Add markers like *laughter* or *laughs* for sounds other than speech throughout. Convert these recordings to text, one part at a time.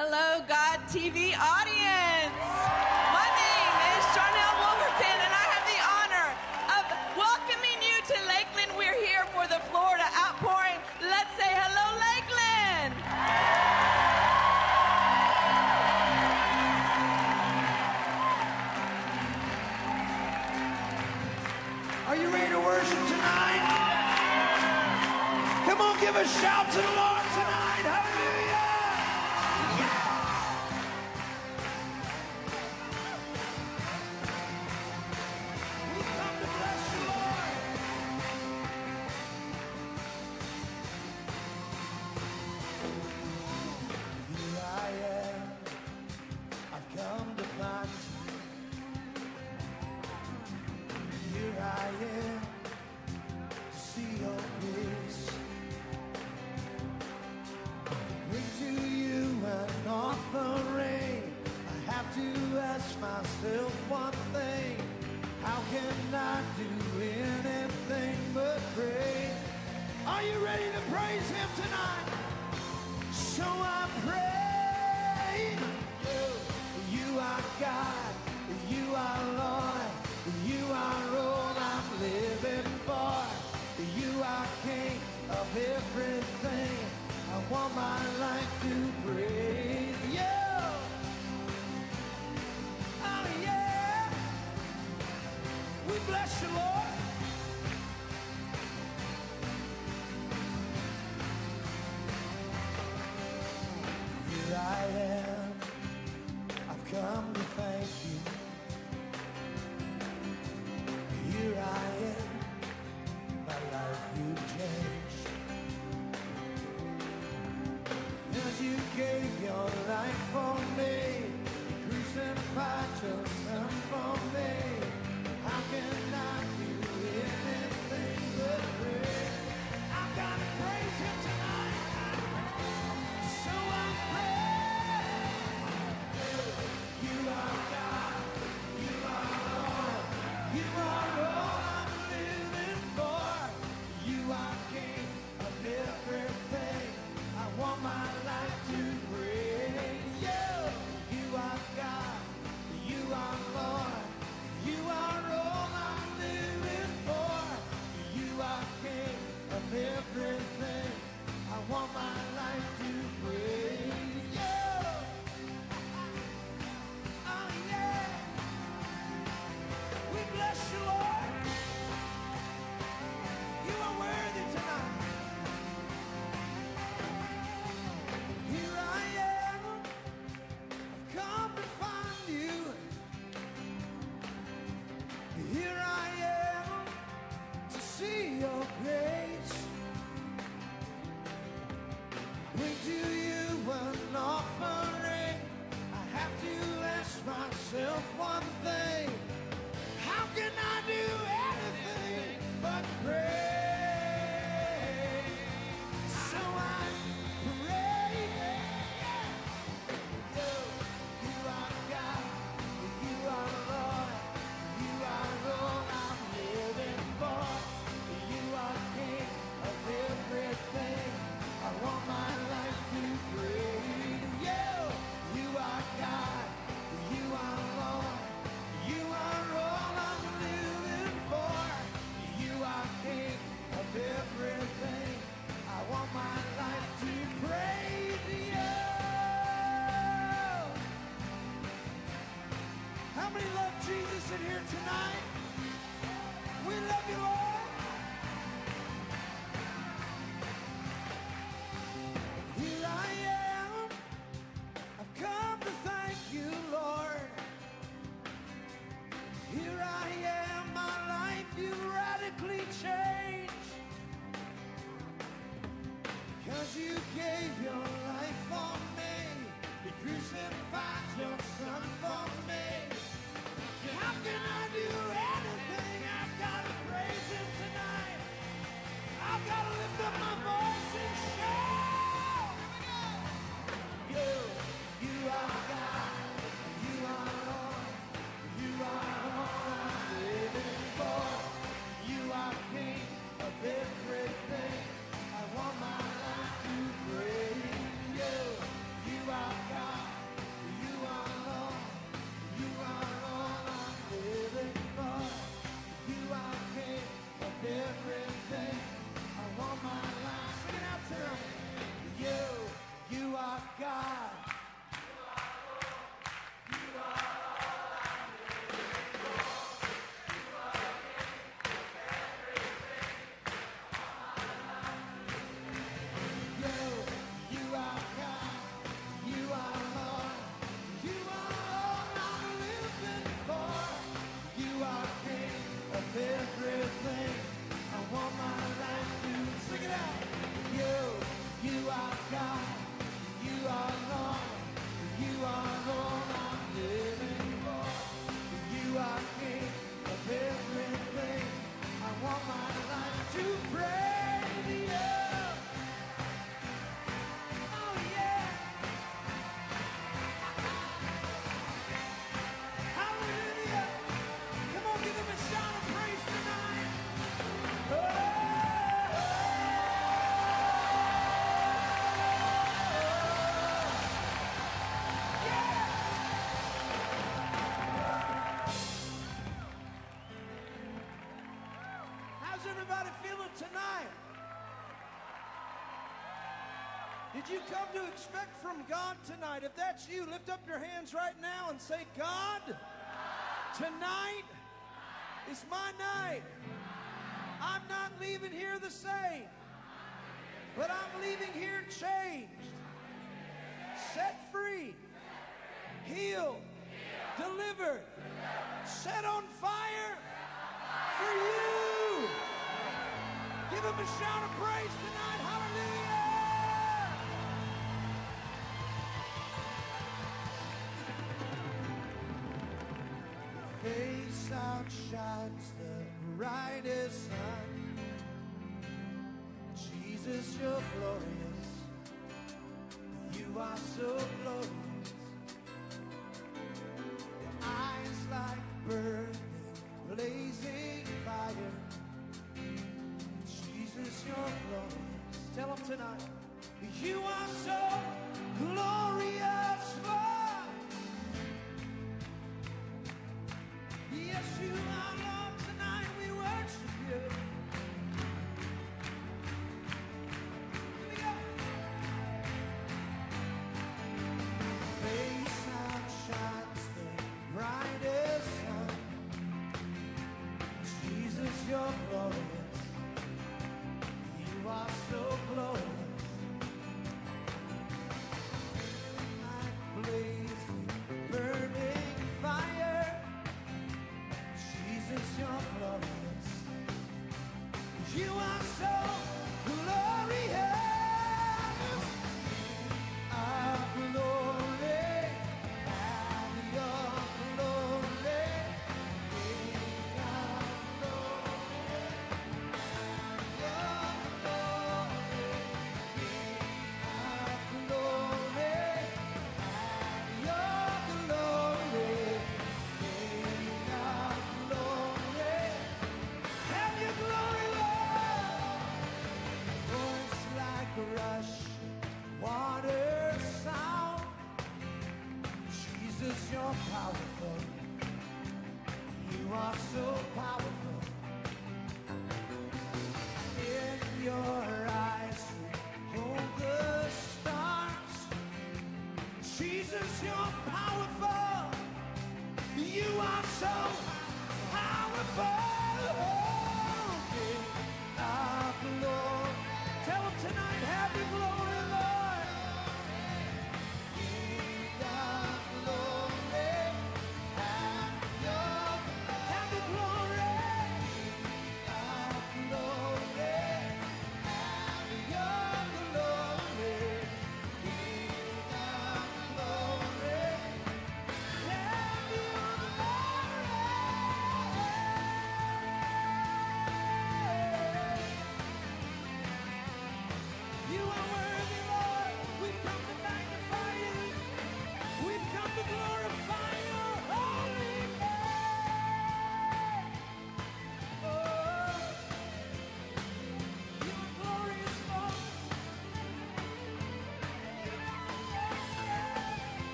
hello, God TV audience. you come to expect from God tonight? If that's you, lift up your hands right now and say, God, tonight is my night. I'm not leaving here the same, but I'm leaving here changed, set free, healed, delivered, set on fire for you. Give him a shout of praise tonight. face outshines the brightest sun. Jesus, you're glorious. You are so glorious.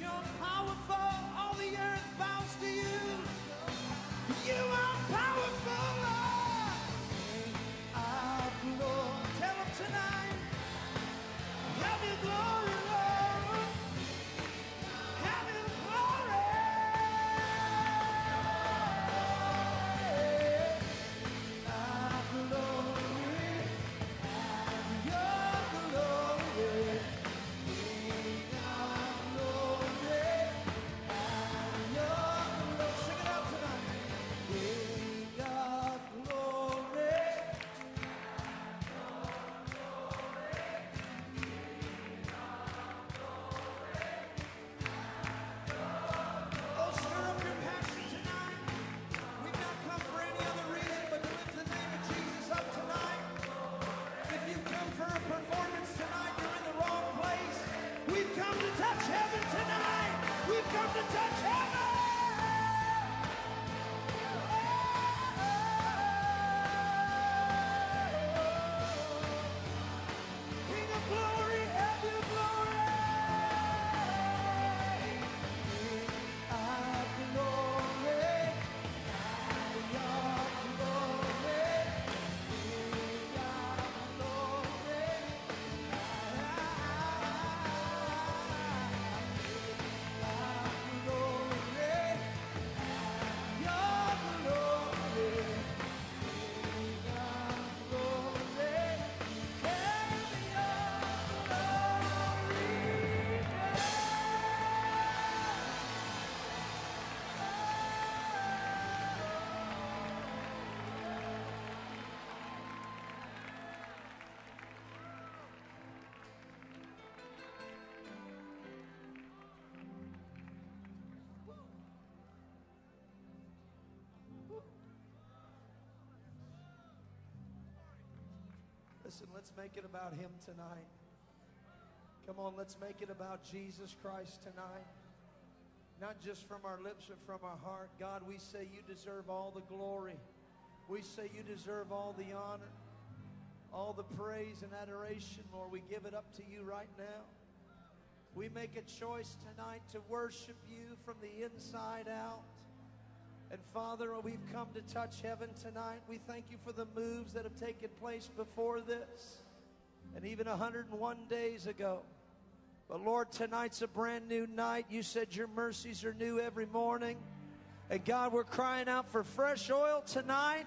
Jesus, Listen, let's make it about Him tonight. Come on, let's make it about Jesus Christ tonight. Not just from our lips, but from our heart. God, we say you deserve all the glory. We say you deserve all the honor, all the praise and adoration, Lord. We give it up to you right now. We make a choice tonight to worship you from the inside out. And Father, we've come to touch heaven tonight. We thank you for the moves that have taken place before this and even 101 days ago. But Lord, tonight's a brand new night. You said your mercies are new every morning. And God, we're crying out for fresh oil tonight.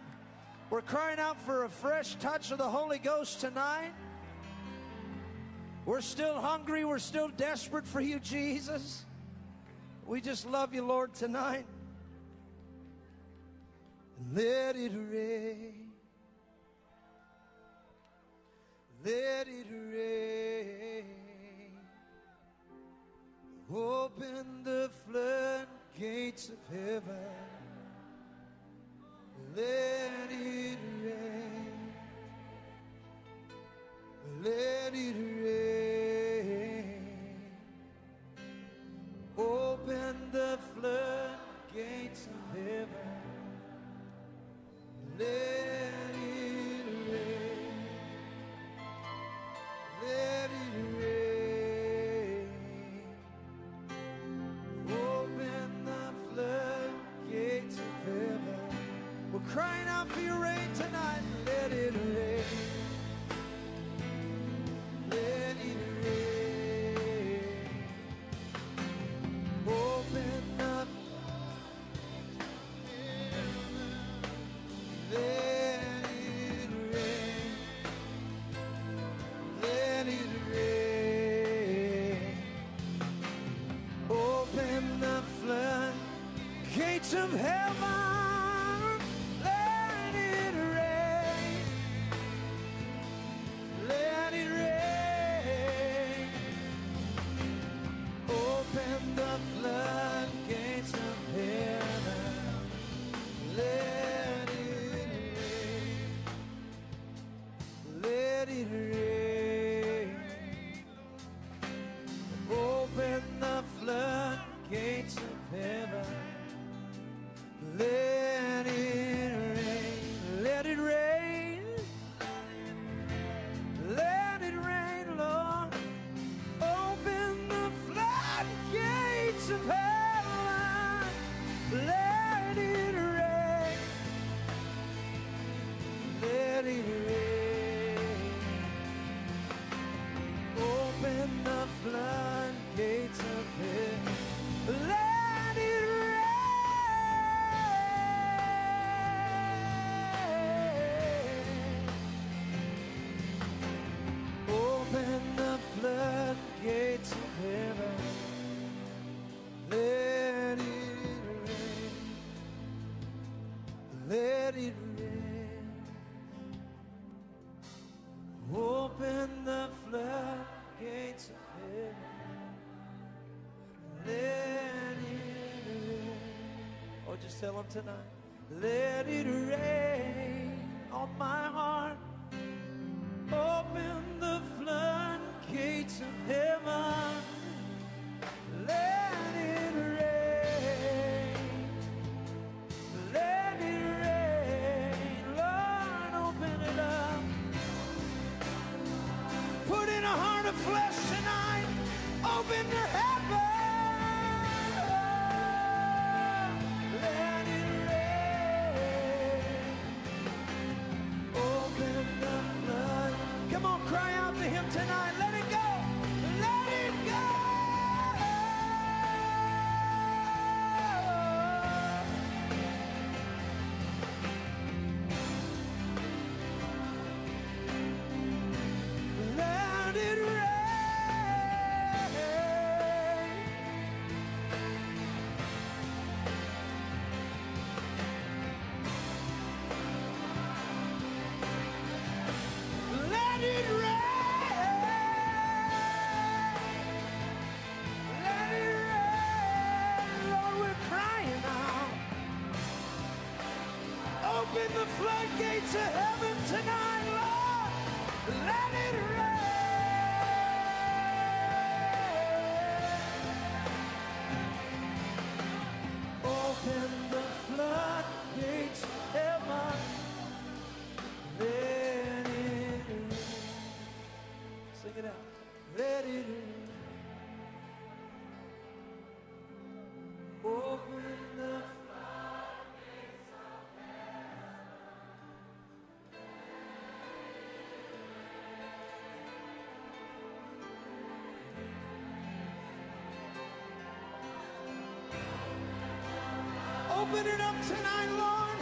We're crying out for a fresh touch of the Holy Ghost tonight. We're still hungry. We're still desperate for you, Jesus. We just love you, Lord, tonight. Let it rain. Your rain tonight. Let it rain. tell them tonight. Let it rain. Open it up tonight, Lord.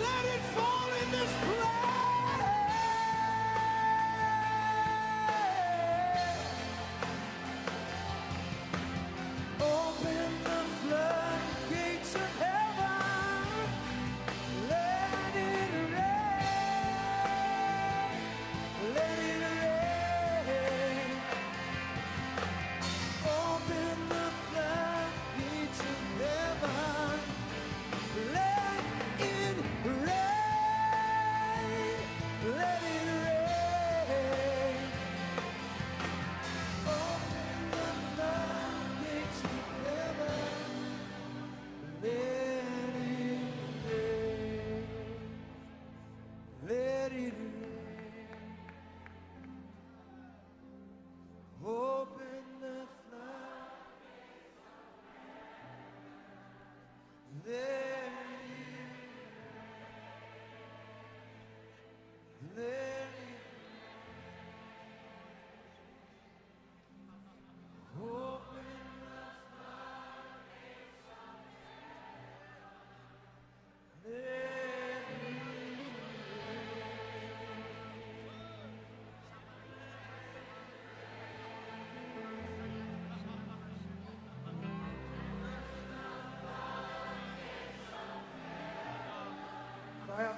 Let it fall in this place.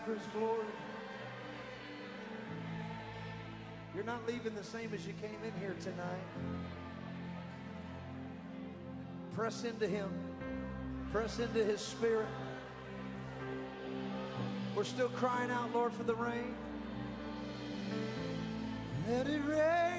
for his glory. You're not leaving the same as you came in here tonight. Press into him. Press into his spirit. We're still crying out, Lord, for the rain. Let it rain.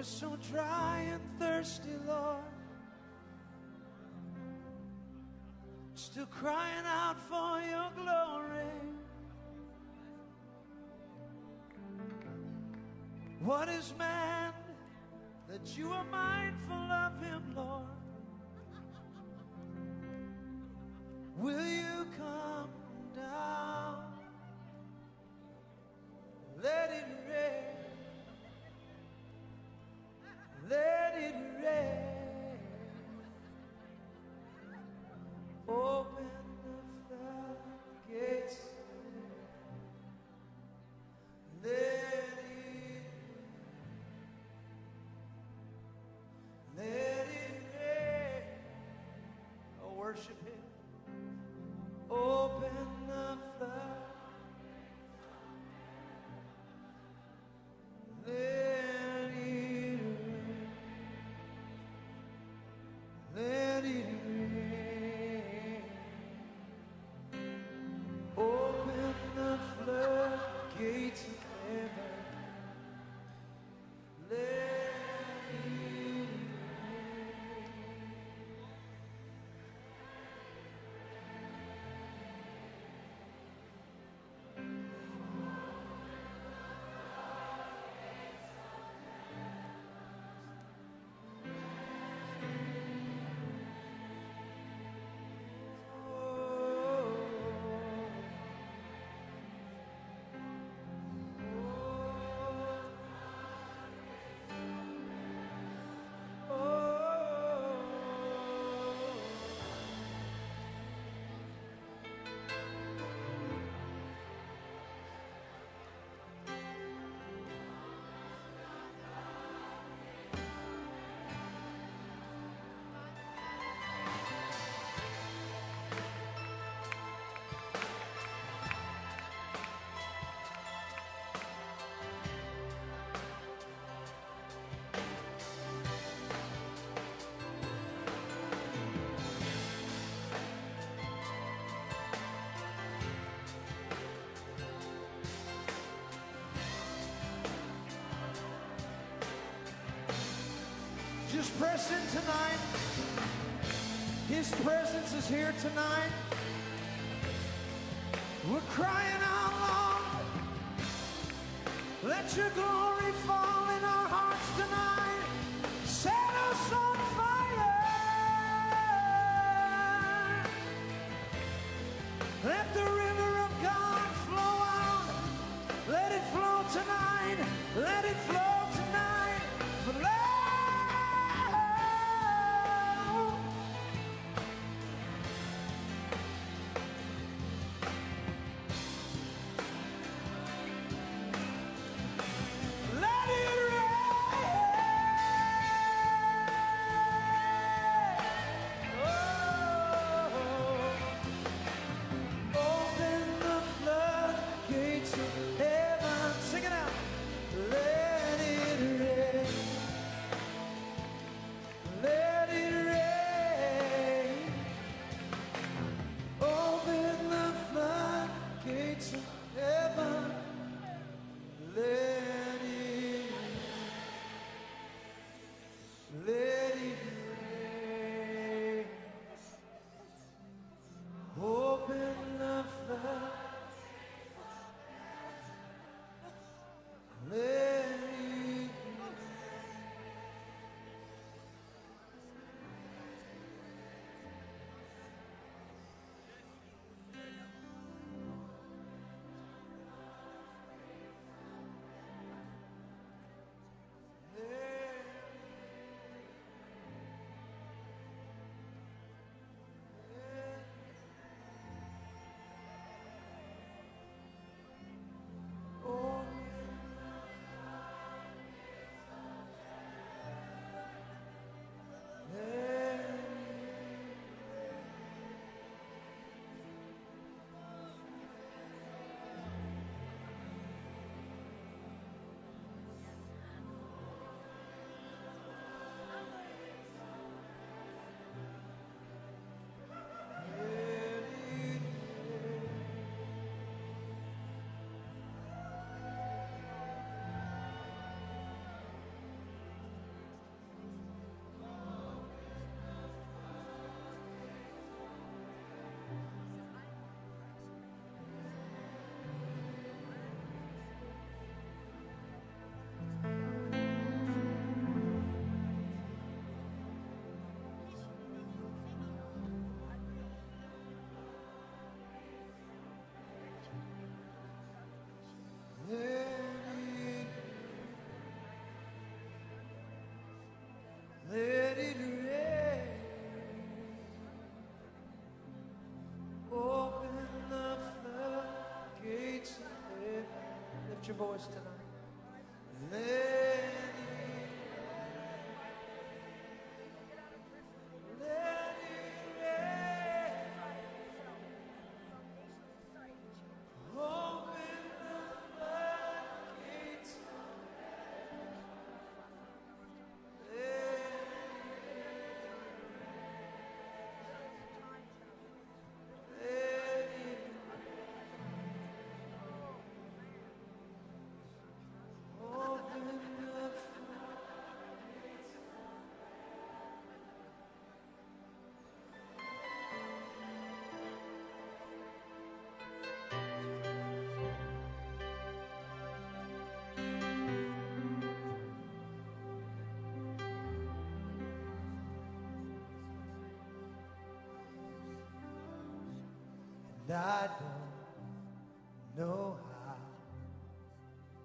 We're so dry and thirsty, Lord. Still crying out for your glory. What is man that you are mindful of him, Lord? Will you come Just press in tonight. His presence is here tonight. We're crying out loud. Let your glory fall in our hearts tonight. Set us on fire. Let the river of God flow out. Let it flow tonight. Let it flow your voice tonight. And I don't know how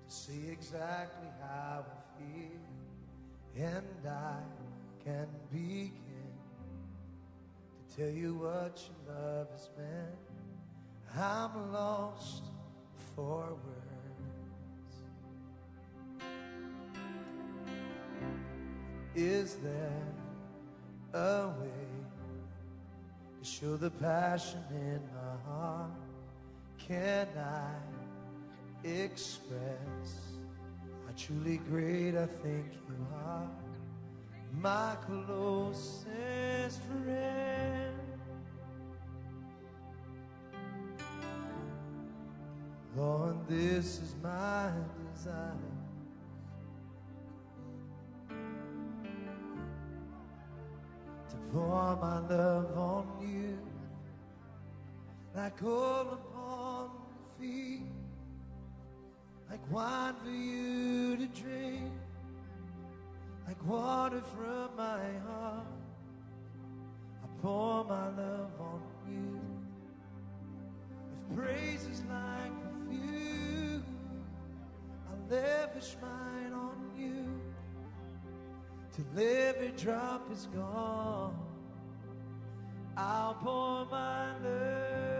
to see exactly how I feel. And I can begin to tell you what your love has meant. I'm lost for words. Is there a way show the passion in my heart? Can I express how truly great I think you are? My closest friend. Lord, this is my desire. Pour my love on you like oil upon your feet, like wine for you to drink, like water from my heart. I pour my love on you. If praise is like perfume, I'll lavish mine on you till every drop is gone. I'll pour my love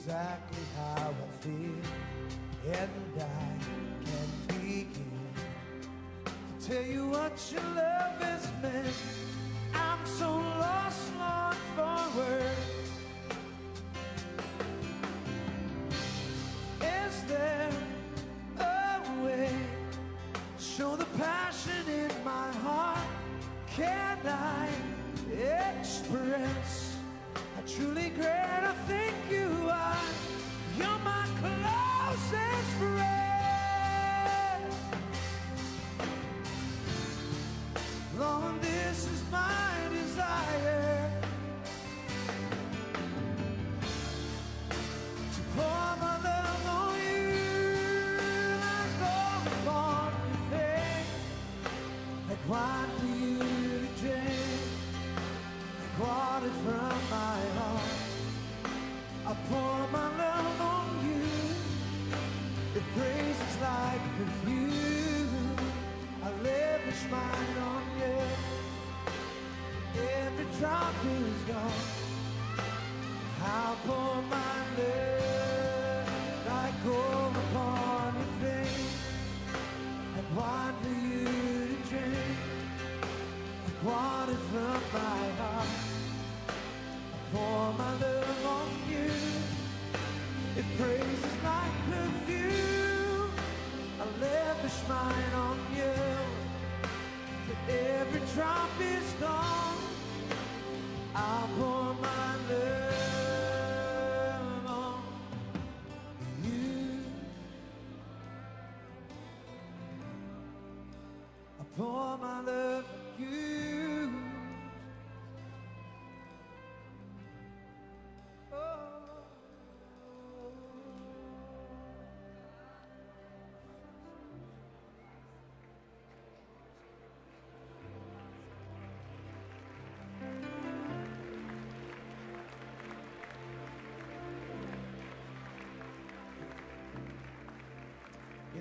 exactly how I feel, and I can begin to tell you what your love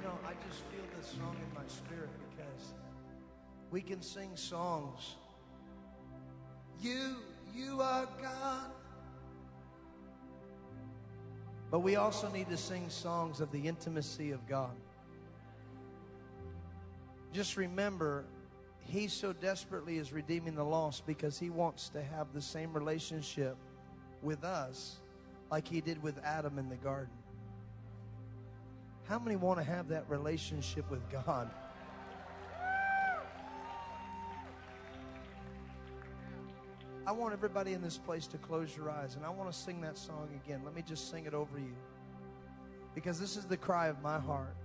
know, I just feel this song in my spirit because we can sing songs. You, you are God. But we also need to sing songs of the intimacy of God. Just remember, He so desperately is redeeming the lost because He wants to have the same relationship with us like He did with Adam in the garden. How many want to have that relationship with God? I want everybody in this place to close your eyes and I want to sing that song again. Let me just sing it over you. Because this is the cry of my heart.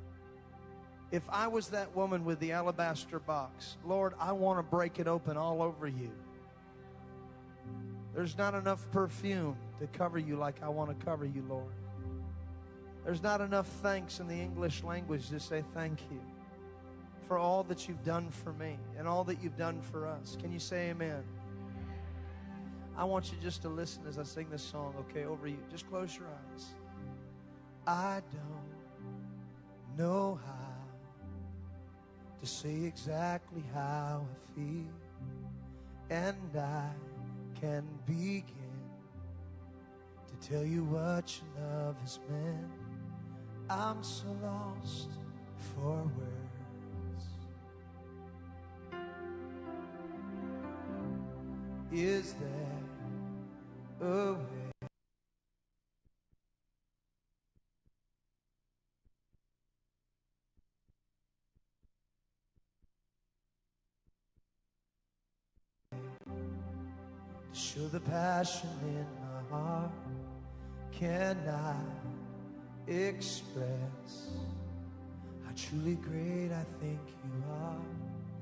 If I was that woman with the alabaster box, Lord, I want to break it open all over you. There's not enough perfume to cover you like I want to cover you, Lord. There's not enough thanks in the English language to say thank you for all that you've done for me and all that you've done for us. Can you say amen? I want you just to listen as I sing this song, okay, over you. Just close your eyes. I don't know how to say exactly how I feel, and I can begin to tell you what your love has meant. I'm so lost for words. Is there a way? to show the passion in my heart can I express how truly great I think you are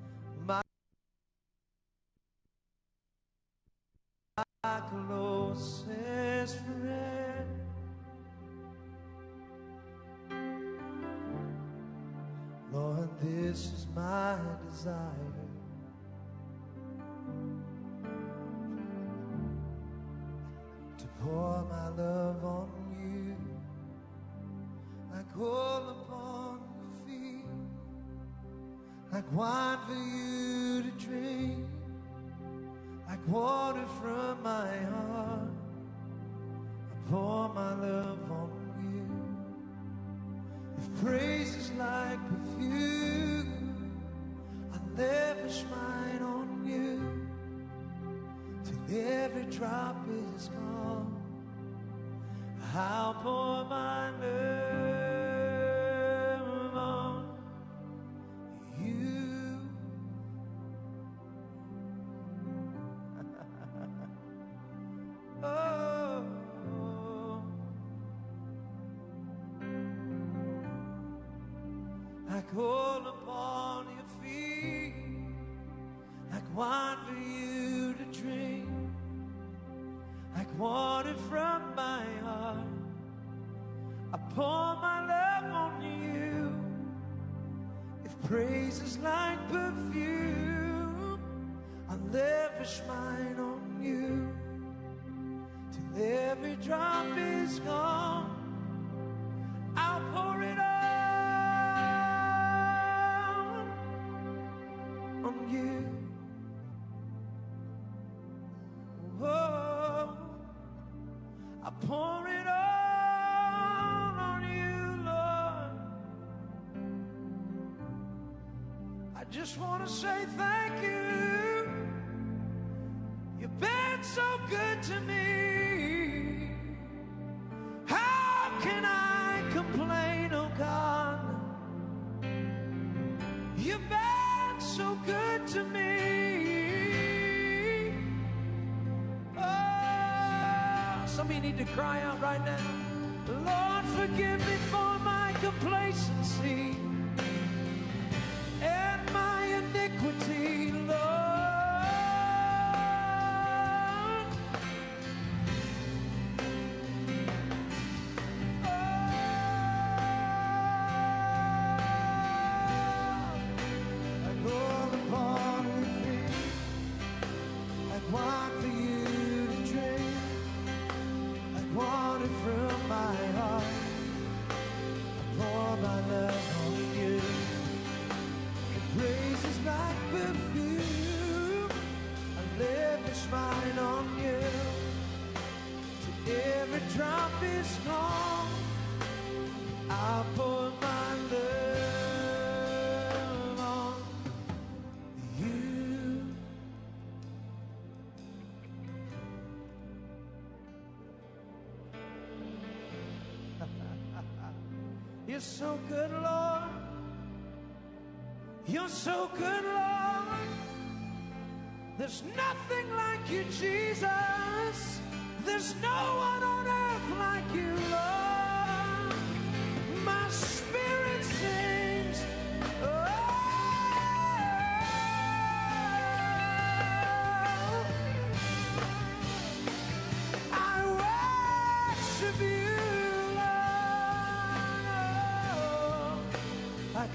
just want to say thank you. You've been so good to me. How can I complain, oh God? You've been so good to me. Oh, some of you need to cry out right now. Lord, forgive me for my complacency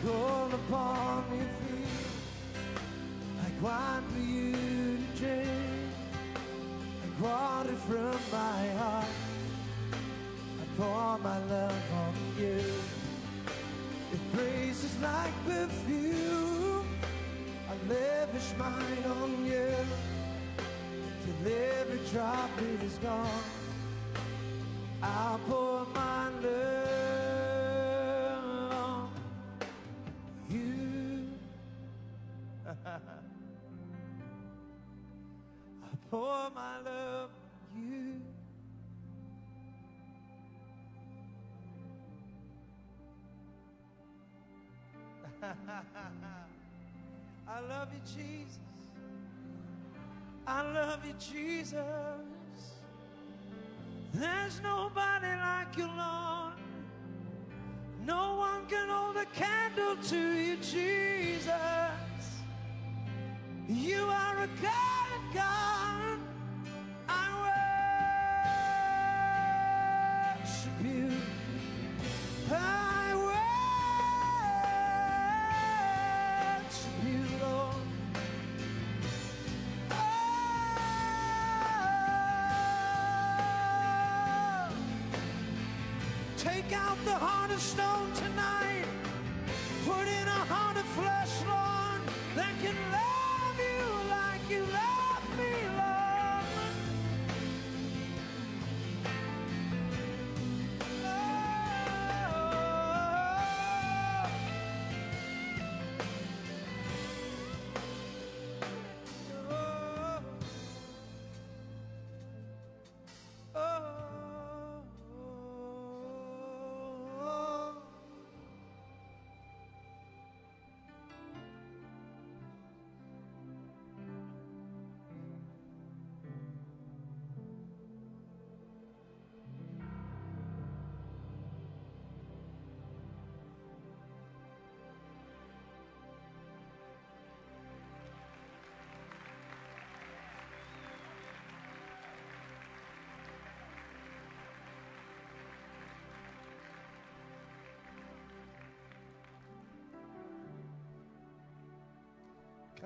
call upon your feet, like wine for you to drink, like water from my heart. I pour my love on you. Your praise is like perfume. I lavish mine on you till every drop is gone. Love you, Jesus. I love you, Jesus. There's nobody like you, Lord. No one can hold a candle to you, Jesus. You are a God. The heart of stone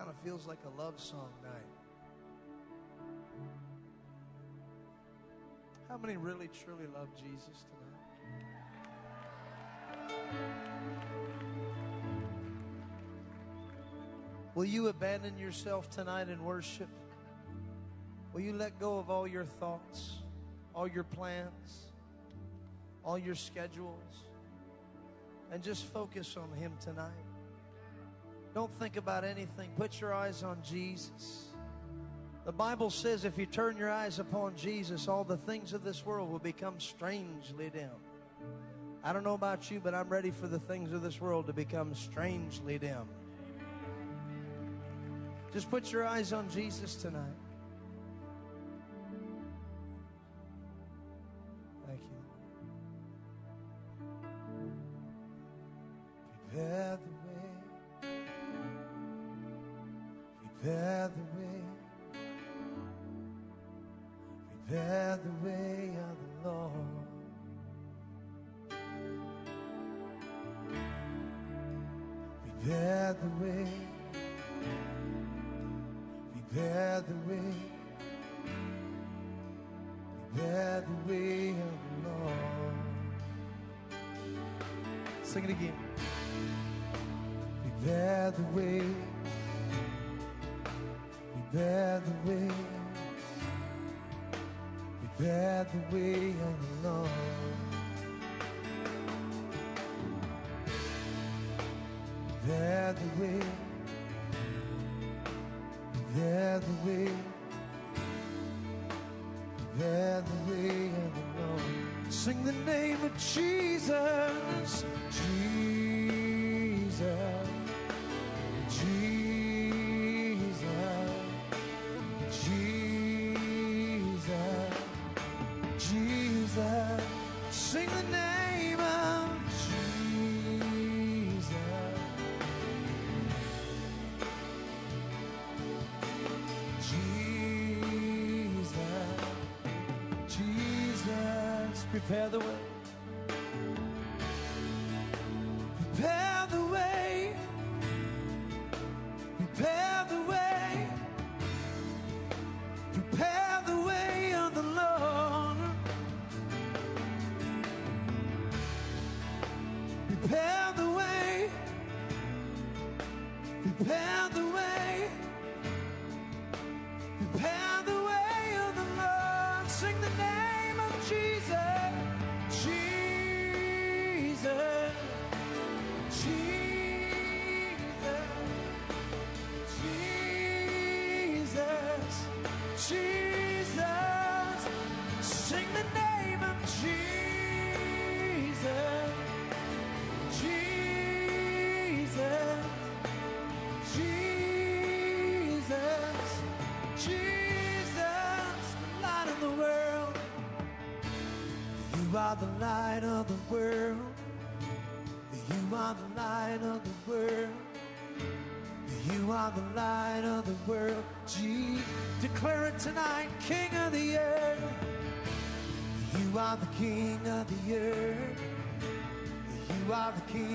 kind of feels like a love song night. How many really truly love Jesus tonight? Will you abandon yourself tonight in worship? Will you let go of all your thoughts, all your plans, all your schedules, and just focus on Him tonight? Don't think about anything. Put your eyes on Jesus. The Bible says if you turn your eyes upon Jesus, all the things of this world will become strangely dim. I don't know about you, but I'm ready for the things of this world to become strangely dim. Just put your eyes on Jesus tonight. Prepare the way. Prepare the way of the Lord. Prepare the way. Prepare the way. Prepare the way of the Lord. Sing it again. Prepare the way prepared the way, prepared the way all along. Bear the way, Bear the way. Prepare the way. World. You are the light of the world. You are the light of the world. Gee, declare it tonight, King of the earth. You are the King of the earth. You are the King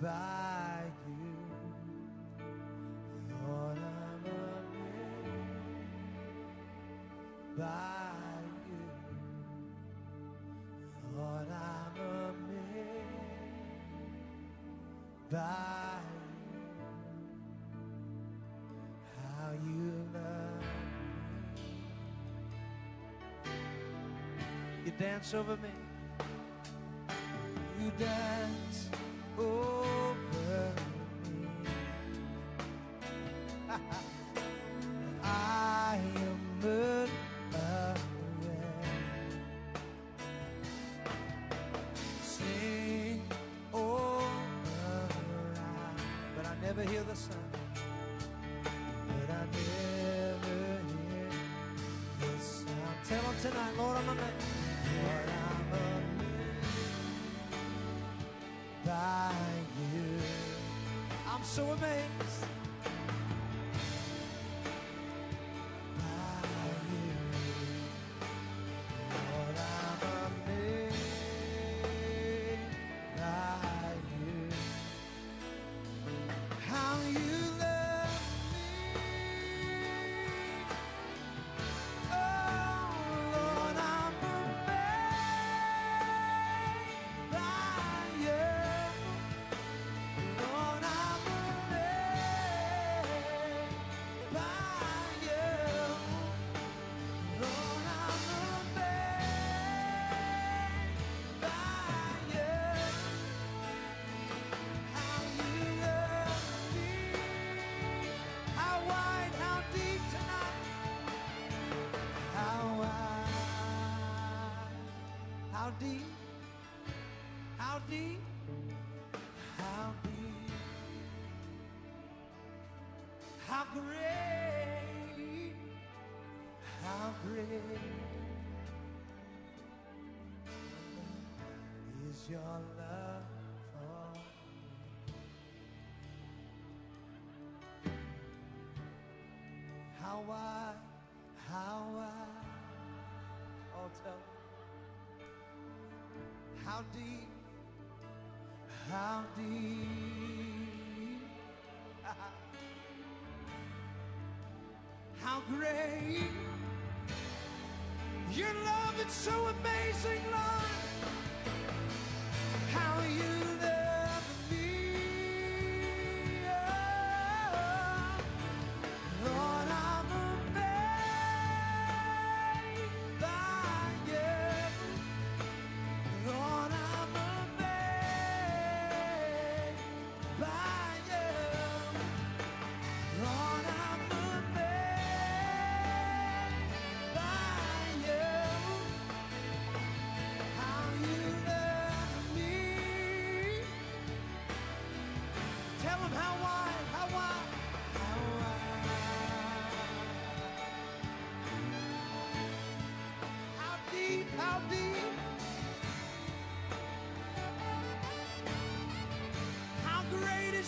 by you. Lord, I'm amazed by you. Lord, I'm amazed by you. How you love me. You dance over me. Lord, I'm amazed. your love for me. How I, how I, oh tell me. How deep, how deep, *laughs* how great. Your love, it's so amazing, Lord you.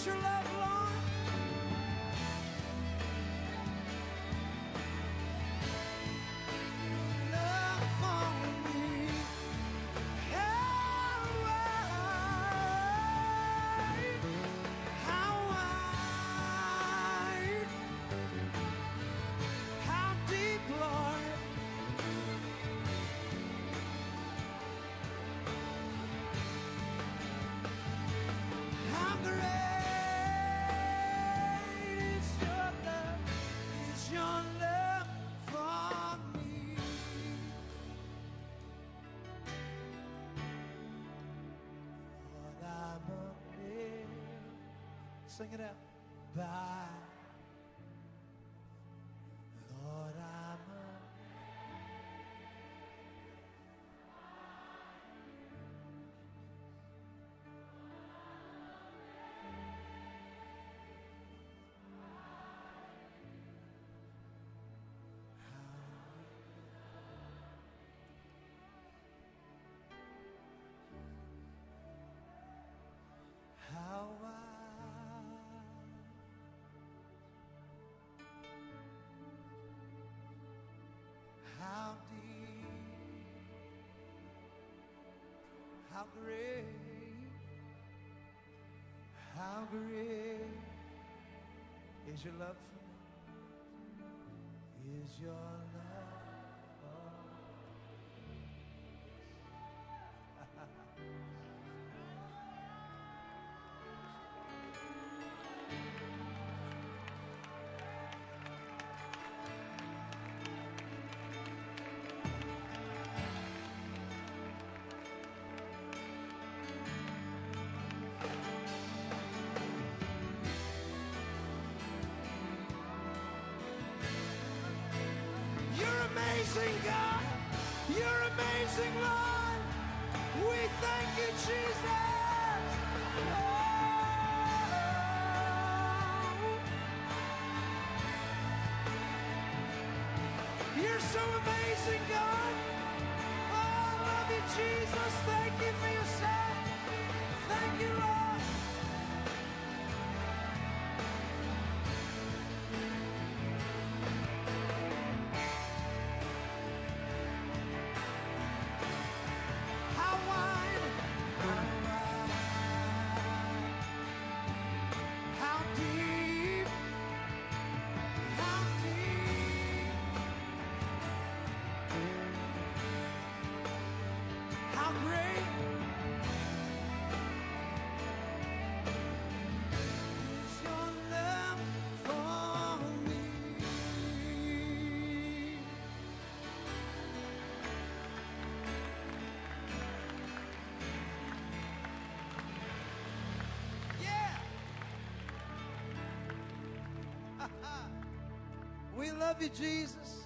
your love. Sing it out. How great, how great is your love amazing God, You're amazing Lord. We thank you, Jesus. Oh. You're so amazing, God. Oh, I love you, Jesus. Thank you for your son. Thank you, Lord. We love you, Jesus.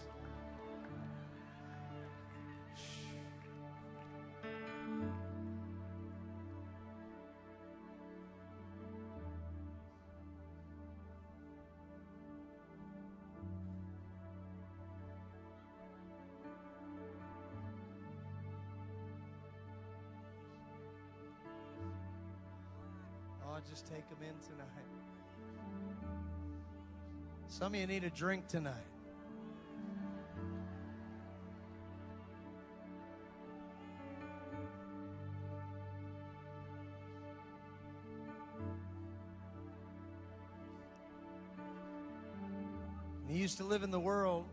Just take them in tonight. Some of you need a drink tonight. You used to live in the world.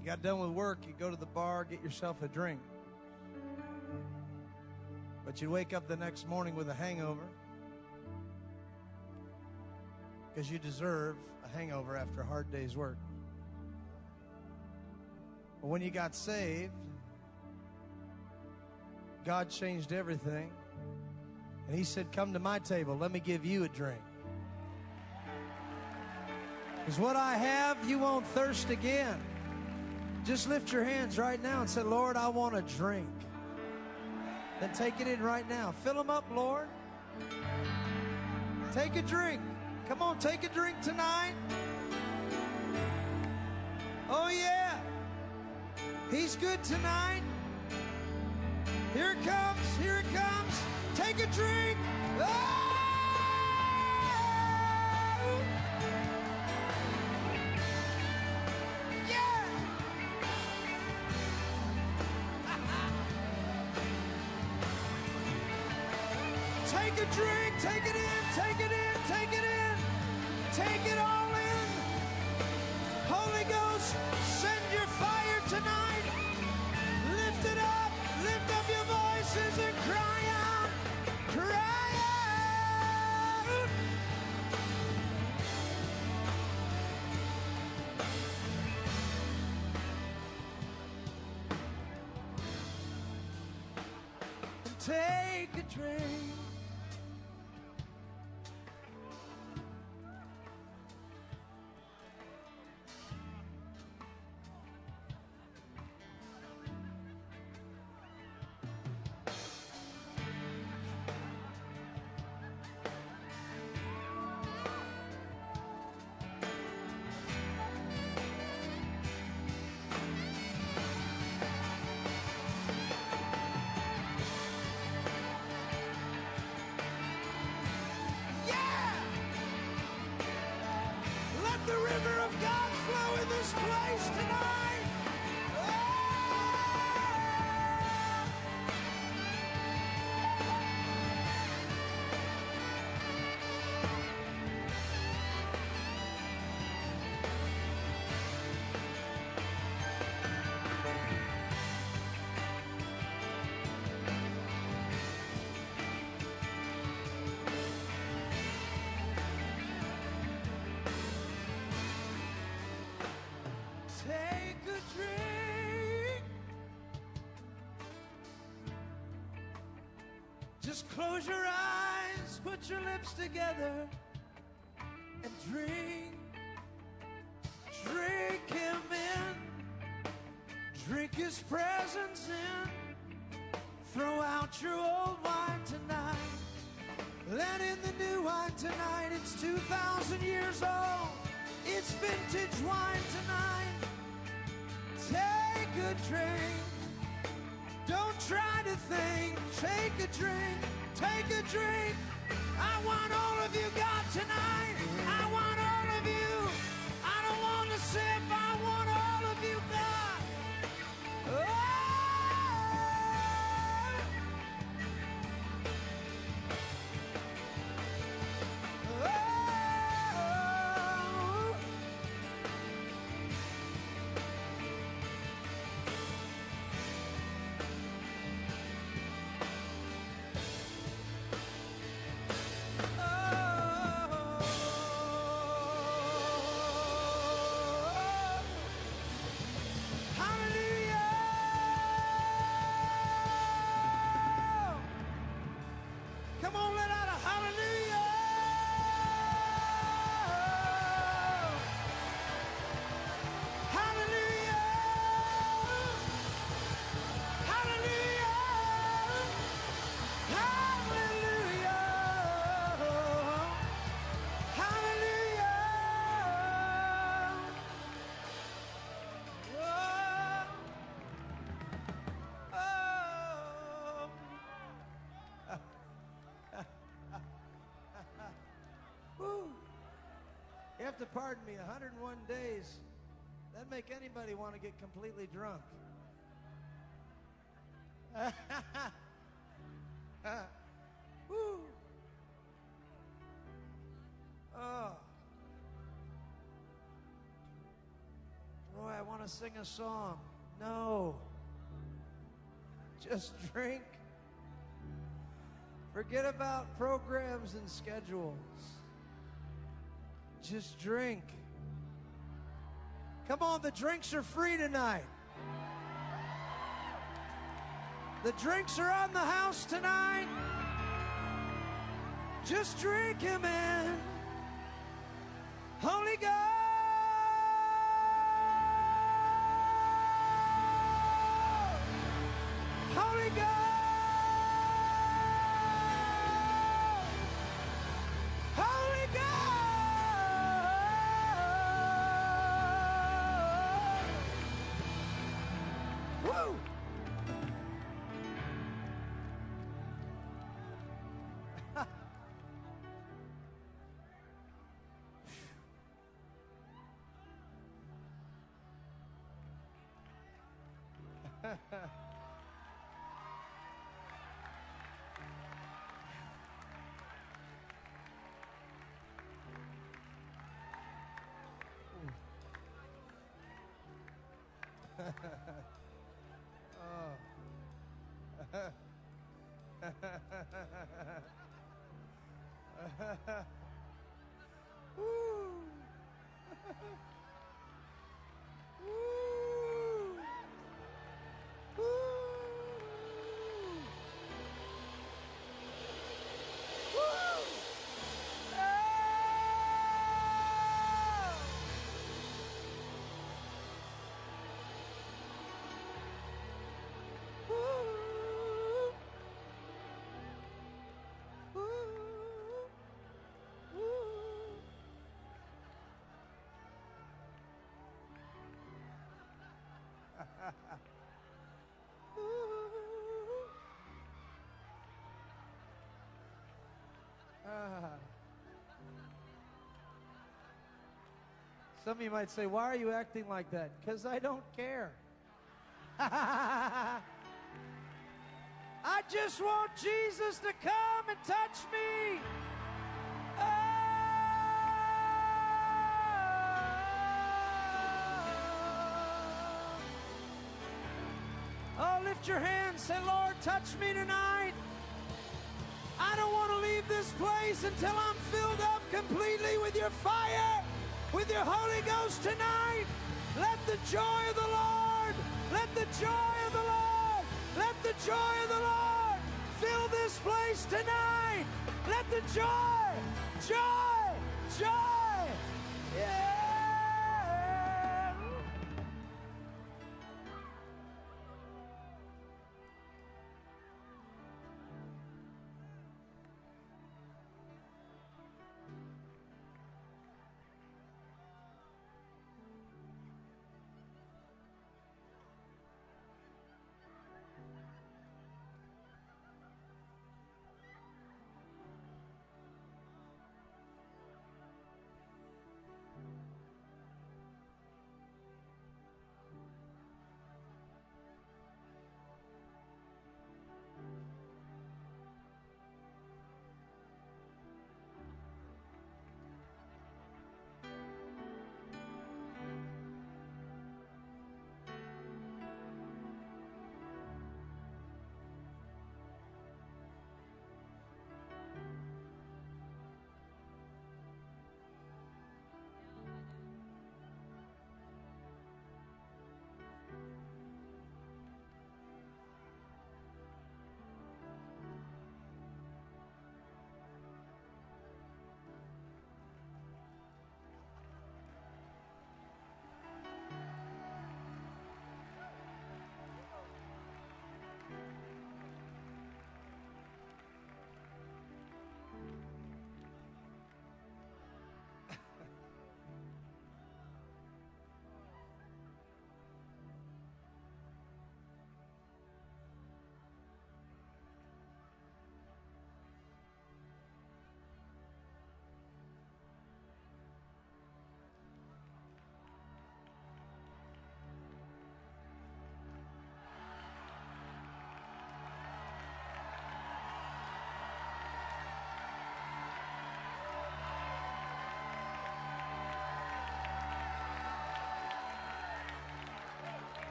You got done with work, you go to the bar, get yourself a drink. But you wake up the next morning with a hangover because you deserve a hangover after a hard day's work. But when you got saved, God changed everything. And He said, Come to my table, let me give you a drink. Because what I have, you won't thirst again. Just lift your hands right now and say, Lord, I want a drink. Then take it in right now. Fill them up, Lord. Take a drink. Come on, take a drink tonight. Oh, yeah. He's good tonight. Here it comes. Here it comes. Take a drink. Oh! Yeah. *laughs* Take a drink, take it in, take it in, take it in, take it all in. Holy Ghost, send your fire tonight. Lift it up, lift up your voices and cry out, cry out. Take a drink. Just close your eyes, put your lips together, and drink. Drink him in. Drink his presence in. Throw out your old wine tonight. Let in the new wine tonight. It's 2,000 years old. It's vintage wine tonight. A drink. Don't try to think. Take a drink. Take a drink. I want all of you got tonight. Have to pardon me, 101 days. That'd make anybody want to get completely drunk. *laughs* Woo! Oh. Roy, I want to sing a song. No. Just drink. Forget about programs and schedules. Just drink. Come on, the drinks are free tonight. The drinks are on the house tonight. Just drink him in. Holy God. Holy Ghost. Woo! *laughs* Oh. Woo! *laughs* *laughs* *laughs* Some of you might say, Why are you acting like that? Because I don't care. *laughs* I just want Jesus to come and touch me. Your hands. Say, Lord, touch me tonight. I don't want to leave this place until I'm filled up completely with your fire, with your Holy Ghost tonight. Let the joy of the Lord, let the joy of the Lord, let the joy of the Lord fill this place tonight. Let the joy, joy, joy.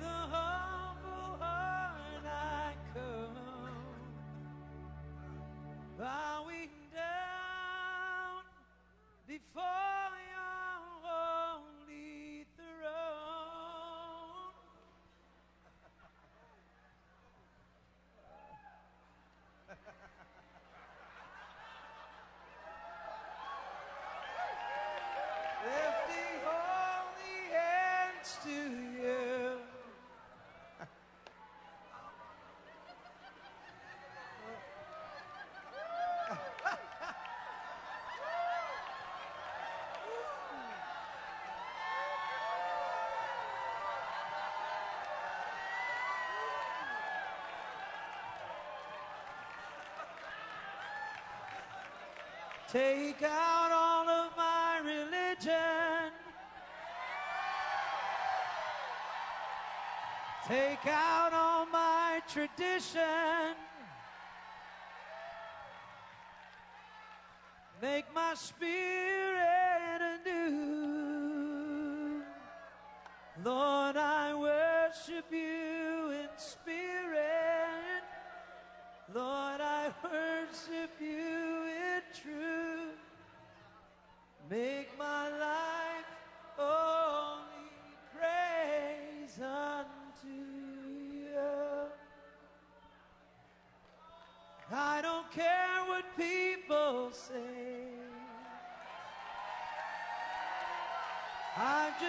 the heart. Take out all of my religion. Take out all my tradition. Make my spirit.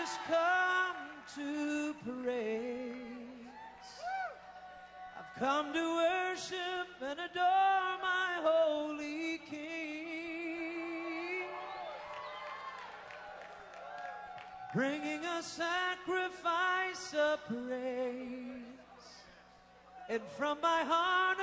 just come to praise. I've come to worship and adore my holy King. Bringing a sacrifice of praise. And from my heart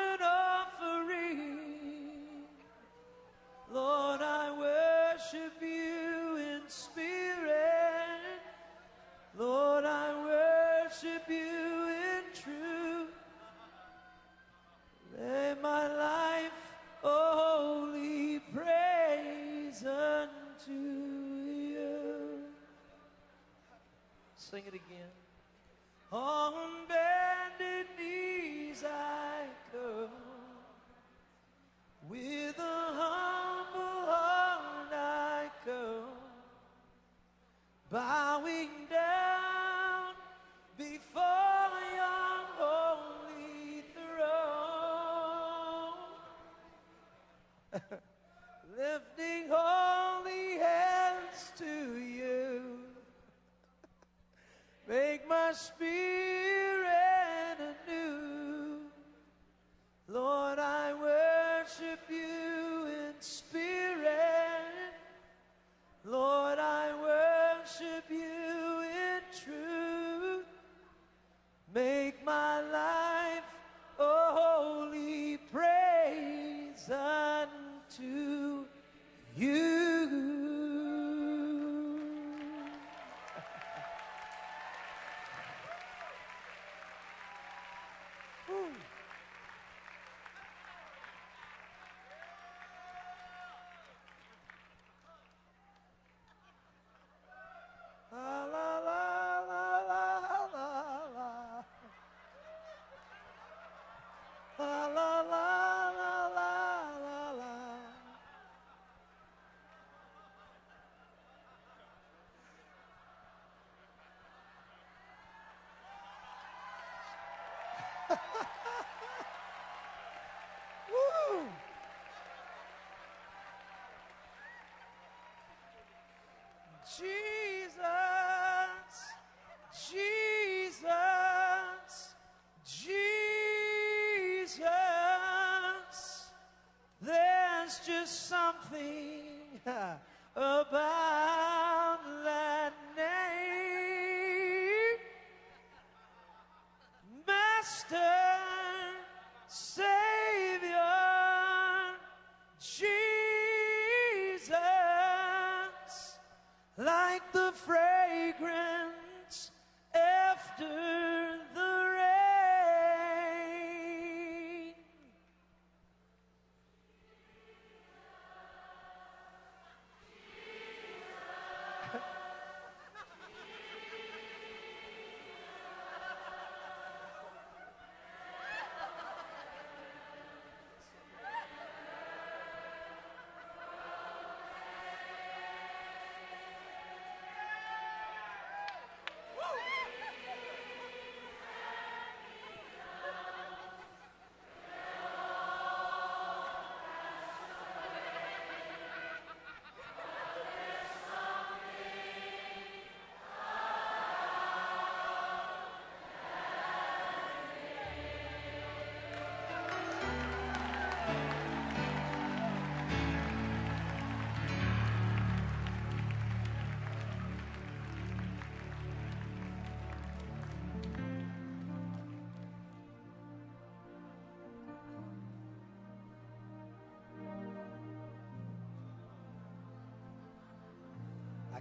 Ha *laughs* ha!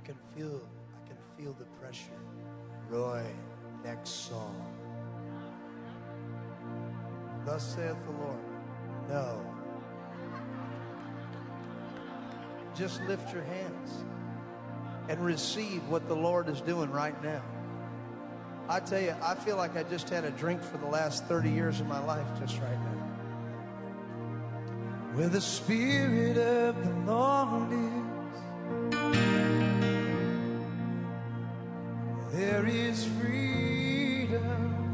can feel, I can feel the pressure. Roy, next song. Thus saith the Lord, no. Just lift your hands and receive what the Lord is doing right now. I tell you, I feel like I just had a drink for the last 30 years of my life just right now. Where the Spirit of the Lord is. There is freedom.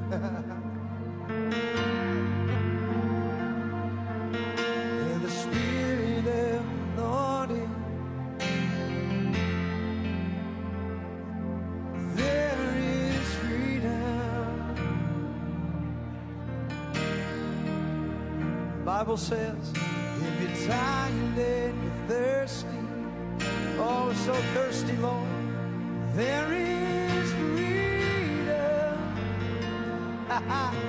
*laughs* there is freedom the Bible says, if you're tired and you're thirsty, oh, so thirsty, Lord. 哈。*laughs*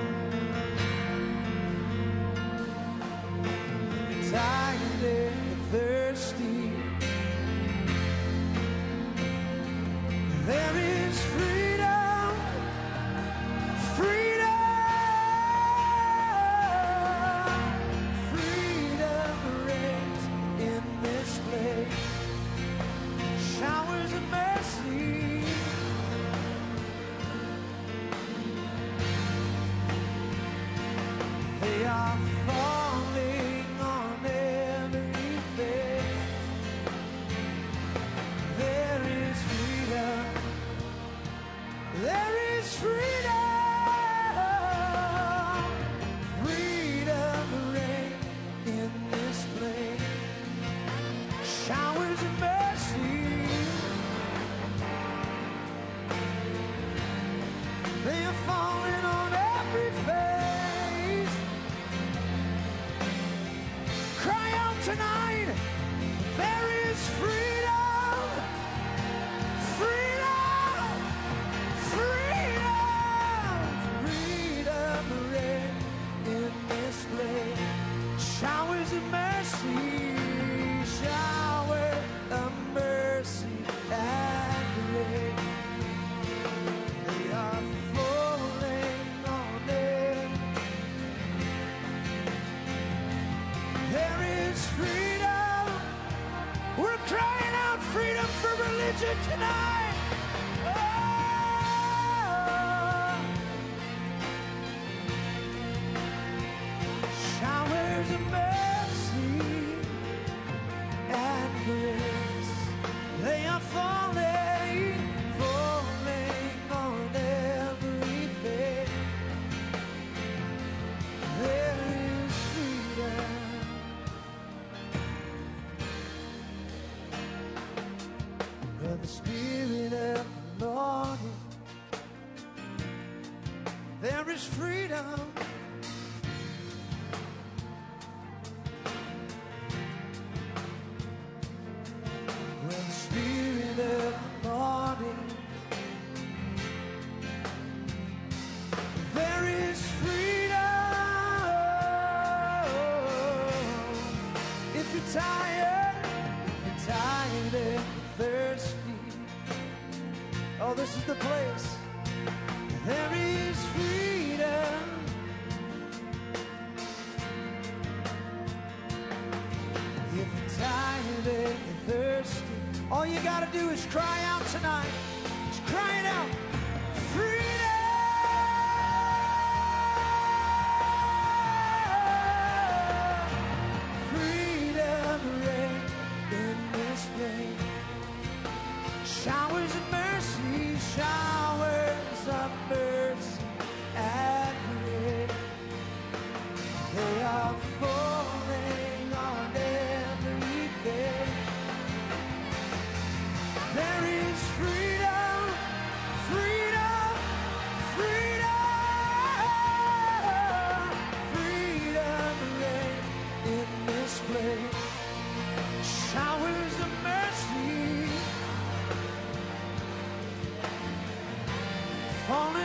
Paul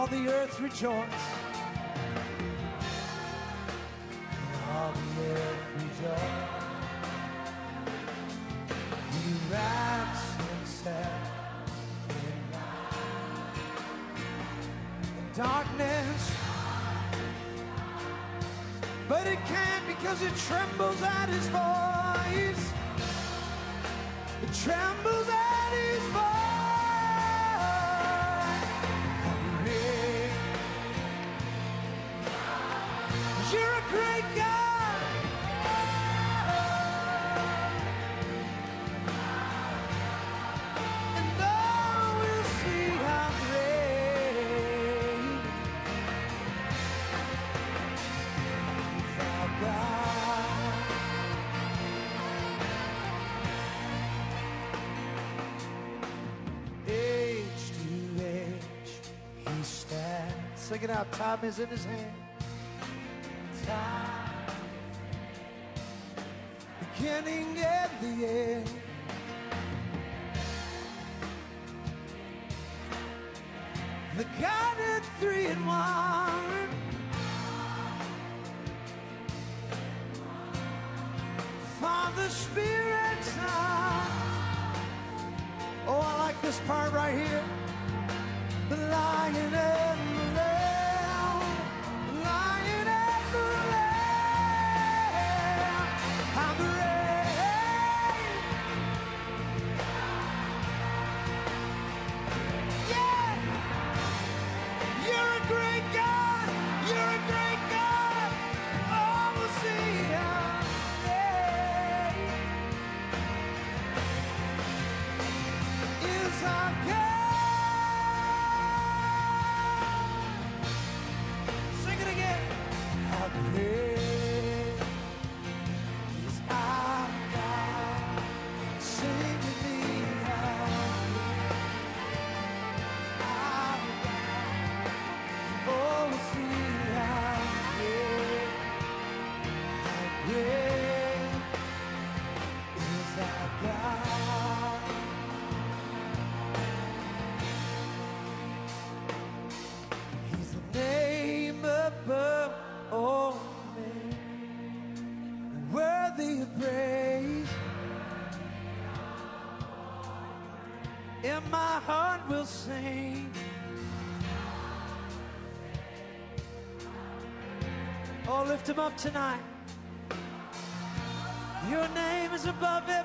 all the earth rejoice. out. Time is in his hand. same. Oh, lift him up tonight. Your name is above it.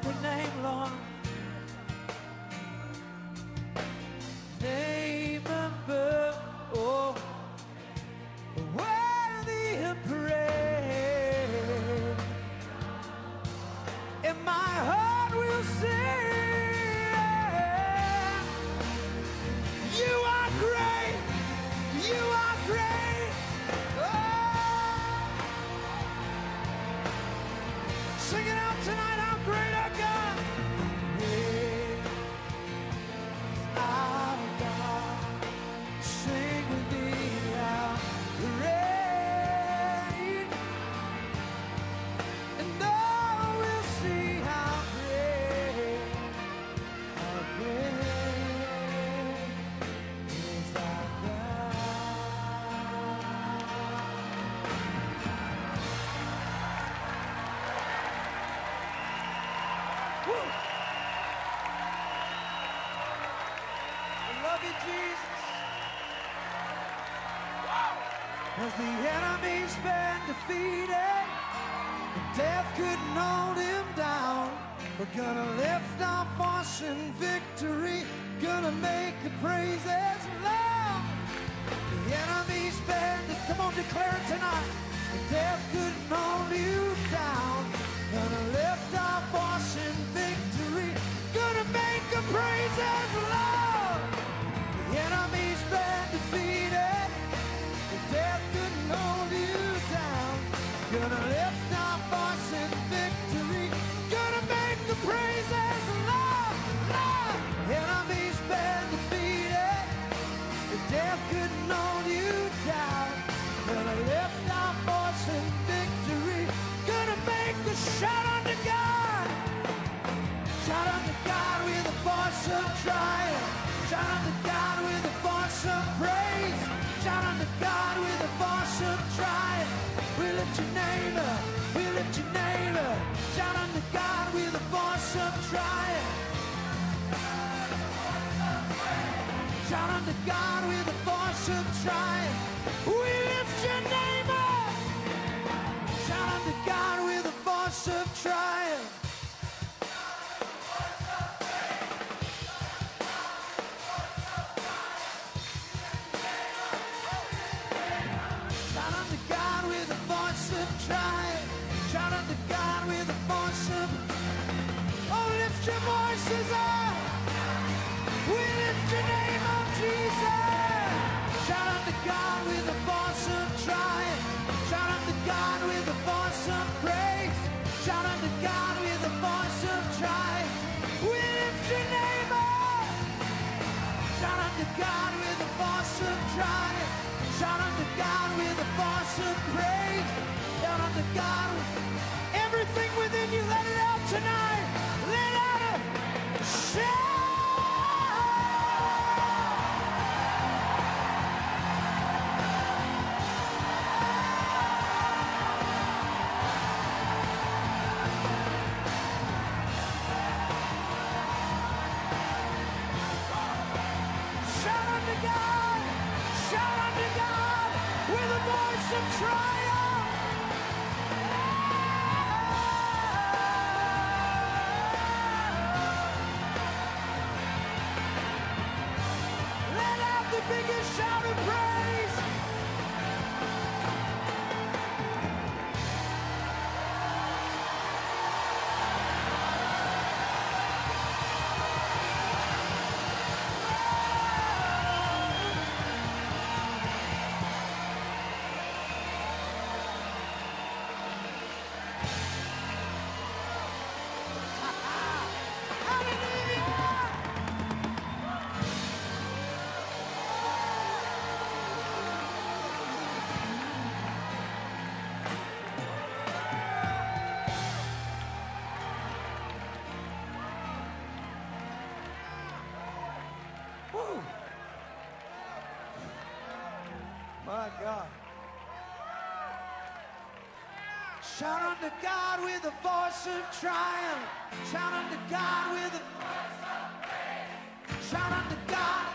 Couldn't hold him down. We're gonna lift our voice in victory, gonna make the praises loud. The enemy's bandit, come on, declare it tonight. Death could God with a force of triumph. We lift your name up. Shout out to God. Shout unto God with a voice of triumph. Shout unto God with a voice of praise. Shout unto God.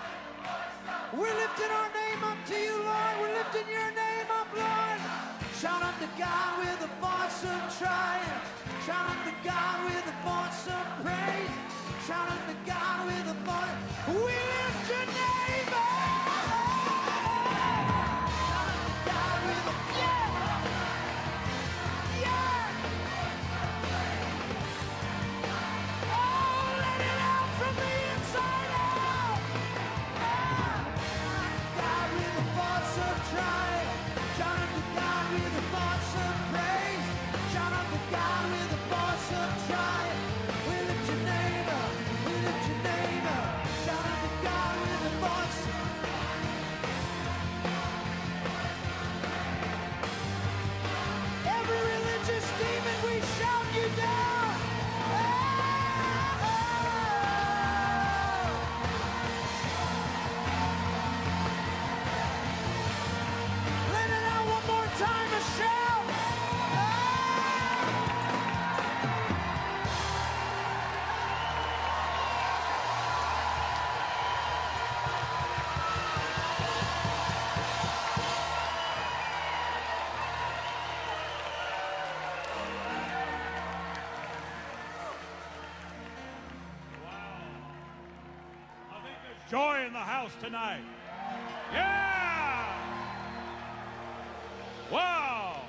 We're lifting our name up to you, Lord. We're lifting your name up, Lord. Shout unto God with a voice of triumph. Shout unto God with a voice of praise. Shout unto God with a voice. We joy in the house tonight. Yeah! Wow!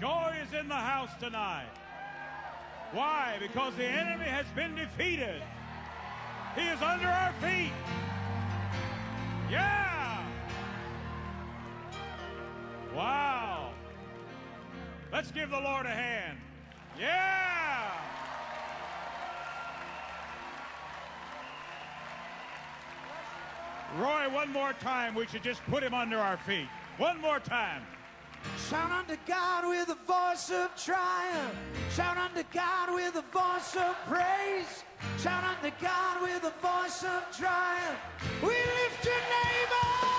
Joy is in the house tonight. Why? Because the enemy has been defeated. He is under our feet. Yeah! Wow! Let's give the Lord a hand. Yeah! More time, we should just put him under our feet. One more time. Shout unto God with a voice of triumph. Shout unto God with a voice of praise. Shout unto God with a voice of triumph. We lift your name up.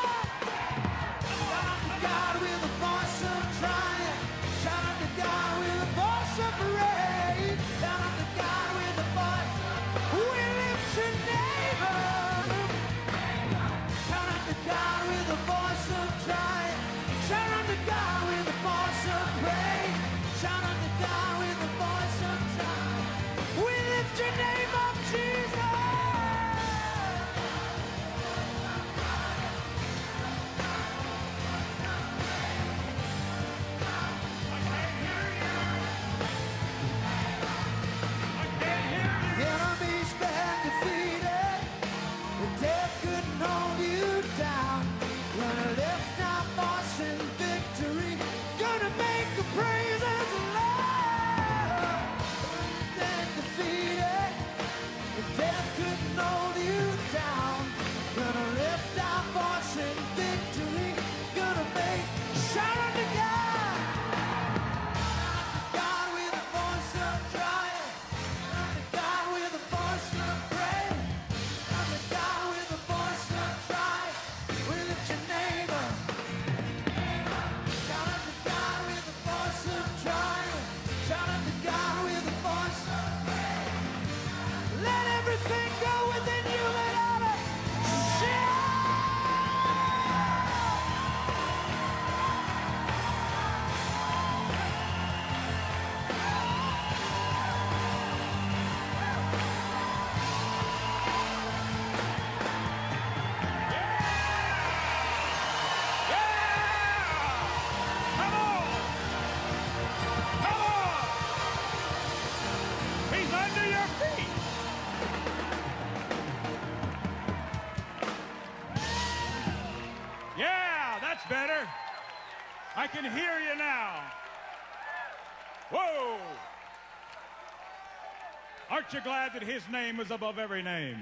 Aren't you glad that his name is above every name?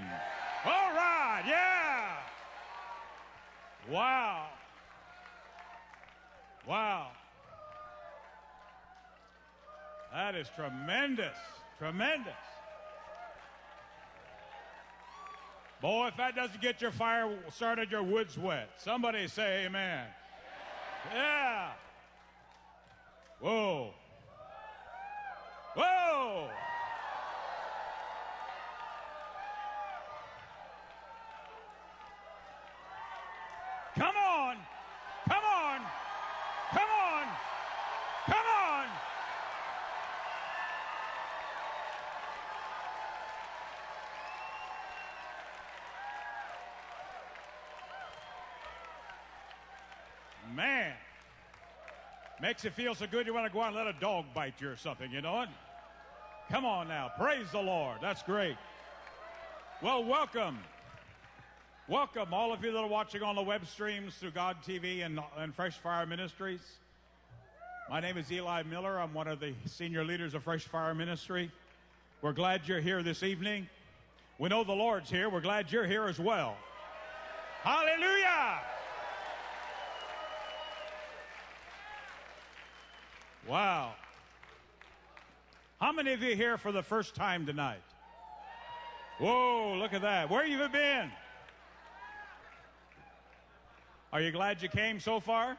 All right, yeah. Wow. Wow. That is tremendous. Tremendous. Boy, if that doesn't get your fire started, your wood's wet. Somebody say amen. Yeah. Whoa. Whoa. Come on. Come on. Come on. Come on. Man. Makes you feel so good you want to go out and let a dog bite you or something, you know it? Come on now. Praise the Lord. That's great. Well, welcome. Welcome, all of you that are watching on the web streams through God TV and, and Fresh Fire Ministries. My name is Eli Miller. I'm one of the senior leaders of Fresh Fire Ministry. We're glad you're here this evening. We know the Lord's here. We're glad you're here as well. Hallelujah! Wow. How many of you here for the first time tonight? Whoa, look at that. Where have you been? Are you glad you came so far?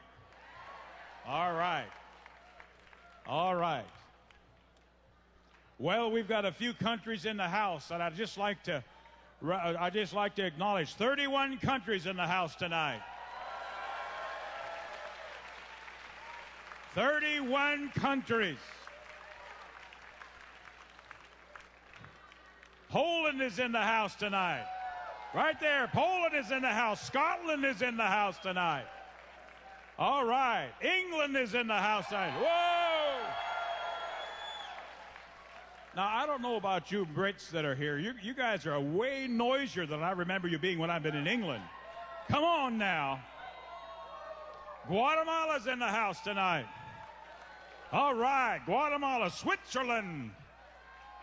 All right. All right. Well, we've got a few countries in the house, and I'd just like to, uh, I just like to acknowledge 31 countries in the house tonight. 31 countries. Poland is in the house tonight. Right there, Poland is in the house. Scotland is in the house tonight. All right, England is in the house tonight. Whoa! Now, I don't know about you Brits that are here. You, you guys are way noisier than I remember you being when I've been in England. Come on now. Guatemala's in the house tonight. All right, Guatemala, Switzerland,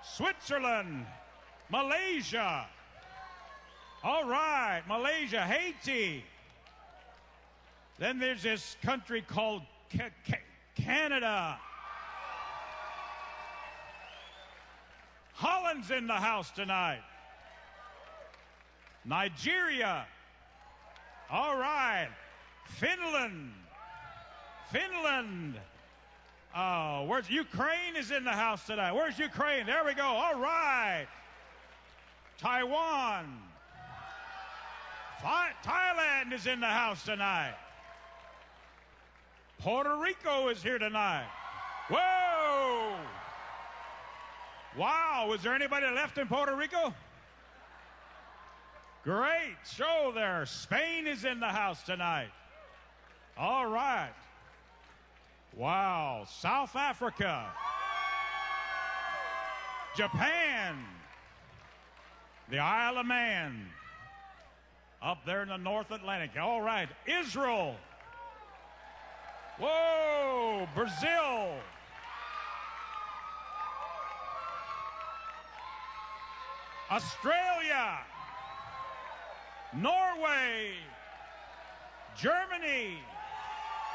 Switzerland, Malaysia. All right, Malaysia, Haiti. Then there's this country called Ca- Ca- Canada. Holland's in the house tonight. Nigeria. All right. Finland. Finland. Oh, where's Ukraine is in the house tonight. Where's Ukraine? There we go. All right. Taiwan. Thailand is in the house tonight. Puerto Rico is here tonight. Whoa! Wow, is there anybody left in Puerto Rico? Great show there. Spain is in the house tonight. All right. Wow. South Africa. Japan. The Isle of Man. Up there in the North Atlantic. All right. Israel. Whoa. Brazil. Australia, Norway, Germany,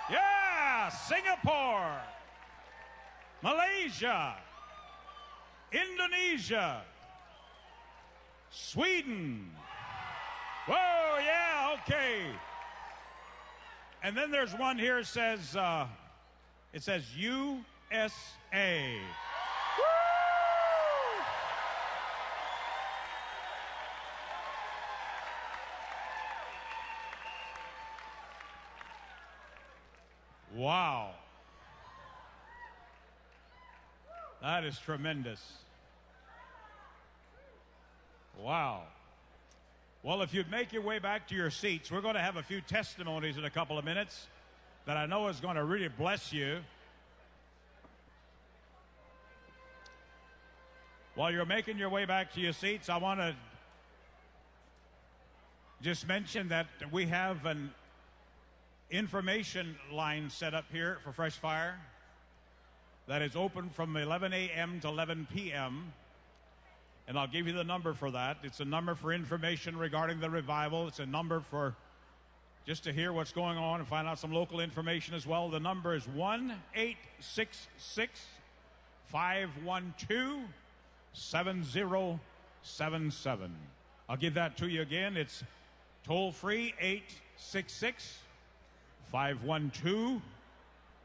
yeah, Singapore, Malaysia, Indonesia, Sweden. Whoa, yeah, okay. And then there's one here says, uh, it says USA. Wow. That is tremendous. Wow. Well, if you'd make your way back to your seats, we're going to have a few testimonies in a couple of minutes that I know is going to really bless you. While you're making your way back to your seats, I want to just mention that we have an information line set up here for Fresh Fire that is open from 11 a.m. to 11 p.m. And I'll give you the number for that. It's a number for information regarding the revival. It's a number for just to hear what's going on and find out some local information as well. The number is 1 866 512 7077. I'll give that to you again. It's toll free 866 512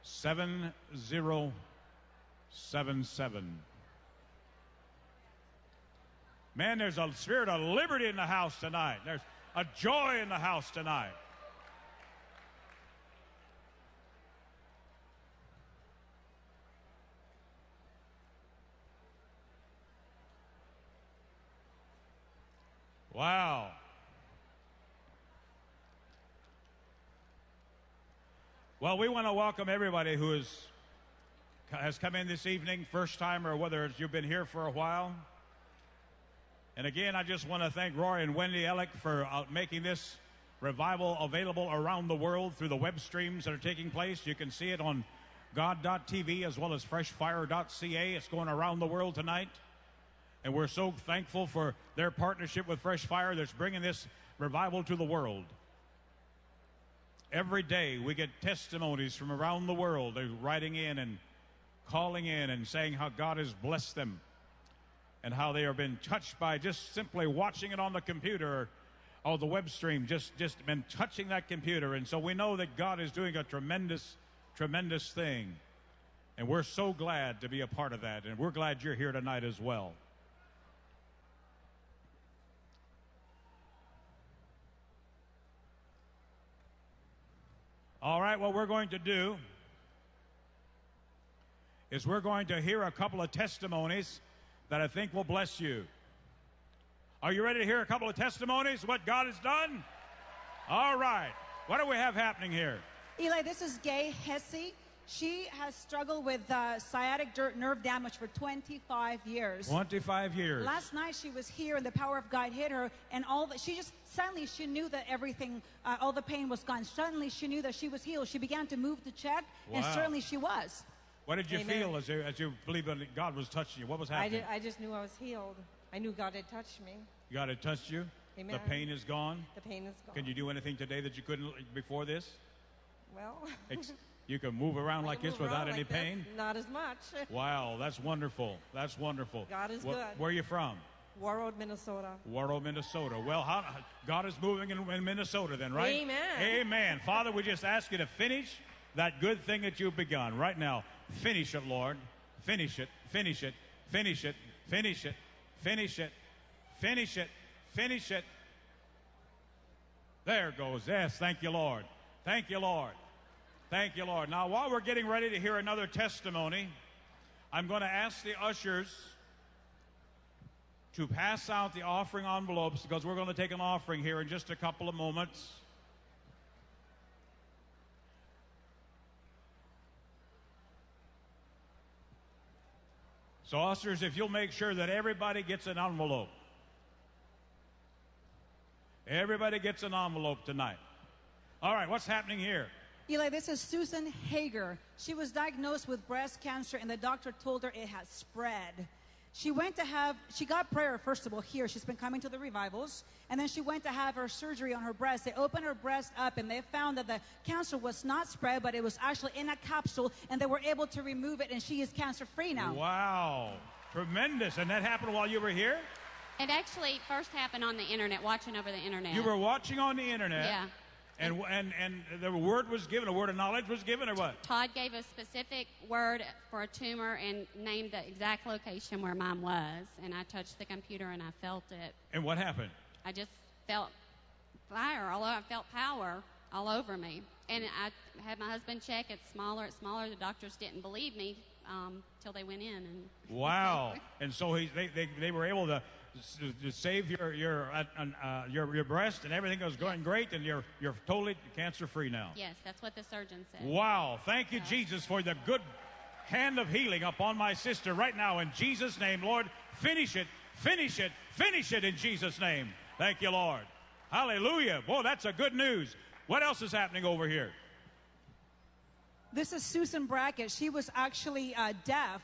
7077. Man, there's a spirit of liberty in the house tonight. There's a joy in the house tonight. Wow. Well, we want to welcome everybody who is, has come in this evening, first time or whether you've been here for a while. And again, I just want to thank Roy and Wendy Alec for uh, making this revival available around the world through the web streams that are taking place. You can see it on God.tv as well as freshfire.ca. It's going around the world tonight. And we're so thankful for their partnership with Fresh Fire that's bringing this revival to the world. Every day we get testimonies from around the world. They're writing in and calling in and saying how God has blessed them and how they have been touched by just simply watching it on the computer or the web stream, just, just been touching that computer. And so we know that God is doing a tremendous, tremendous thing. And we're so glad to be a part of that. And we're glad you're here tonight as well. All right, what we're going to do is we're going to hear a couple of testimonies that I think will bless you. Are you ready to hear a couple of testimonies, what God has done? All right. What do we have happening here? Eli, this is Gay Hesse. She has struggled with uh, sciatic nerve damage for 25 years. 25 years. Last night she was here and the power of God hit her and all that she just suddenly she knew that everything uh, all the pain was gone. Suddenly she knew that she was healed. She began to move to check and certainly she was. What did you Amen. feel as you, as you believed that God was touching you? What was I, happening? did, I just knew I was healed. I knew God had touched me. God had touched you? Amen. The pain is gone? The pain is gone. Can you do anything today that you couldn't before this? Well, *laughs* you can move around like this without any like this. pain? Not as much. *laughs* Wow, that's wonderful. That's wonderful. God is Wh- good. Where are you from? Warroad, Minnesota. Warrow, Minnesota. Well, how, God is moving in, in Minnesota then, right? Amen. Amen. Father, we just ask you to finish that good thing that you've begun right now. Finish it, Lord. Finish it. Finish it. Finish it. Finish it. Finish it. Finish it. Finish it. There goes. Yes, thank you, Lord. Thank you, Lord. Thank you, Lord. Now, while we're getting ready to hear another testimony, I'm going to ask the ushers to pass out the offering envelopes because we're going to take an offering here in just a couple of moments. So, ushers, if you'll make sure that everybody gets an envelope. Everybody gets an envelope tonight. All right, what's happening here? Eli, this is Susan Hager. She was diagnosed with breast cancer, and the doctor told her it had spread. She went to have, she got prayer, first of all, here. She's been coming to the revivals. And then she went to have her surgery on her breast. They opened her breast up, and they found that the cancer was not spread, but it was actually in a capsule, and they were able to remove it, and she is cancer free now. Wow, tremendous. And that happened while you were here? It actually first happened on the internet, watching over the internet. You were watching on the internet. Yeah. And, and, and the word was given, a word of knowledge was given, or what? Todd gave a specific word for a tumor and named the exact location where mine was. And I touched the computer and I felt it. And what happened? I just felt fire, over, I felt power all over me. And I had my husband check. It's smaller, it's smaller. The doctors didn't believe me um, they went in. And Wow. *laughs* and so he, they, they, they were able to save your, your, uh, uh, your, your breast and everything was going great and you're, you're totally cancer free now. yes, that's what the surgeon said. Wow. Thank you, Jesus, for the good hand of healing upon my sister right now in Jesus' name. Lord, finish it, finish it, finish it in Jesus' name. Thank you, Lord. Hallelujah. Boy, that's a good news. What else is happening over here? This is Susan Brackett. She was actually uh, deaf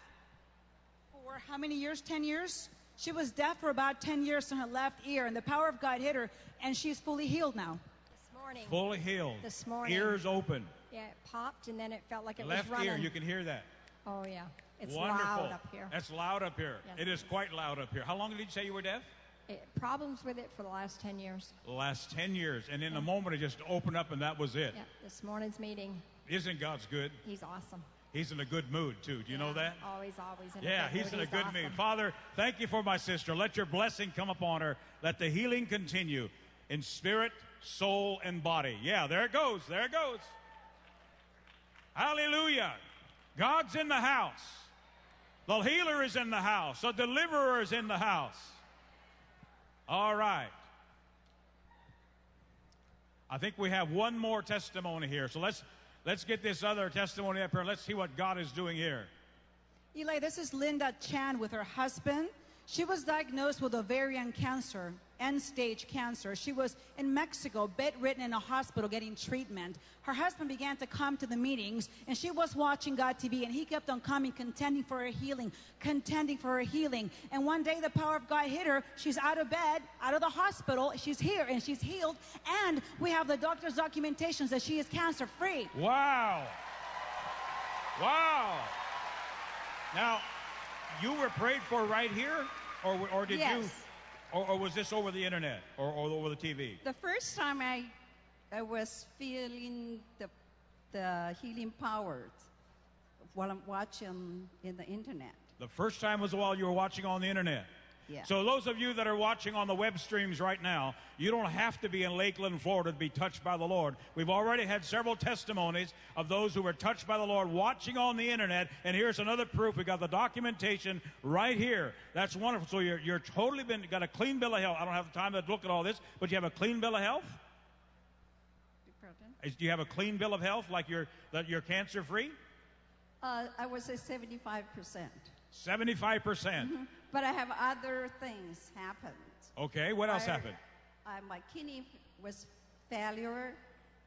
for how many years? 10 years? She was deaf for about 10 years in her left ear, and the power of God hit her, and she's fully healed now. This morning. Fully healed. This morning. Ears open. Yeah, it popped and then it felt like it Left was running. Left ear, you can hear that. Oh yeah, it's Wonderful. loud up here. That's loud up here. Yes, it is it is. quite loud up here. How long did you say you were deaf? It, problems with it for the last ten years. The last 10 years. And in a moment, it just opened up and that was it. Yeah, this morning's meeting, Isn't God's good? he's awesome. He's in a good mood, too. Do you know that? Always, always. In Yeah, a good Yeah, he's in mood. a good awesome. mood. Father, thank you for my sister. Let your blessing come upon her. Let the healing continue in spirit, soul, and body. Yeah, there it goes. There it goes. Hallelujah. God's in the house. The healer is in the house. The deliverer is in the house. All right. I think we have one more testimony here. So let's let's get this other testimony up here. Let's see what God is doing here. Eli, this is Linda Chan with her husband. She was diagnosed with ovarian cancer, end stage cancer. She was in Mexico, bedridden in a hospital getting treatment. Her husband began to come to the meetings, and she was watching God TV, and he kept on coming, contending for her healing, contending for her healing. And one day, the power of God hit her. She's out of bed, out of the hospital. She's here, and she's healed. And we have the doctor's documentations that she is cancer free. Wow. Wow. Now, you were prayed for right here, or, or did you, Yes. Or, or was this over the internet or, or over the TV? The first time I, I was feeling the, the healing powers while I'm watching in the internet. The first time was while you were watching on the internet. Yeah. So those of you that are watching on the web streams right now, you don't have to be in Lakeland, Florida to be touched by the Lord. We've already had several testimonies of those who were touched by the Lord watching on the internet. And here's another proof. We got the documentation right here. That's wonderful. So you're, you're totally been got a clean bill of health. I don't have the time to look at all this, but you have a clean bill of health. Is, do you have a clean bill of health, like you're that you're cancer free? Uh, I would say 75%. Seventy-five percent. But I have other things happened. Okay. What else I- happened? Uh, my kidney was failure.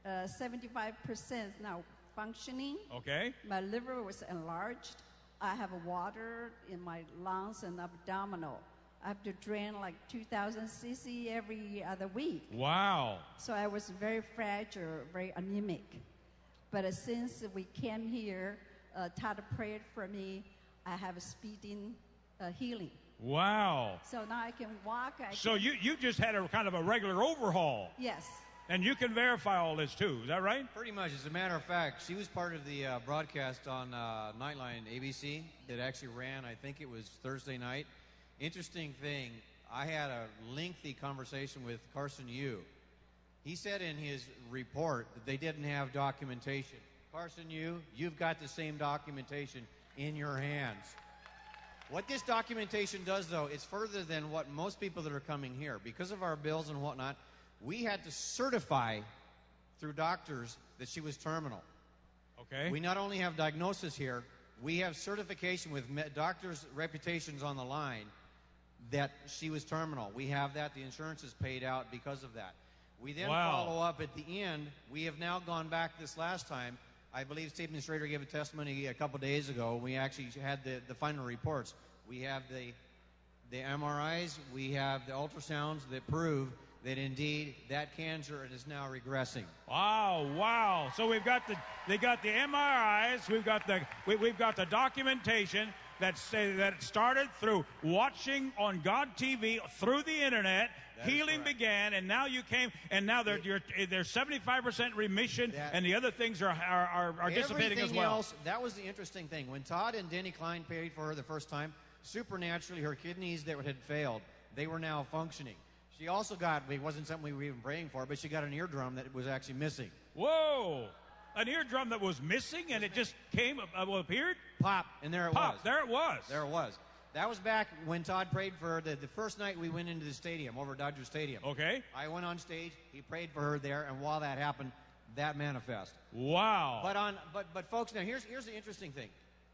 Uh, 75% now functioning. Okay. My liver was enlarged. I have water in my lungs and abdominal. I have to drain like 2,000 cc every other week. Wow. So I was very fragile, very anemic. But uh, since we came here, uh, Todd prayed for me. I have a speeding uh, healing. Wow. So now I can walk. I So can, you you just had a kind of a regular overhaul, yes. and you can verify all this too. Is that right? Pretty much. As a matter of fact, she was part of the uh, broadcast on uh, Nightline ABC that actually ran, I think it was Thursday night. Interesting thing, I had a lengthy conversation with Carson Yu. He said in his report that they didn't have documentation. Carson Yu, you've got the same documentation in your hands. What this documentation does, though, is further than what most people that are coming here. Because of our bills and whatnot, we had to certify through doctors that she was terminal. Okay. We not only have diagnosis here, we have certification with doctors' reputations on the line that she was terminal. We have that. The insurance is paid out because of that. We then Wow. follow up at the end. We have now gone back this last time. I believe Stephen Strader gave a testimony a couple days ago. We actually had the, the final reports. We have the the MRIs, we have the ultrasounds that prove that indeed that cancer is now regressing. Wow, wow. So we've got the they got the MRIs, we've got the we, we've got the documentation that say that started through watching on God TV through the internet. That Healing began, and now you came, and now they're, you're, there's 75% remission, That- and the other things are are, are, are dissipating as well. else, that was the interesting thing. When Todd and Denny Klein paid for her the first time, supernaturally her kidneys that had failed, they were now functioning. She also got, it wasn't something we were even praying for, but she got an eardrum that was actually missing. Whoa! An eardrum that was missing, and it just came, uh, appeared. Pop, and there it Pop! was. There it was. There it was. That was back when Todd prayed for her the, the first night we went into the stadium, over Dodger Stadium. Okay. I went on stage, he prayed for her there, and while that happened, that manifest. Wow. But on but but folks, now here's here's the interesting thing.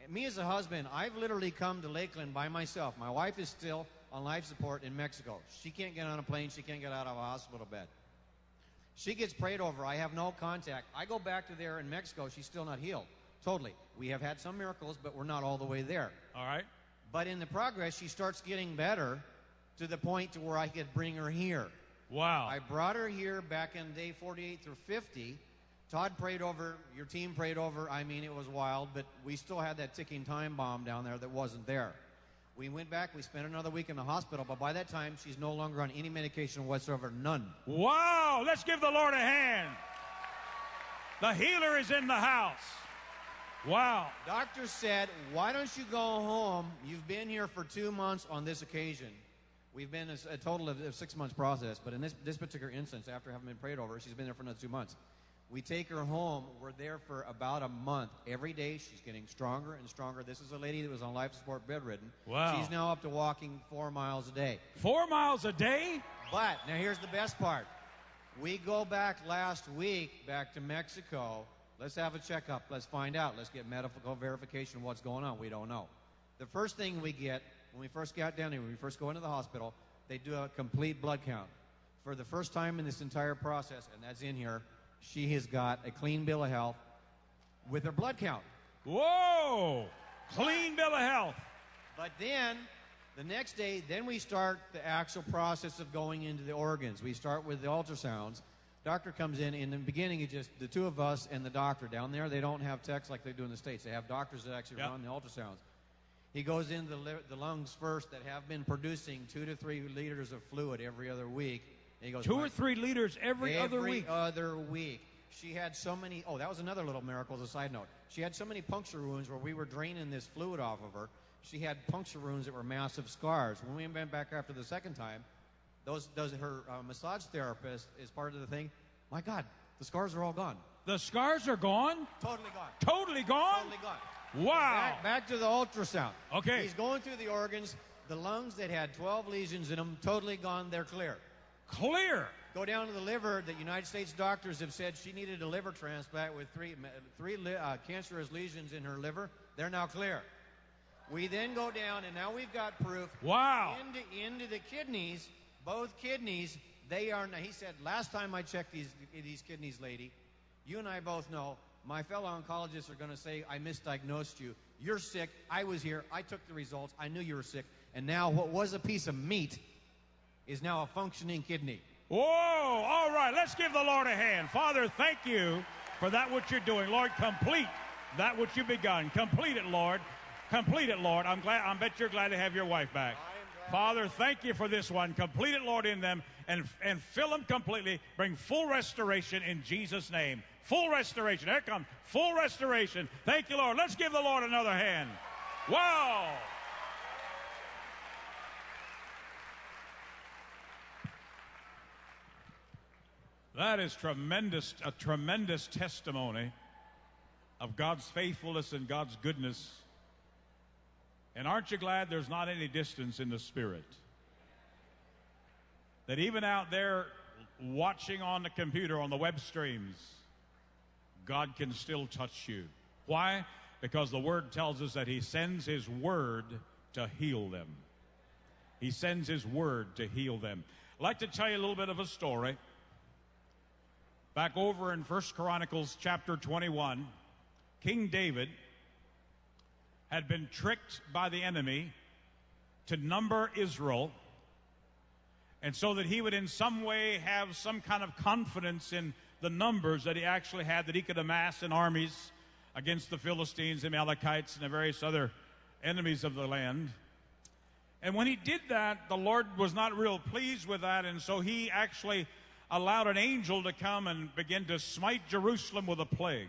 Me as a husband, I've literally come to Lakeland by myself. My wife is still on life support in Mexico. She can't get on a plane. She can't get out of a hospital bed. She gets prayed over. I have no contact. I go back to there in Mexico. She's still not healed. Totally. We have had some miracles, but we're not all the way there. All right. But in the progress, she starts getting better to the point to where I could bring her here. Wow. I brought her here back in day 48 through 50. Todd prayed over, your team prayed over. I mean, it was wild, but we still had that ticking time bomb down there that wasn't there. We went back, we spent another week in the hospital, but by that time, she's no longer on any medication whatsoever, none. Wow, let's give the Lord a hand. The healer is in the house. Wow. Doctor said, Why don't you go home? You've been here for two months on this occasion. We've been a, a total of a six months process, but in this, this particular instance, after having been prayed over, she's been there for another two months. We take her home. We're there for about a month. Every day, she's getting stronger and stronger. This is a lady that was on life support bedridden. Wow. She's now up to walking four miles a day. Four miles a day? But now here's the best part. We go back last week back to Mexico. Let's have a checkup. Let's find out. Let's get medical verification of what's going on. We don't know. The first thing we get when we first got down here, when we first go into the hospital, they do a complete blood count. For the first time in this entire process, and that's in here, she has got a clean bill of health with her blood count. Whoa! Clean bill of health. But then the next day, then we start the actual process of going into the organs. We start with the ultrasounds. Doctor comes in. In the beginning, it's just the two of us and the doctor. Down there, they don't have techs like they do in the States. They have doctors that actually Yep. run the ultrasounds. He goes into the, the lungs first that have been producing two to three liters of fluid every other week. And he goes, Two or three liters every, other week. other week. She had so many. Oh, that was another little miracle as a side note. She had so many puncture wounds where we were draining this fluid off of her. she had puncture wounds that were massive scars. When we went back after the second time, those, those her uh, massage therapist is part of the thing. My God, the scars are all gone. The scars are gone? Totally gone. Totally gone? Totally gone. Wow. Back, back to the ultrasound. Okay. He's going through the organs. The lungs that had 12 lesions in them, totally gone. They're clear. Clear. Go down to the liver. The United States doctors have said she needed a liver transplant with three, three uh, cancerous lesions in her liver. They're now clear. We then go down, and now we've got proof. Wow. Into, into the kidneys, both kidneys, they are. Now he said, last time I checked these these kidneys, lady, you and I both know my fellow oncologists are going to say I misdiagnosed you. You're sick. I was here. I took the results. I knew you were sick. And now what was a piece of meat is now a functioning kidney. Whoa! All right, let's give the Lord a hand. Father, thank you for that what you're doing. Lord, complete that which you've begun. Complete it, Lord. Complete it, Lord. I'm glad. I bet you're glad to have your wife back. Father, thank you for this one. Complete it, Lord, in them and, and fill them completely. Bring full restoration in Jesus' name. Full restoration. There it comes. Full restoration. Thank you, Lord. Let's give the Lord another hand. Wow. That is tremendous, a tremendous testimony of God's faithfulness and God's goodness. And aren't you glad there's not any distance in the Spirit? That even out there watching on the computer, on the web streams, God can still touch you. Why? Because the Word tells us that He sends His Word to heal them. He sends His Word to heal them. I'd like to tell you a little bit of a story. Back over in First Chronicles chapter 21, King David had been tricked by the enemy to number Israel, and so that he would in some way have some kind of confidence in the numbers that he actually had, that he could amass in armies against the Philistines, Amalekites, and the various other enemies of the land. And when he did that, the Lord was not real pleased with that, and so he actually allowed an angel to come and begin to smite Jerusalem with a plague.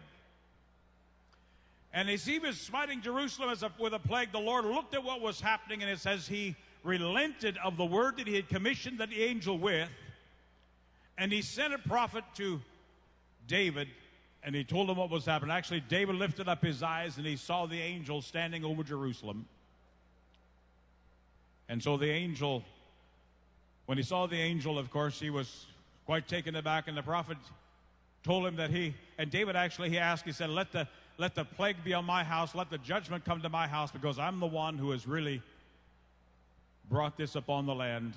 And as he was smiting Jerusalem as a, with a plague, the Lord looked at what was happening, and it says he relented of the word that he had commissioned the angel with, and he sent a prophet to David, and he told him what was happening. Actually, David lifted up his eyes, and he saw the angel standing over Jerusalem. And so the angel, when he saw the angel, of course, he was quite taken aback, and the prophet told him that he, and David actually, he asked, he said, let the, let the plague be on my house, let the judgment come to my house, because I'm the one who has really brought this upon the land.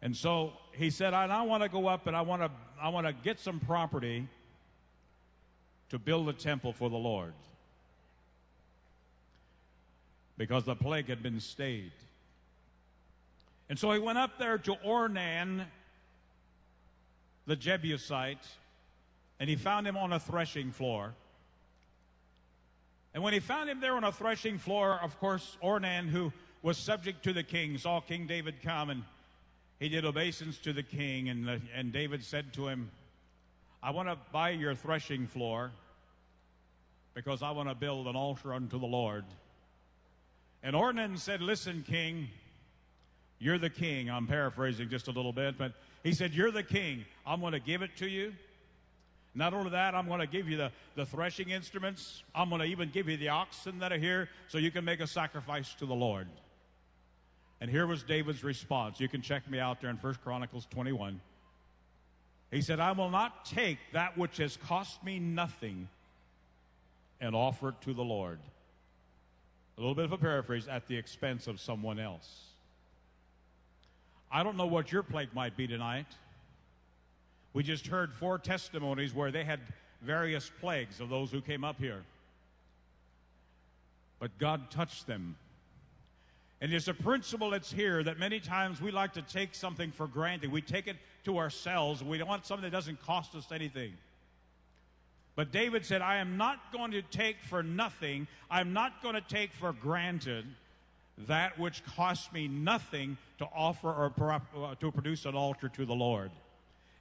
And so he said, I, I want to go up and I want to, I want to get some property to build a temple for the Lord. Because the plague had been stayed. And so he went up there to Ornan, the Jebusite, and he found him on a threshing floor. And when he found him there on a threshing floor, of course, Ornan, who was subject to the king, saw King David come and he did obeisance to the king. And, the, and David said to him, I want to buy your threshing floor because I want to build an altar unto the Lord. And Ornan said, Listen, king, you're the king. I'm paraphrasing just a little bit, but he said, You're the king. I'm going to give it to you. Not only that, I'm going to give you the, the threshing instruments. I'm going to even give you the oxen that are here so you can make a sacrifice to the Lord. And here was David's response. You can check me out there in 1 Chronicles 21. He said, I will not take that which has cost me nothing and offer it to the Lord. A little bit of a paraphrase at the expense of someone else. I don't know what your plague might be tonight. We just heard four testimonies where they had various plagues of those who came up here. But God touched them. And there's a principle that's here that many times we like to take something for granted. We take it to ourselves. We want something that doesn't cost us anything. But David said, I am not going to take for nothing, I'm not going to take for granted that which cost me nothing to offer or pro- uh, to produce an altar to the Lord.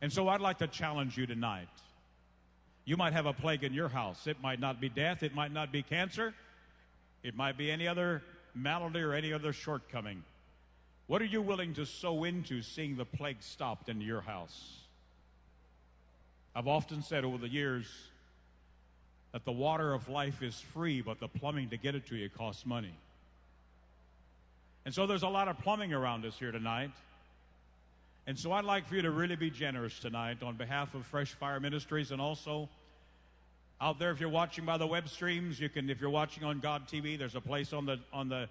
And so I'd like to challenge you tonight. You might have a plague in your house. It might not be death, it might not be cancer, It might be any other malady or any other shortcoming. What are you willing to sow into seeing the plague stopped in your house? I've often said over the years that the water of life is free, but the plumbing to get it to you costs money. And so there's a lot of plumbing around us here tonight. And so I'd like for you to really be generous tonight on behalf of Fresh Fire Ministries and also out there if you're watching by the web streams, you can if you're watching on God TV, there's a place on the on the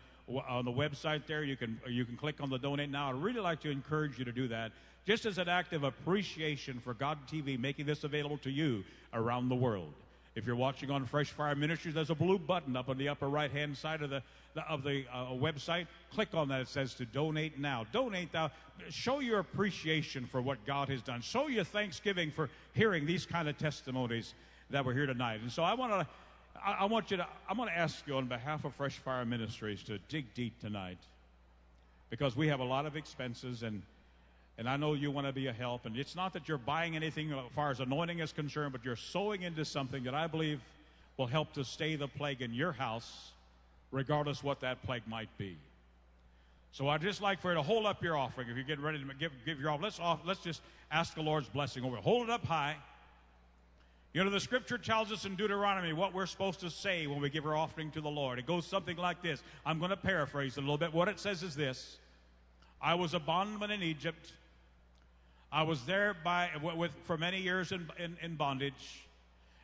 on the website there you can you can click on the donate now. I'd really like to encourage you to do that just as an act of appreciation for God TV making this available to you around the world. If you're watching on Fresh Fire Ministries, there's a blue button up on the upper right hand side of the, of the uh, website. Click on that. It says to donate now. Donate now. Show your appreciation for what God has done. Show your thanksgiving for hearing these kind of testimonies that we're here tonight. And so I want to. I, I want you to. I'm going to ask you on behalf of Fresh Fire Ministries to dig deep tonight, because we have a lot of expenses and and I know you want to be a help. And it's not that you're buying anything as far as anointing is concerned, but you're sowing into something that I believe will help to stay the plague in your house, regardless what that plague might be. So I'd just like for you to hold up your offering. If you're getting ready to give, give your offering, let's, off, let's just ask the Lord's blessing over it. Hold it up high. You know, the scripture tells us in Deuteronomy what we're supposed to say when we give our offering to the Lord. It goes something like this. I'm going to paraphrase it a little bit. What it says is this I was a bondman in Egypt I was there by, with, for many years in, in, in bondage.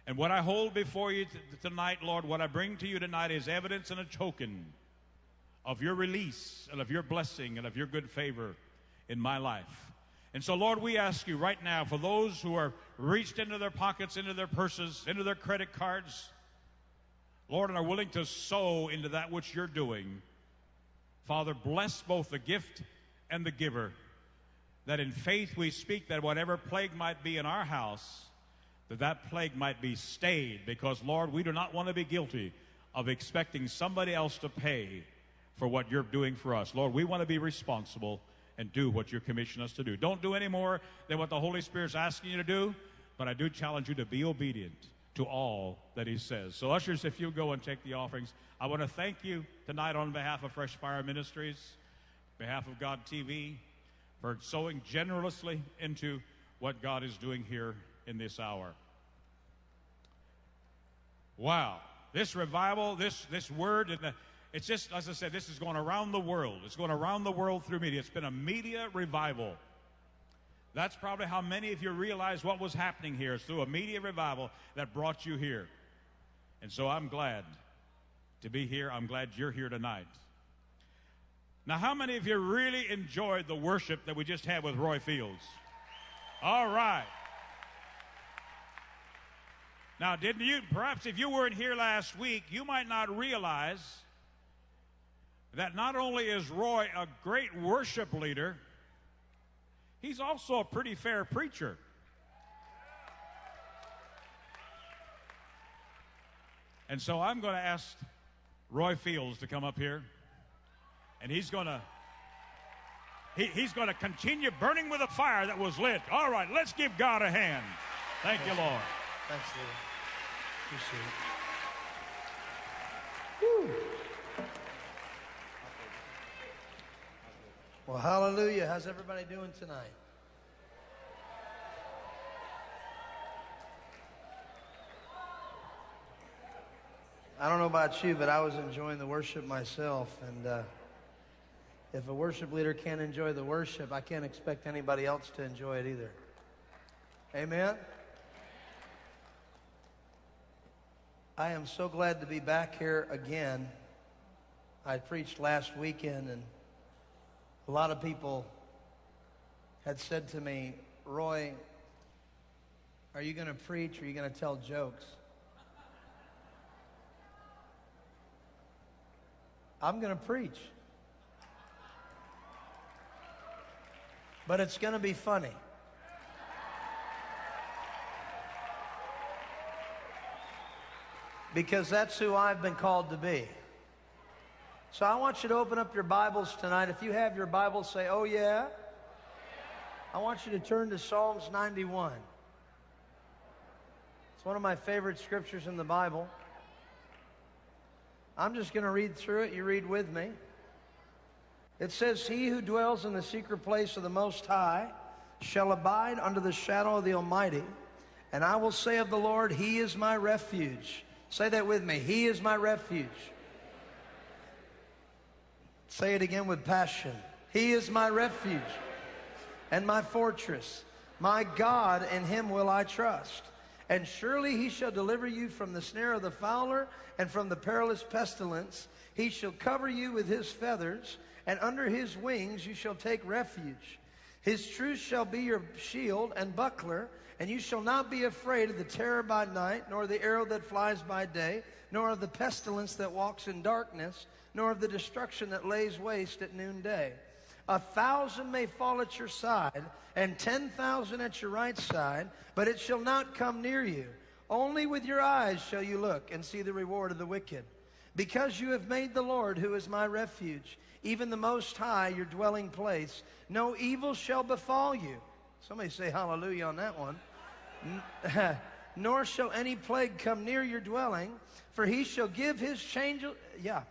And what I hold before you tonight, Lord, what I bring to you tonight is evidence and a token of your release and of your blessing and of your good favor in my life. And so, Lord, we ask you right now for those who are reached into their pockets, into their purses, into their credit cards, Lord, and are willing to sow into that which you're doing. Father, bless both the gift and the giver that in faith we speak that whatever plague might be in our house, that that plague might be stayed because, Lord, we do not want to be guilty of expecting somebody else to pay for what you're doing for us. Lord, we want to be responsible and do what you commission us to do. Don't do any more than what the Holy Spirit's asking you to do, but I do challenge you to be obedient to all that he says. So, ushers, if you go and take the offerings, I want to thank you tonight on behalf of Fresh Fire Ministries, behalf of God TV, for sowing generously into what God is doing here in this hour. Wow. This revival, this, this word, and it's just, as I said, this is going around the world. It's going around the world through media. It's been a media revival. That's probably how many of you realize what was happening here. It's through a media revival that brought you here. And so I'm glad to be here. I'm glad you're here tonight. Now, how many of you really enjoyed the worship that we just had with Roy Fields? All right. Now, didn't you, perhaps if you weren't here last week, you might not realize that not only is Roy a great worship leader, he's also a pretty fair preacher. And so I'm going to ask Roy Fields to come up here and he's going to he, he's going to continue burning with a fire that was lit. All right, let's give God a hand. Thank you, Lord. Thanks, Lord. Appreciate it. Well, hallelujah. How's everybody doing tonight? I don't know about you, but I was enjoying the worship myself, and uh, if a worship leader can't enjoy the worship, I can't expect anybody else to enjoy it either. Amen? I am so glad to be back here again. I preached last weekend, and a lot of people had said to me, Roy, are you going to preach or are you going to tell jokes? I'm going to preach. But it's going to be funny. Because that's who I've been called to be. So I want you to open up your Bibles tonight. If you have your Bible, say, Oh, yeah. I want you to turn to Psalms 91. It's one of my favorite scriptures in the Bible. I'm just going to read through it. You read with me. It says, He who dwells in the secret place of the Most High shall abide under the shadow of the Almighty. And I will say of the Lord, He is my refuge. Say that with me. He is my refuge. Say it again with passion. He is my refuge and my fortress. My God, in him will I trust. And surely he shall deliver you from the snare of the fowler and from the perilous pestilence. He shall cover you with his feathers, and under his wings you shall take refuge. His truth shall be your shield and buckler, and you shall not be afraid of the terror by night, nor the arrow that flies by day, nor of the pestilence that walks in darkness, nor of the destruction that lays waste at noonday. A thousand may fall at your side, and ten thousand at your right side, but it shall not come near you. Only with your eyes shall you look and see the reward of the wicked. Because you have made the Lord, who is my refuge, even the Most High, your dwelling place, no evil shall befall you. Somebody say hallelujah on that one. *laughs* Nor shall any plague come near your dwelling, for he shall give his change. yeah,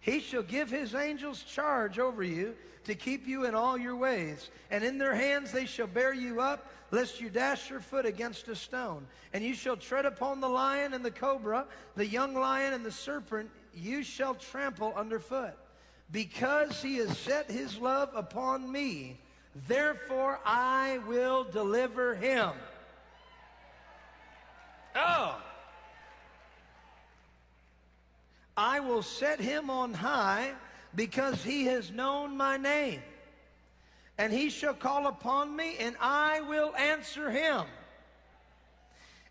he shall give his angels charge over you to keep you in all your ways. And in their hands they shall bear you up, lest you dash your foot against a stone. And you shall tread upon the lion and the cobra, the young lion and the serpent, you shall trample underfoot. Because he has set his love upon me, therefore I will deliver him. Oh! I will set him on high because he has known my name. And he shall call upon me, and I will answer him.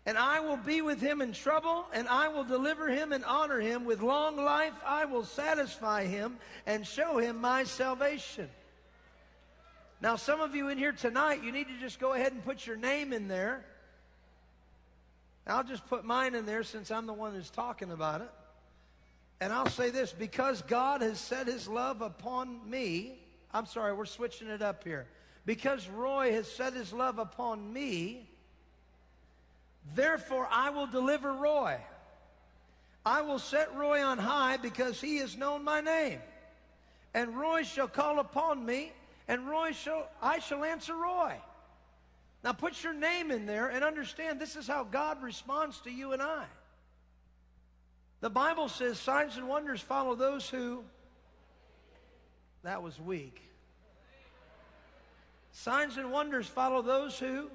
And I will be with him in trouble, and I will deliver him and honor him. With long life I will satisfy him and show him my salvation. Now, some of you in here tonight, you need to just go ahead and put your name in there. I'll just put mine in there since I'm the one who's talking about it. And I'll say this because God has set his love upon me, I'm sorry, we're switching it up here. Because Roy has set his love upon me, therefore I will deliver Roy. I will set Roy on high because he has known my name. And Roy shall call upon me, and Roy shall I shall answer Roy. Now put your name in there and understand this is how God responds to you and I. The Bible says signs and wonders follow those who. That was weak. Signs and wonders follow those who.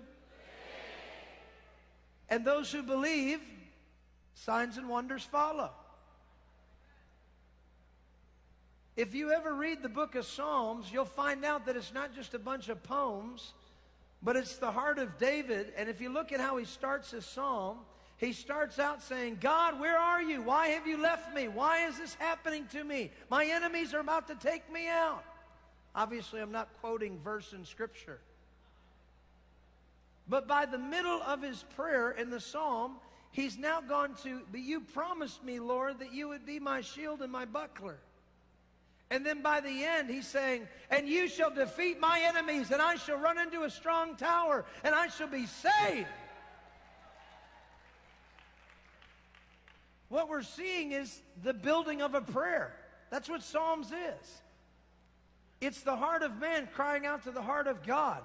And those who believe, signs and wonders follow. If you ever read the book of Psalms, you'll find out that it's not just a bunch of poems, but it's the heart of David. And if you look at how he starts his psalm, he starts out saying, God, where are you? Why have you left me? Why is this happening to me? My enemies are about to take me out. Obviously, I'm not quoting verse in Scripture. But by the middle of his prayer in the psalm, he's now gone to, But you promised me, Lord, that you would be my shield and my buckler. And then by the end, he's saying, And you shall defeat my enemies, and I shall run into a strong tower, and I shall be saved. What we're seeing is the building of a prayer. That's what Psalms is. It's the heart of man crying out to the heart of God.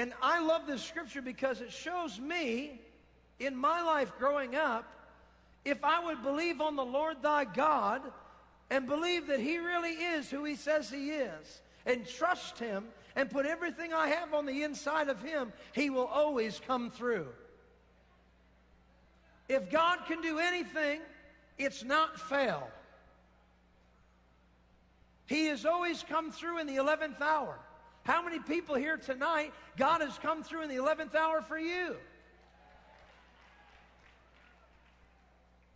And I love this scripture because it shows me in my life growing up, if I would believe on the Lord thy God and believe that he really is who he says he is and trust him and put everything I have on the inside of him, he will always come through. If God can do anything, it's not fail. He has always come through in the 11th hour. How many people here tonight, God has come through in the 11th hour for you?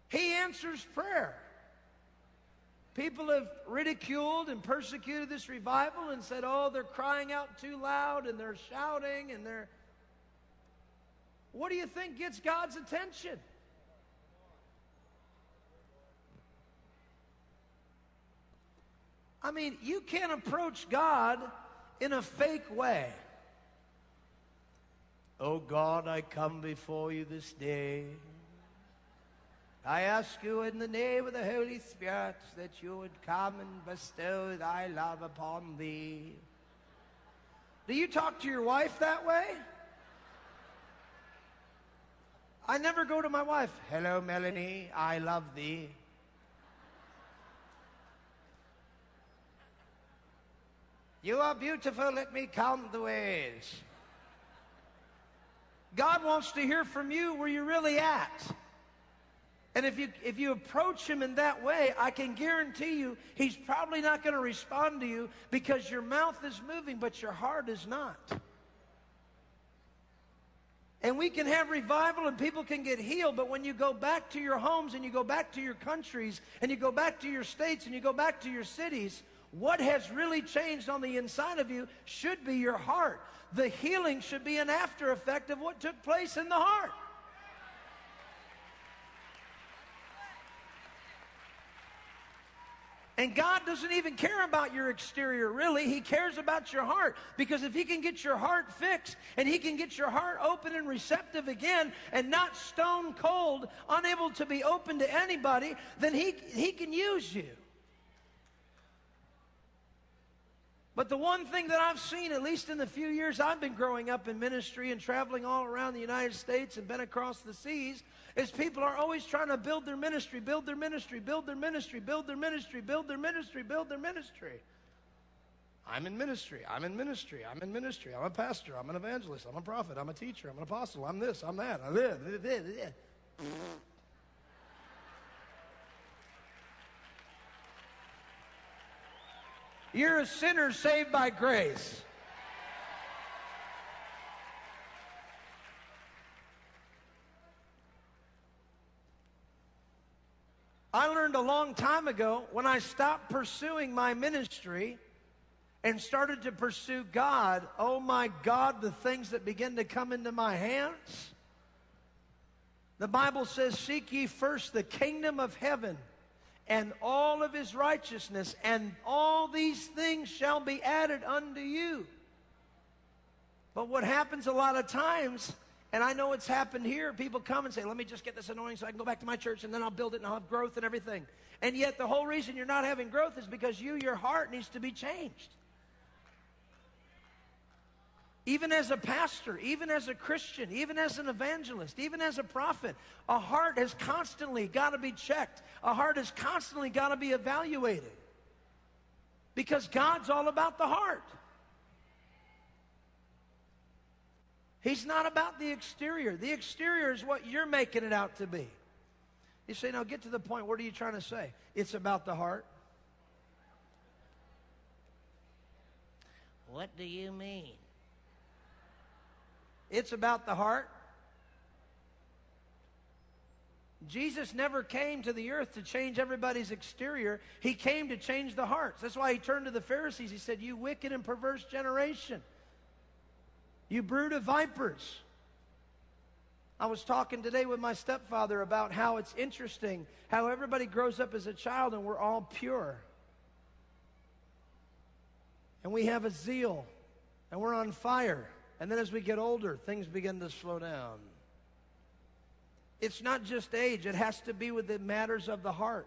He answers prayer. People have ridiculed and persecuted this revival and said, oh, they're crying out too loud and they're shouting and they're. What do you think gets God's attention? I mean, you can't approach God in a fake way. Oh God, I come before you this day. I ask you in the name of the Holy Spirit that you would come and bestow thy love upon thee. Do you talk to your wife that way? I never go to my wife, hello, Melanie, I love thee. You are beautiful, let me count the ways. God wants to hear from you where you're really at. And if you, if you approach him in that way, I can guarantee you he's probably not going to respond to you because your mouth is moving, but your heart is not. And we can have revival and people can get healed, but when you go back to your homes and you go back to your countries and you go back to your states and you go back to your cities, what has really changed on the inside of you should be your heart. The healing should be an after effect of what took place in the heart. And God doesn't even care about your exterior, really. He cares about your heart. Because if He can get your heart fixed and He can get your heart open and receptive again and not stone cold, unable to be open to anybody, then He, he can use you. But the one thing that I've seen, at least in the few years I've been growing up in ministry and traveling all around the United States and been across the seas, is people are always trying to build their ministry, build their ministry, build their ministry, build their ministry, build their ministry, build their ministry. I'm in ministry. I'm in ministry. I'm in ministry. I'm a pastor. I'm an evangelist. I'm a prophet. I'm a teacher. I'm an apostle. I'm this. I'm that. I'm this. You're a sinner saved by grace. I learned a long time ago when I stopped pursuing my ministry and started to pursue God. Oh my God, the things that begin to come into my hands. The Bible says, Seek ye first the kingdom of heaven and all of his righteousness, and all these things shall be added unto you. But what happens a lot of times, and I know it's happened here, people come and say, Let me just get this anointing so I can go back to my church and then I'll build it and I'll have growth and everything. And yet, the whole reason you're not having growth is because you, your heart, needs to be changed. Even as a pastor, even as a Christian, even as an evangelist, even as a prophet, a heart has constantly got to be checked. A heart has constantly got to be evaluated. Because God's all about the heart. He's not about the exterior. The exterior is what you're making it out to be. You say, now get to the point. What are you trying to say? It's about the heart. What do you mean? It's about the heart. Jesus never came to the earth to change everybody's exterior. He came to change the hearts. That's why he turned to the Pharisees. He said, You wicked and perverse generation, you brood of vipers. I was talking today with my stepfather about how it's interesting how everybody grows up as a child and we're all pure. And we have a zeal and we're on fire. And then as we get older, things begin to slow down. It's not just age, it has to be with the matters of the heart.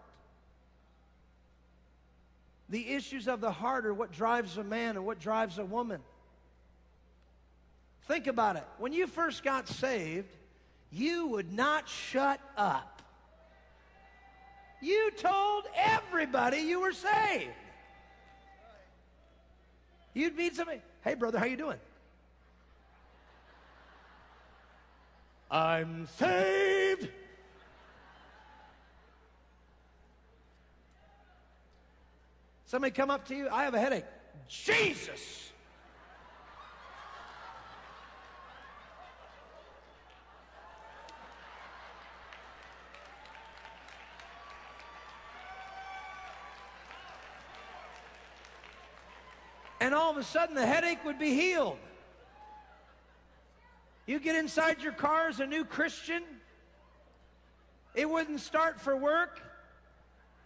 The issues of the heart are what drives a man and what drives a woman. Think about it. When you first got saved, you would not shut up. You told everybody you were saved. You'd meet somebody, hey brother, how you doing? I'm saved. Somebody come up to you, I have a headache. Jesus. And all of a sudden, the headache would be healed. You get inside your car as a new Christian, it wouldn't start for work.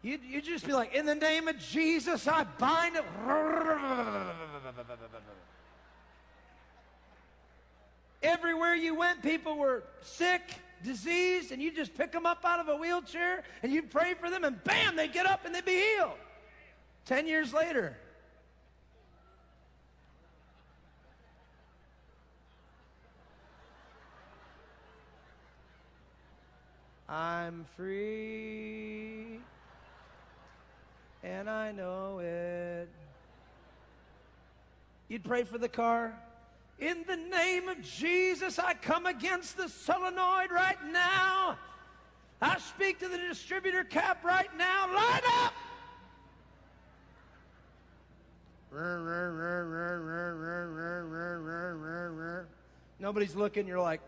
You'd, you'd just be like, in the name of Jesus, I bind it. Everywhere you went, people were sick, diseased, and you just pick them up out of a wheelchair and you pray for them, and bam, they get up and they be healed. Ten years later, I'm free, and I know it. You'd pray for the car. In the name of Jesus, I come against the solenoid right now. I speak to the distributor cap right now. Line up! Nobody's looking. You're like,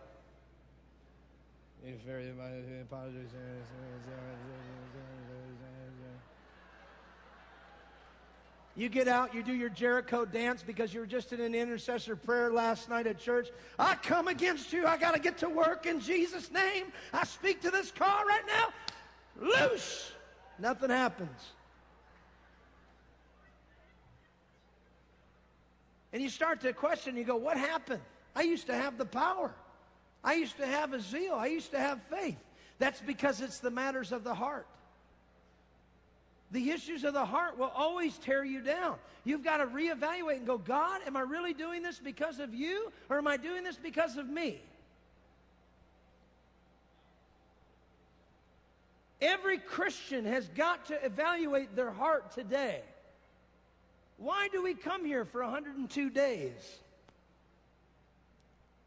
You get out, you do your Jericho dance because you were just in an intercessor prayer last night at church. I come against you. I got to get to work in Jesus' name. I speak to this car right now. Loose. Nothing happens. And you start to question, you go, What happened? I used to have the power. I used to have a zeal. I used to have faith. That's because it's the matters of the heart. The issues of the heart will always tear you down. You've got to reevaluate and go, God, am I really doing this because of you or am I doing this because of me? Every Christian has got to evaluate their heart today. Why do we come here for 102 days?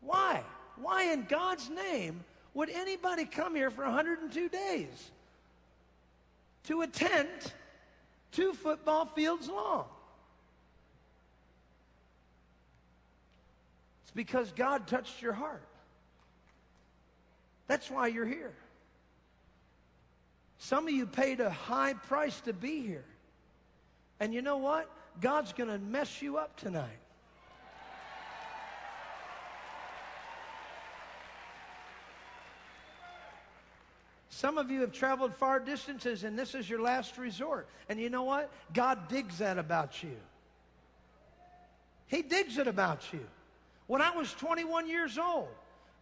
Why? Why in God's name would anybody come here for 102 days? To a tent two football fields long. It's because God touched your heart. That's why you're here. Some of you paid a high price to be here. And you know what? God's going to mess you up tonight. Some of you have traveled far distances and this is your last resort. And you know what? God digs that about you. He digs it about you. When I was 21 years old,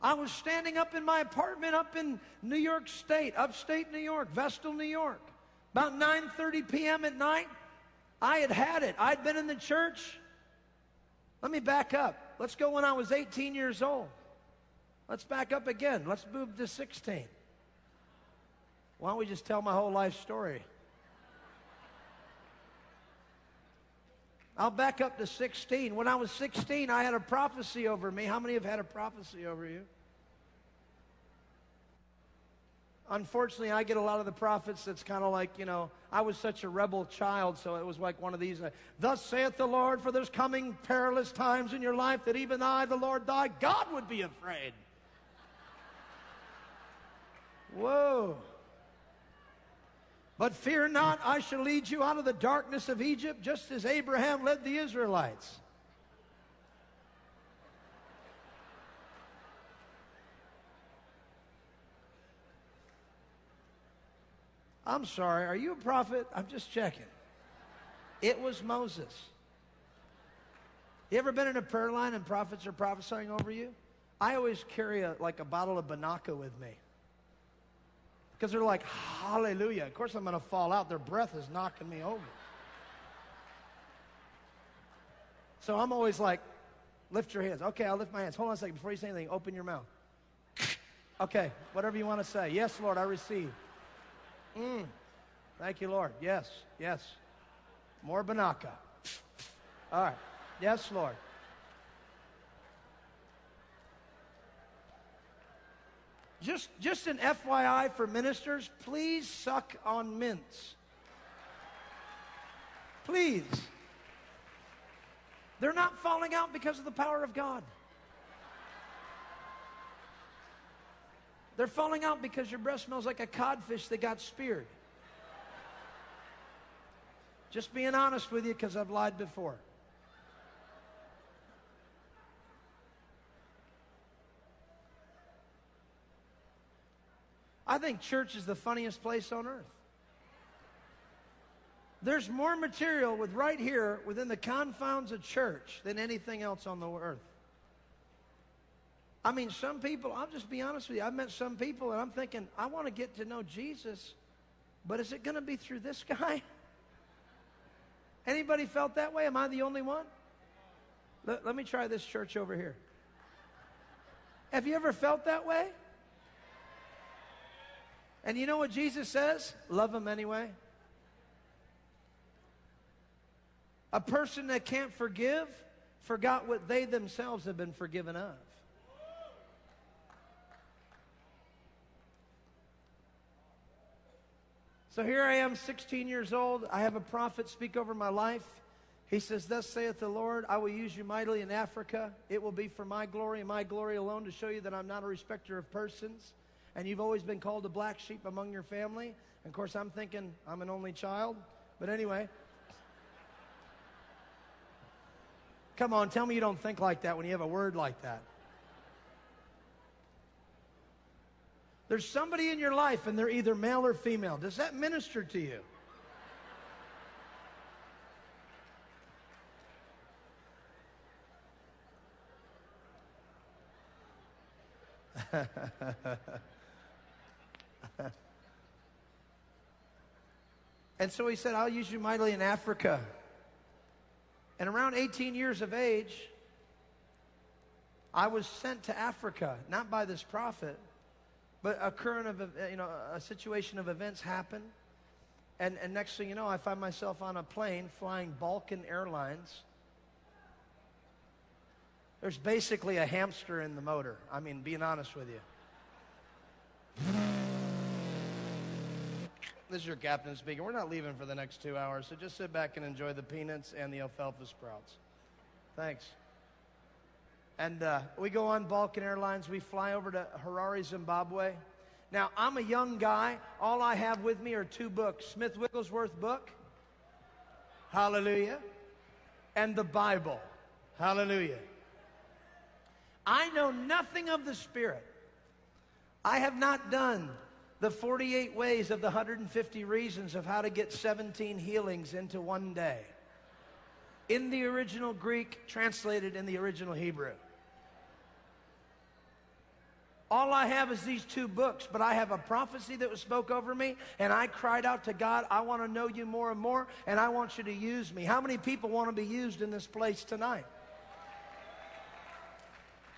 I was standing up in my apartment up in New York State, upstate New York, Vestal, New York. About 9:30 p.m. at night, I had had it. I'd been in the church. Let me back up. Let's go when I was 18 years old. Let's back up again. Let's move to 16. Why don't we just tell my whole life story? I'll back up to 16. When I was 16, I had a prophecy over me. How many have had a prophecy over you? Unfortunately, I get a lot of the prophets that's kind of like, you know, I was such a rebel child, so it was like one of these. Uh, Thus saith the Lord, for there's coming perilous times in your life that even I, the Lord thy God, would be afraid. Whoa. But fear not, I shall lead you out of the darkness of Egypt, just as Abraham led the Israelites. I'm sorry, are you a prophet? I'm just checking. It was Moses. You ever been in a prayer line and prophets are prophesying over you? I always carry a, like a bottle of Binaca with me. Because they're like, hallelujah. Of course, I'm going to fall out. Their breath is knocking me over. So I'm always like, lift your hands. Okay, I'll lift my hands. Hold on a second. Before you say anything, open your mouth. Okay, whatever you want to say. Yes, Lord, I receive. Mm. Thank you, Lord. Yes, yes. More Binaca. All right. Yes, Lord. Just, just an FYI for ministers, please suck on mints. Please. They're not falling out because of the power of God. They're falling out because your breath smells like a codfish that got speared. Just being honest with you because I've lied before. I think church is the funniest place on earth. There's more material with right here within the confines of church than anything else on the earth. I mean, some people, I'll just be honest with you, I've met some people and I'm thinking, I want to get to know Jesus, but is it going to be through this *laughs* guy? Anybody felt that way? Am I the only one? Let, let me try this church over here. Have you ever felt that way? And you know what Jesus says? Love them anyway. A person that can't forgive forgot what they themselves have been forgiven of. So here I am, 16 years old. I have a prophet speak over my life. He says, Thus saith the Lord, I will use you mightily in Africa. It will be for my glory and my glory alone to show you that I'm not a respecter of persons. And you've always been called a black sheep among your family. And of course, I'm thinking I'm an only child. But anyway, come on, tell me you don't think like that when you have a word like that. There's somebody in your life and they're either male or female. Does that minister to you? *laughs* *laughs* and so he said, I'll use you mightily in Africa. And around 18 years of age, I was sent to Africa, not by this prophet, but a current of, uh, you know, a situation of events happened. And, and next thing you know, I find myself on a plane flying Balkan Airlines. There's basically a hamster in the motor. I mean, being honest with you. This is your captain speaking. We're not leaving for the next two hours, so just sit back and enjoy the peanuts and the alfalfa sprouts. Thanks. And uh, we go on Balkan Airlines. We fly over to Harare, Zimbabwe. Now, I'm a young guy. All I have with me are two books Smith Wigglesworth book, Hallelujah, and the Bible, Hallelujah. I know nothing of the Spirit. I have not done the 48 ways of the 150 reasons of how to get 17 healings into one day. In the original Greek, translated in the original Hebrew. All I have is these two books, but I have a prophecy that was spoke over me, and I cried out to God, I want to know you more and more, and I want you to use me. How many people want to be used in this place tonight?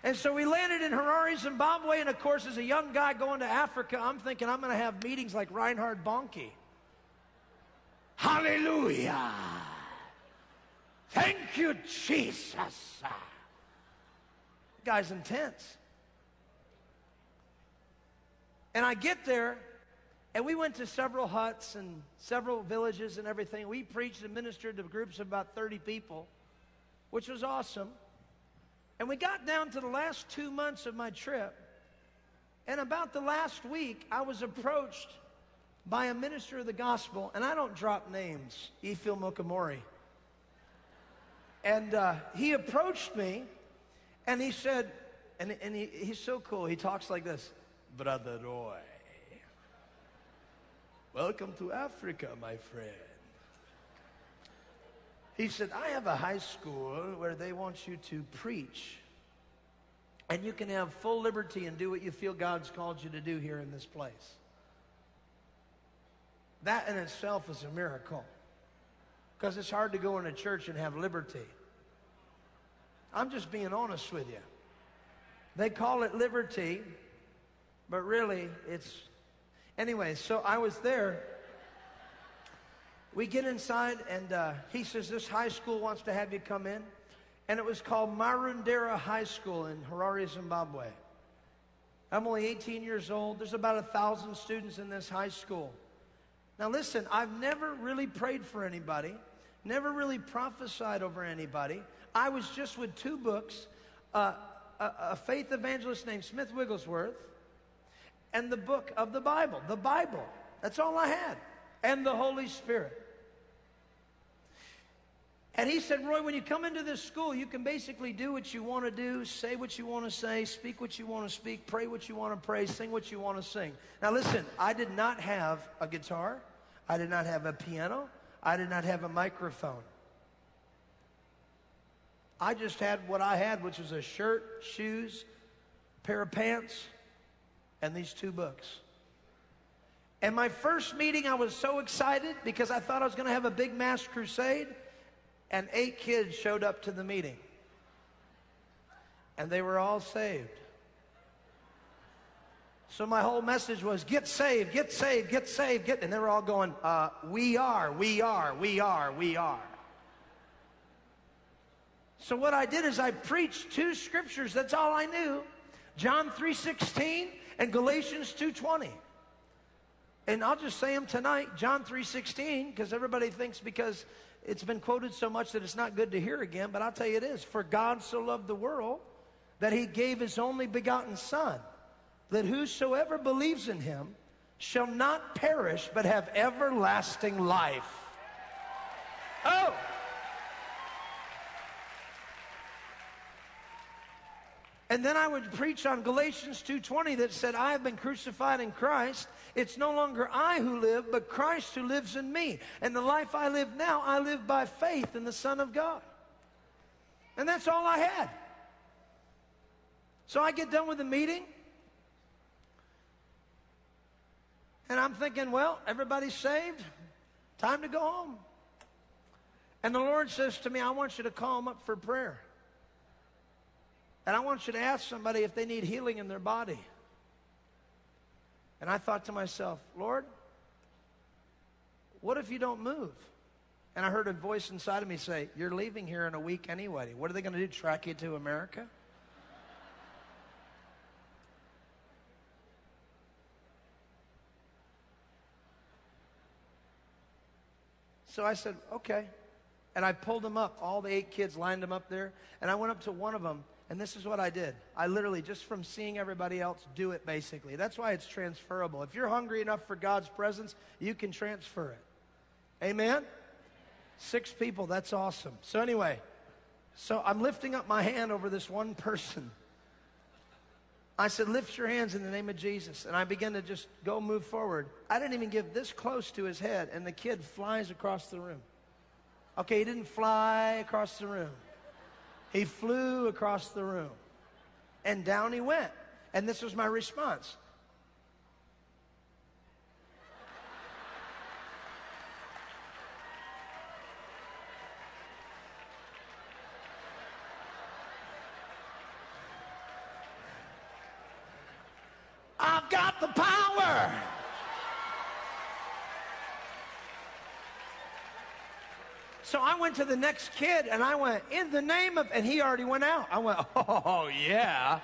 And so we landed in Harare, Zimbabwe, and of course, as a young guy going to Africa, I'm thinking I'm going to have meetings like Reinhard Bonnke. Hallelujah! Thank you, Jesus. The guy's intense. And I get there, and we went to several huts and several villages and everything. We preached and ministered to groups of about 30 people, which was awesome. And we got down to the last two months of my trip. And about the last week, I was approached by a minister of the gospel, and I don't drop names, Ephil Mukamori. And uh, he approached me, and he said, and, and he, he's so cool. He talks like this Brother Roy. Welcome to Africa, my friend. He said, I have a high school where they want you to preach. And you can have full liberty and do what you feel God's called you to do here in this place. That in itself is a miracle. Because it's hard to go in a church and have liberty. I'm just being honest with you. They call it liberty, but really it's. Anyway, so I was there. We get inside, and uh, he says, This high school wants to have you come in. And it was called Marondera High School in Harare, Zimbabwe. I'm only 18 years old. There's about a thousand students in this high school. Now, listen, I've never really prayed for anybody, never really prophesied over anybody. I was just with two books uh, a, a faith evangelist named Smith Wigglesworth and the book of the Bible. The Bible. That's all I had. And the Holy Spirit. And he said, Roy, when you come into this school, you can basically do what you want to do, say what you want to say, speak what you want to speak, pray what you want to pray, sing what you want to sing. Now, listen, I did not have a guitar, I did not have a piano, I did not have a microphone. I just had what I had, which was a shirt, shoes, pair of pants, and these two books. And my first meeting, I was so excited because I thought I was going to have a big mass crusade, and eight kids showed up to the meeting. And they were all saved. So my whole message was get saved, get saved, get saved, get. And they were all going, uh, we are, we are, we are, we are. So what I did is I preached two scriptures. That's all I knew. John 3:16 and Galatians 2:20. And I'll just say them tonight. John 3:16 because everybody thinks because it's been quoted so much that it's not good to hear again, but I'll tell you it is. For God so loved the world that he gave his only begotten son that whosoever believes in him shall not perish but have everlasting life. Oh! And then I would preach on Galatians 2:20 that said, "I have been crucified in Christ. It's no longer I who live, but Christ who lives in me. And the life I live now, I live by faith in the Son of God." And that's all I had. So I get done with the meeting, and I'm thinking, well, everybody's saved. Time to go home. And the Lord says to me, I want you to call them up for prayer. And I want you to ask somebody if they need healing in their body. And I thought to myself, Lord, what if you don't move? And I heard a voice inside of me say, You're leaving here in a week anyway. What are they going to do? Track you to America? So I said, Okay. And I pulled them up. All the eight kids lined them up there. And I went up to one of them and this is what I did. I literally, just from seeing everybody else do it, basically. That's why it's transferable. If you're hungry enough for God's presence, you can transfer it. Amen? Six people, that's awesome. So, anyway, so I'm lifting up my hand over this one person. I said, Lift your hands in the name of Jesus. And I began to just go move forward. I didn't even get this close to his head, and the kid flies across the room. Okay, he didn't fly across the room. He flew across the room. And down he went. And this was my response. I've got the power. So I went to the next kid and I went, in the name of, and he already went out. I went, *laughs* oh, yeah.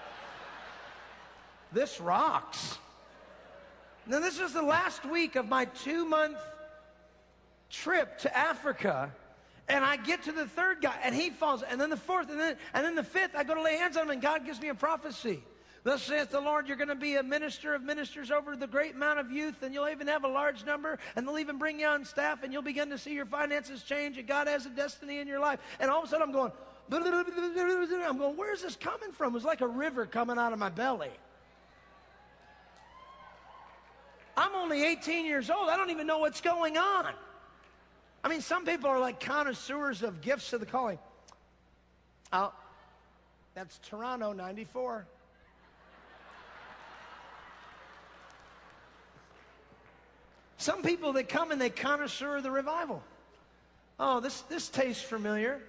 This rocks. Now, this is the last week of my two month trip to Africa. And I get to the third guy and he falls. And then the fourth, and then, and then the fifth, I go to lay hands on him and God gives me a prophecy. Thus saith the Lord, you're going to be a minister of ministers over the great amount of youth, and you'll even have a large number, and they'll even bring you on staff, and you'll begin to see your finances change, and God has a destiny in your life. And all of a sudden, I'm going, I'm going, where's this coming from? It was like a river coming out of my belly. I'm only 18 years old. I don't even know what's going on. I mean, some people are like connoisseurs of gifts of the calling. Oh, that's Toronto 94. Some people that come and they connoisseur the revival. Oh, this, this tastes familiar.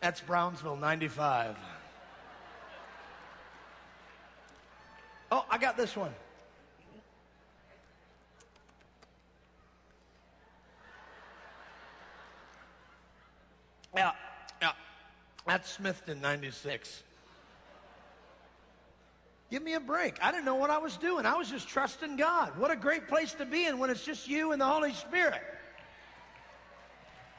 That's Brownsville 95. Oh, I got this one. Yeah, yeah. That's Smithton 96. Give me a break. I didn't know what I was doing. I was just trusting God. What a great place to be in when it's just you and the Holy Spirit.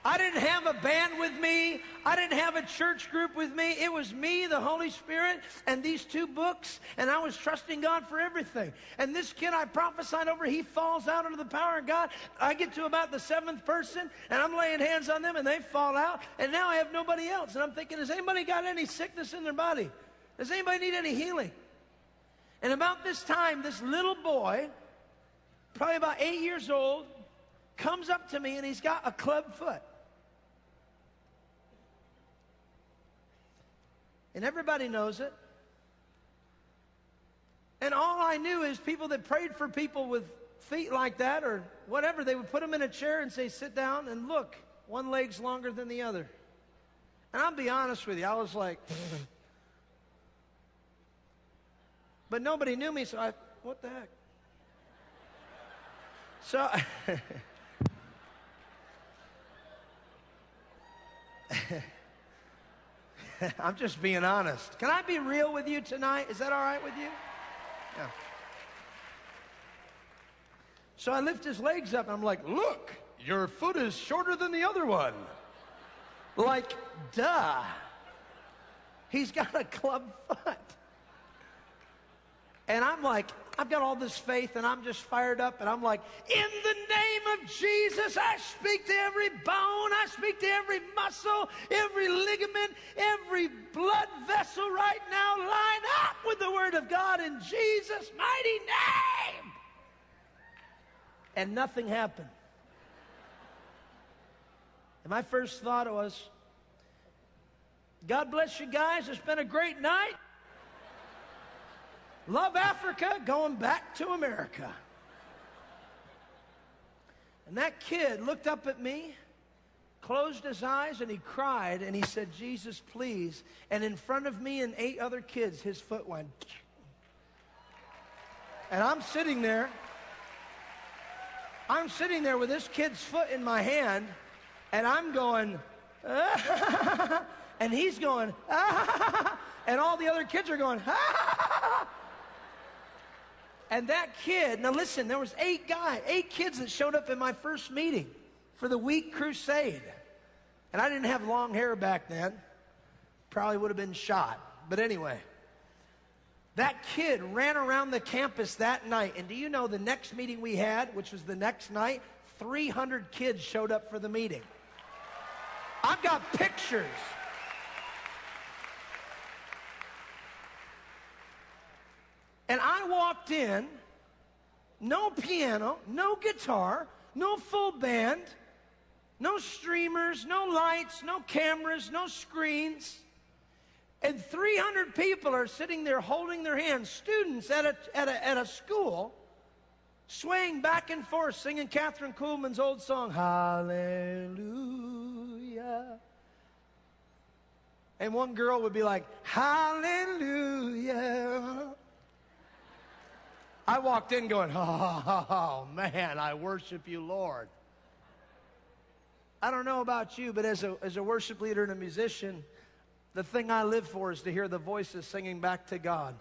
I didn't have a band with me. I didn't have a church group with me. It was me, the Holy Spirit, and these two books, and I was trusting God for everything. And this kid I prophesied over, he falls out under the power of God. I get to about the seventh person, and I'm laying hands on them, and they fall out, and now I have nobody else. And I'm thinking, has anybody got any sickness in their body? Does anybody need any healing? And about this time, this little boy, probably about eight years old, comes up to me and he's got a club foot. And everybody knows it. And all I knew is people that prayed for people with feet like that or whatever, they would put them in a chair and say, sit down and look, one leg's longer than the other. And I'll be honest with you, I was like, *laughs* but nobody knew me, so I, what the heck? So, *laughs* I'm just being honest. Can I be real with you tonight? Is that all right with you? Yeah. So I lift his legs up and I'm like, look, your foot is shorter than the other one. Like, duh. He's got a club foot. And I'm like, I've got all this faith and I'm just fired up and I'm like, in the name of Jesus, I speak to every bone, I speak to every muscle, every ligament, every blood vessel right now. Line up with the word of God in Jesus' mighty name. And nothing happened. And my first thought was, God bless you guys. It's been a great night. Love Africa, going back to America. And that kid looked up at me, closed his eyes, and he cried and he said, Jesus, please. And in front of me and eight other kids, his foot went. And I'm sitting there. I'm sitting there with this kid's foot in my hand, and I'm going, *laughs* and he's going, *laughs* and all the other kids are going, *laughs* and that kid, now listen, there was eight guys, eight kids that showed up in my first meeting for the week crusade. And I didn't have long hair back then. Probably would have been shot. But anyway, that kid ran around the campus that night. And do you know the next meeting we had, which was the next night, 300 kids showed up for the meeting. I've got pictures. And I walked in, no piano, no guitar, no full band, no streamers, no lights, no cameras, no screens. And 300 people are sitting there holding their hands, students at a, at a, at a school, swaying back and forth, singing Kathryn Kuhlman's old song, Hallelujah. And one girl would be like, Hallelujah. I walked in going, oh, man, I worship you, Lord. I don't know about you, but as a, as a worship leader and a musician, the thing I live for is to hear the voices singing back to God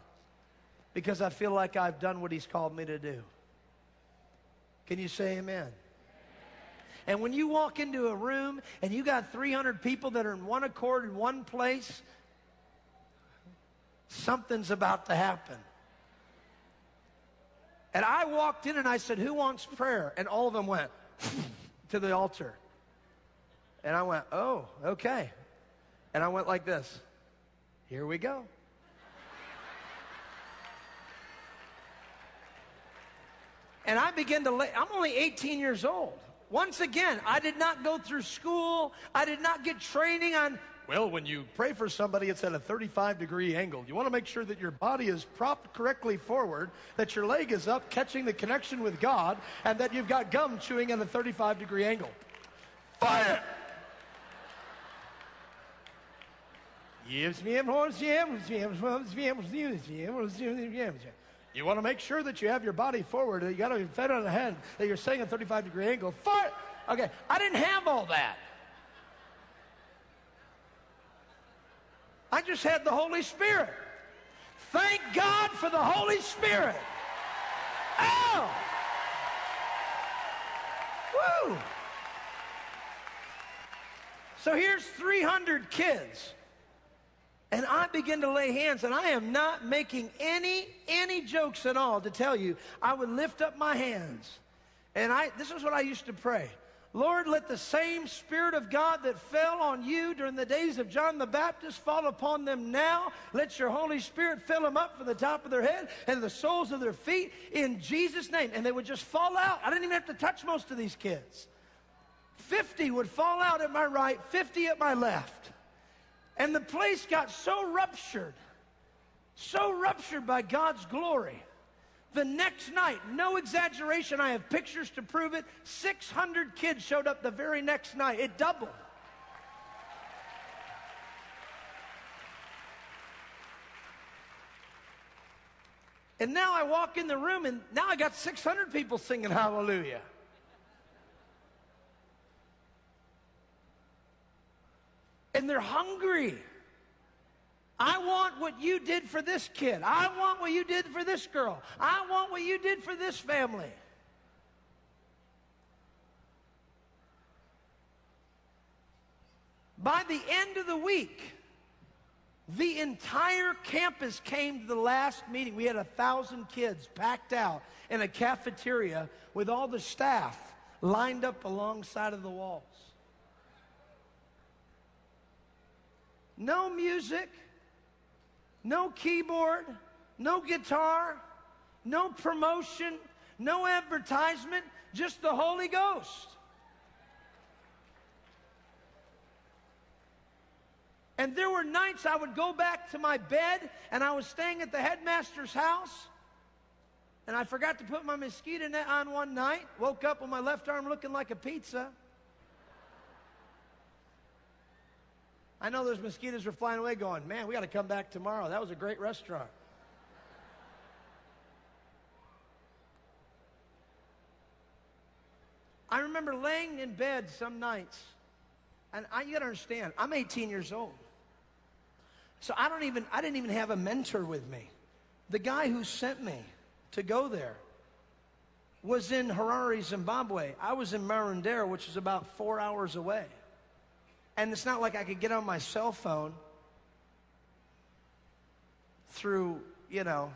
because I feel like I've done what He's called me to do. Can you say amen? And when you walk into a room and you got 300 people that are in one accord in one place, something's about to happen. And I walked in and I said, Who wants prayer? And all of them went *laughs* to the altar. And I went, Oh, okay. And I went like this Here we go. And I began to lay, I'm only 18 years old. Once again, I did not go through school. I did not get training on well, when you pray for somebody, it's at a 35 degree angle. You want to make sure that your body is propped correctly forward, that your leg is up, catching the connection with God, and that you've got gum chewing at a 35 degree angle. Fire! You want to make sure that you have your body forward, that you got to be fed on the head, that you're saying a 35 degree angle. Fire! Okay, I didn't have all that. I just had the Holy Spirit. Thank God for the Holy Spirit. Oh! Woo! So here's 300 kids. And I begin to lay hands, and I am not making any, any jokes at all to tell you. I would lift up my hands. And I, this is what I used to pray. Lord, let the same Spirit of God that fell on you during the days of John the Baptist fall upon them now. Let your Holy Spirit fill them up from the top of their head and the soles of their feet in Jesus' name. And they would just fall out. I didn't even have to touch most of these kids. 50 would fall out at my right, 50 at my left. And the place got so ruptured, so ruptured by God's glory. The next night, no exaggeration, I have pictures to prove it. 600 kids showed up the very next night. It doubled. And now I walk in the room and now I got 600 people singing hallelujah. And they're hungry. I want what you did for this kid. I want what you did for this girl. I want what you did for this family. By the end of the week, the entire campus came to the last meeting. We had a thousand kids packed out in a cafeteria with all the staff lined up alongside of the walls. No music, no keyboard, no guitar, no promotion, no advertisement, just the Holy Ghost. And there were nights I would go back to my bed and I was staying at the headmaster's house. And I forgot to put my mosquito net on one night. Woke up with my left arm looking like a pizza. I know those mosquitoes were flying away going, man, we got to come back tomorrow. That was a great restaurant. I remember laying in bed some nights, and I, you got to understand, I'm 18 years old. So I don't even, I didn't even have a mentor with me. The guy who sent me to go there was in Harare, Zimbabwe. I was in Marondera, which is about four hours away. And it's not like I could get on my cell phone through, you know,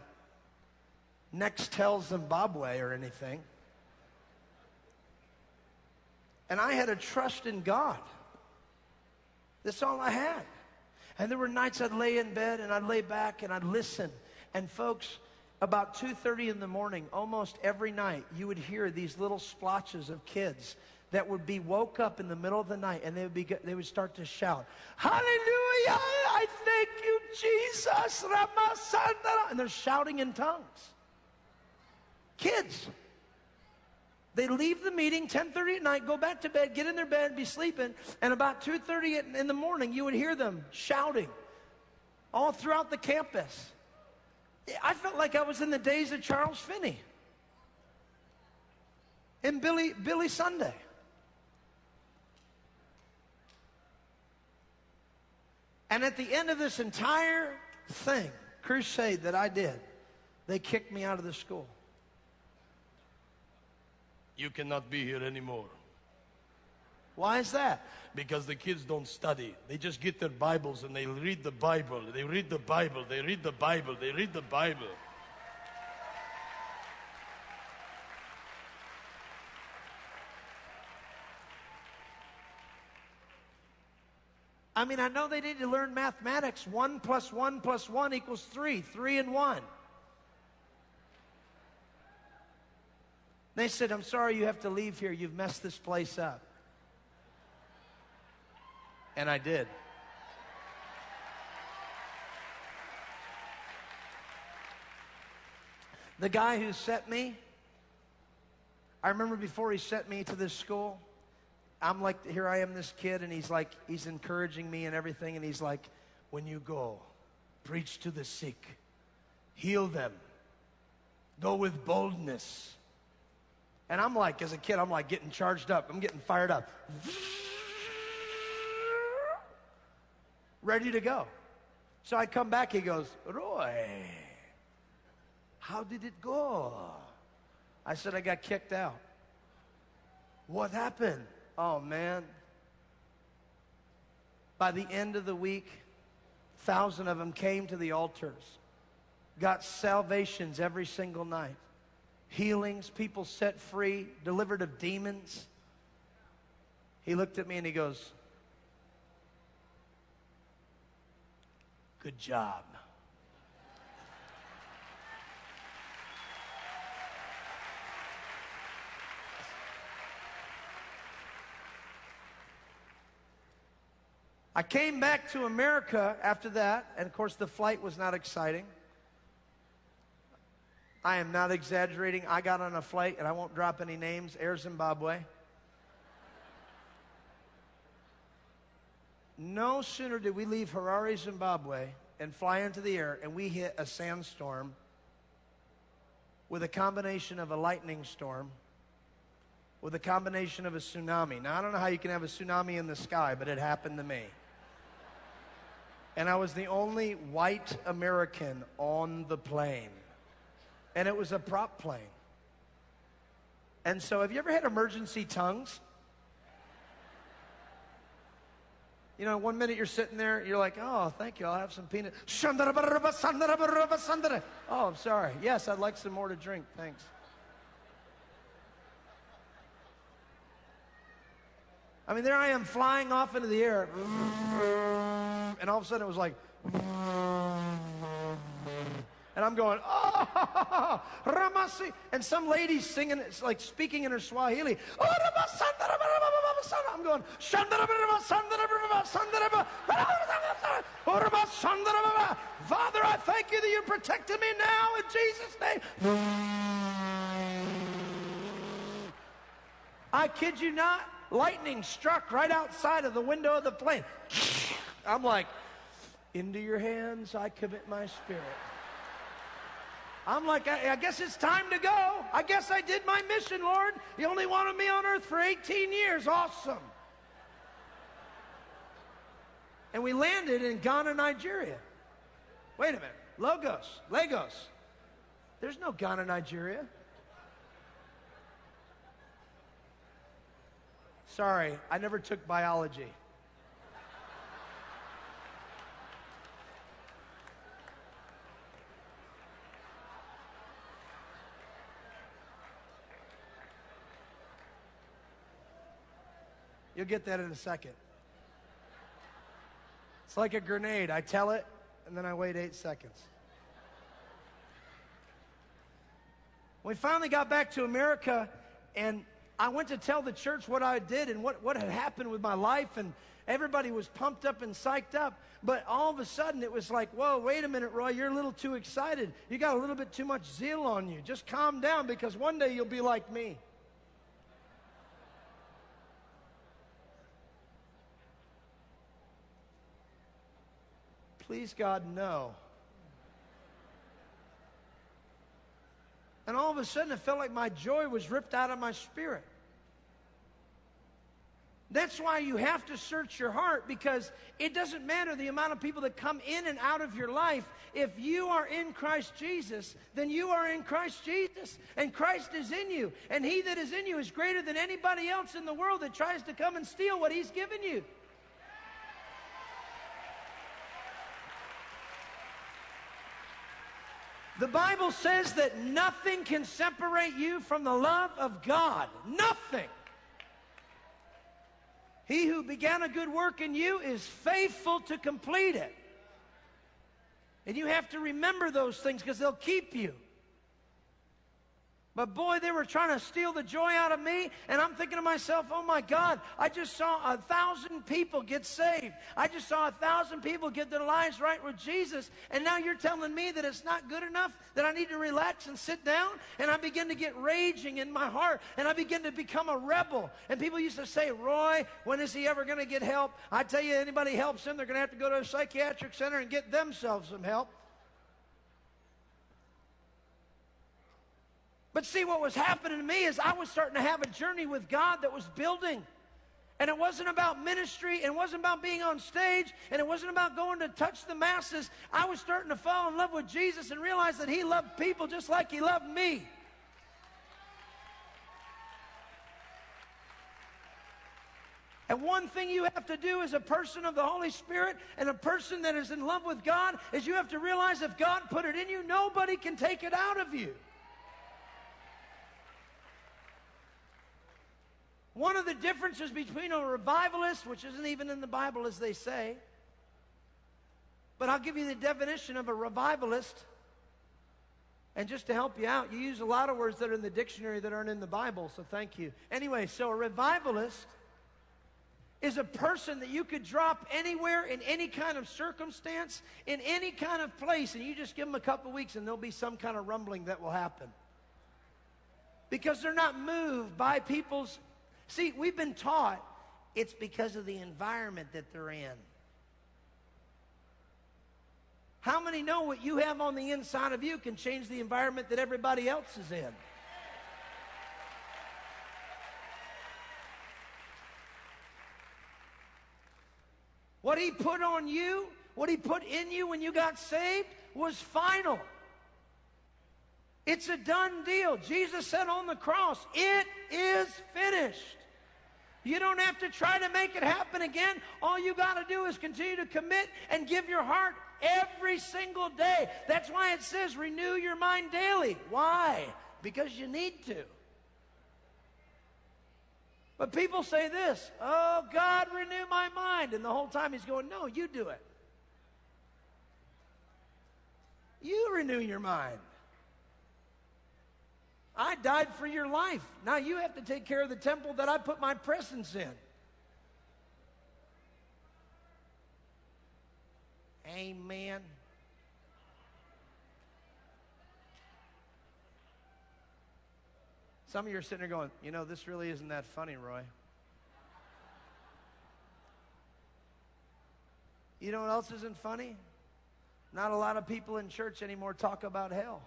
Nextel Zimbabwe or anything. And I had a trust in God. That's all I had. And there were nights I'd lay in bed and I'd lay back and I'd listen. And folks, about 2.30 in the morning, almost every night, you would hear these little splotches of kids that would be woke up in the middle of the night and they would, be, they would start to shout, Hallelujah! I thank you, Jesus! Ramasandara! And they're shouting in tongues. Kids. They leave the meeting 10:30 at night, go back to bed, get in their bed, be sleeping, and about 2:30 in the morning, you would hear them shouting all throughout the campus. I felt like I was in the days of Charles Finney and Billy Billy Sunday. And at the end of this entire thing, crusade that I did, they kicked me out of the school. You cannot be here anymore. Why is that? Because the kids don't study. They just get their Bibles and they read the Bible. They read the Bible. They read the Bible. They read the Bible. I mean, I know they need to learn mathematics. One plus one plus one equals three, three and one. They said, I'm sorry you have to leave here. You've messed this place up. And I did. The guy who sent me, I remember before he sent me to this school, I'm like, here I am, this kid, and he's like, he's encouraging me and everything, and he's like, when you go, preach to the sick, heal them, go with boldness. And I'm like, as a kid, I'm like getting charged up, I'm getting fired up, ready to go. So I come back, he goes, Roy, how did it go? I said, I got kicked out. What happened? Oh, man. By the end of the week, thousand of them came to the altars, got salvations every single night, healings, people set free, delivered of demons. He looked at me and he goes, Good job. I came back to America after that, and of course, the flight was not exciting. I am not exaggerating. I got on a flight, and I won't drop any names, Air Zimbabwe. No sooner did we leave Harare, Zimbabwe, and fly into the air, and we hit a sandstorm with a combination of a lightning storm, with a combination of a tsunami. Now, I don't know how you can have a tsunami in the sky, but it happened to me. And I was the only white American on the plane. And it was a prop plane. And so, have you ever had emergency tongues? You know, one minute you're sitting there, you're like, oh, thank you, I'll have some peanut. Oh, I'm sorry. Yes, I'd like some more to drink. Thanks. I mean, there I am flying off into the air. And all of a sudden it was like, and I'm going, oh, Ramasi. And some lady's singing, it's like speaking in her Swahili. Oh, I'm going, oh, Father, I thank you that you protected me now in Jesus' name. I kid you not, lightning struck right outside of the window of the plane. I'm like, into your hands I commit my spirit. I'm like, I, I, guess it's time to go. I guess I did my mission, Lord. You only wanted me on earth for 18 years. Awesome. And we landed in Ghana, Nigeria. Wait a minute. Logos, Lagos. There's no Ghana, Nigeria. Sorry, I never took biology. You'll get that in a second. It's like a grenade. I tell it, and then I wait eight seconds. We finally got back to America, and I went to tell the church what I did and what, what had happened with my life, and everybody was pumped up and psyched up. But all of a sudden, it was like, whoa, wait a minute, Roy, you're a little too excited. You got a little bit too much zeal on you. Just calm down because one day you'll be like me. Please, God, no. And all of a sudden, it felt like my joy was ripped out of my spirit. That's why you have to search your heart because it doesn't matter the amount of people that come in and out of your life. If you are in Christ Jesus, then you are in Christ Jesus, and Christ is in you. And he that is in you is greater than anybody else in the world that tries to come and steal what he's given you. Bible says that nothing can separate you from the love of God. Nothing. He who began a good work in you is faithful to complete it. And you have to remember those things because they'll keep you. But boy, they were trying to steal the joy out of me. And I'm thinking to myself, oh my God, I just saw a thousand people get saved. I just saw a thousand people get their lives right with Jesus. And now you're telling me that it's not good enough, that I need to relax and sit down. And I begin to get raging in my heart. And I begin to become a rebel. And people used to say, Roy, when is he ever going to get help? I tell you, anybody helps him, they're going to have to go to a psychiatric center and get themselves some help. But see, what was happening to me is I was starting to have a journey with God that was building. And it wasn't about ministry, and it wasn't about being on stage, and it wasn't about going to touch the masses. I was starting to fall in love with Jesus and realize that He loved people just like He loved me. And one thing you have to do as a person of the Holy Spirit and a person that is in love with God is you have to realize if God put it in you, nobody can take it out of you. One of the differences between a revivalist, which isn't even in the Bible as they say, but I'll give you the definition of a revivalist. And just to help you out, you use a lot of words that are in the dictionary that aren't in the Bible, so thank you. Anyway, so a revivalist is a person that you could drop anywhere in any kind of circumstance, in any kind of place, and you just give them a couple weeks and there'll be some kind of rumbling that will happen. Because they're not moved by people's. See, we've been taught it's because of the environment that they're in. How many know what you have on the inside of you can change the environment that everybody else is in? What he put on you, what he put in you when you got saved was final. It's a done deal. Jesus said on the cross, It is finished. You don't have to try to make it happen again. All you got to do is continue to commit and give your heart every single day. That's why it says renew your mind daily. Why? Because you need to. But people say this, oh, God, renew my mind. And the whole time he's going, no, you do it. You renew your mind. I died for your life. Now you have to take care of the temple that I put my presence in. Amen. Some of you are sitting there going, you know, this really isn't that funny, Roy. You know what else isn't funny? Not a lot of people in church anymore talk about hell.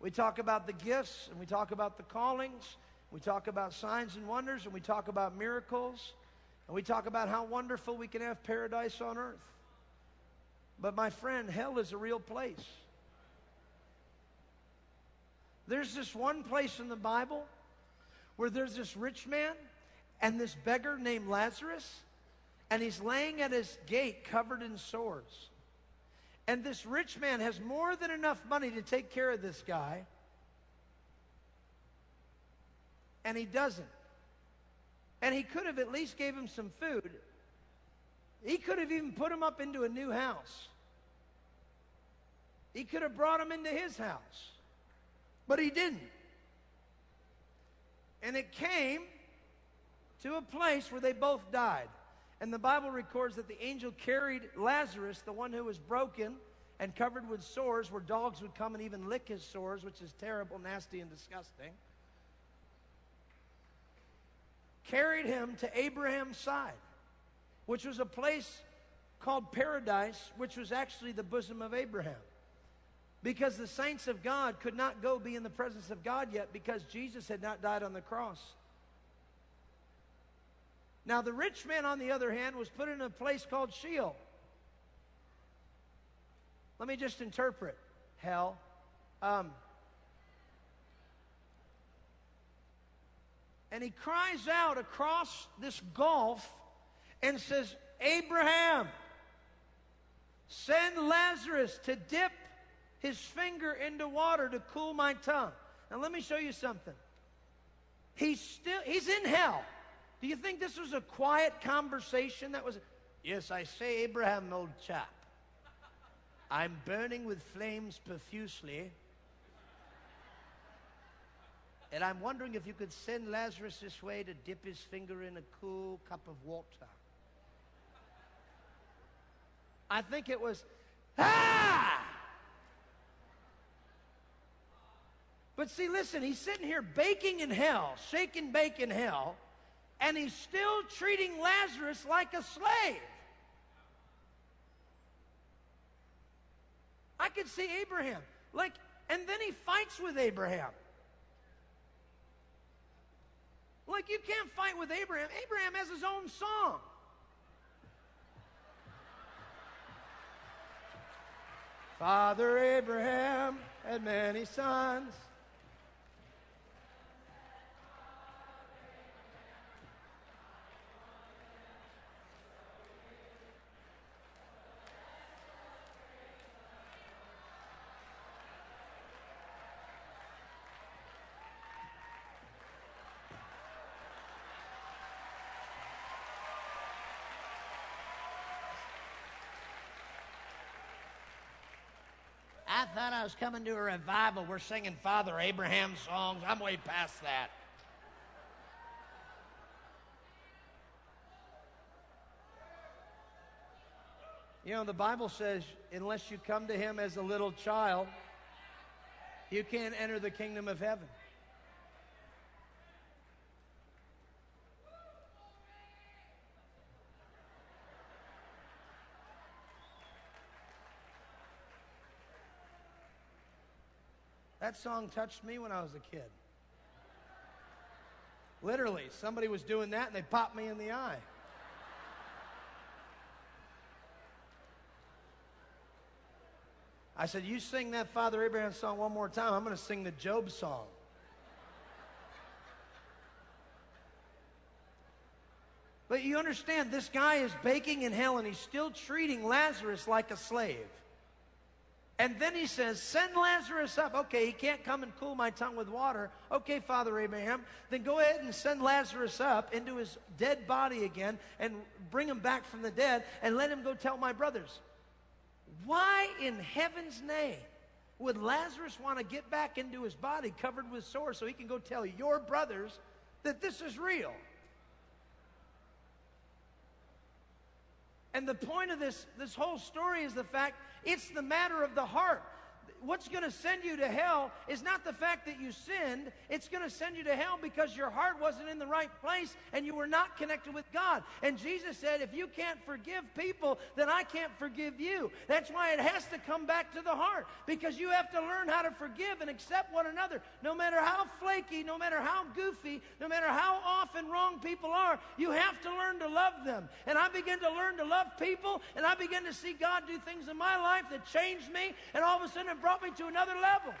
We talk about the gifts and we talk about the callings. We talk about signs and wonders and we talk about miracles. And we talk about how wonderful we can have paradise on earth. But my friend, hell is a real place. There's this one place in the Bible where there's this rich man and this beggar named Lazarus, and he's laying at his gate covered in sores. And this rich man has more than enough money to take care of this guy, and he doesn't. And he could have at least gave him some food. He could have even put him up into a new house. He could have brought him into his house. But he didn't. And it came to a place where they both died. And the Bible records that the angel carried Lazarus, the one who was broken and covered with sores, where dogs would come and even lick his sores, which is terrible, nasty, and disgusting. Carried him to Abraham's side, which was a place called paradise, which was actually the bosom of Abraham. Because the saints of God could not go be in the presence of God yet because Jesus had not died on the cross. Now, the rich man, on the other hand, was put in a place called Sheol. Let me just interpret hell. Um, and he cries out across this gulf and says, Abraham, send Lazarus to dip his finger into water to cool my tongue. Now let me show you something. He's still he's in hell. Do you think this was a quiet conversation that was Yes, I say Abraham, old chap. I'm burning with flames profusely. And I'm wondering if you could send Lazarus this way to dip his finger in a cool cup of water. I think it was, ah! But see, listen, he's sitting here baking in hell, shaking bake in hell, and he's still treating Lazarus like a slave. I could see Abraham. Like, and then he fights with Abraham. Like, you can't fight with Abraham. Abraham has his own song. Father Abraham had many sons. I thought I was coming to a revival. We're singing Father Abraham songs. I'm way past that. You know, the Bible says, unless you come to him as a little child, you can't enter the kingdom of heaven. That song touched me when I was a kid. Literally, somebody was doing that and they popped me in the eye. I said, You sing that Father Abraham song one more time, I'm going to sing the Job song. But you understand, this guy is baking in hell and he's still treating Lazarus like a slave. And then he says, Send Lazarus up. Okay, he can't come and cool my tongue with water. Okay, Father Abraham, then go ahead and send Lazarus up into his dead body again and bring him back from the dead and let him go tell my brothers. Why in heaven's name would Lazarus want to get back into his body covered with sores so he can go tell your brothers that this is real? And the point of this, this whole story is the fact it's the matter of the heart what's going to send you to hell is not the fact that you sinned. It's going to send you to hell because your heart wasn't in the right place and you were not connected with God. And Jesus said, if you can't forgive people, then I can't forgive you. That's why it has to come back to the heart because you have to learn how to forgive and accept one another. No matter how flaky, no matter how goofy, no matter how often wrong people are, you have to learn to love them. And I began to learn to love people and I began to see God do things in my life that changed me. And all of a sudden it brought brought me to another level.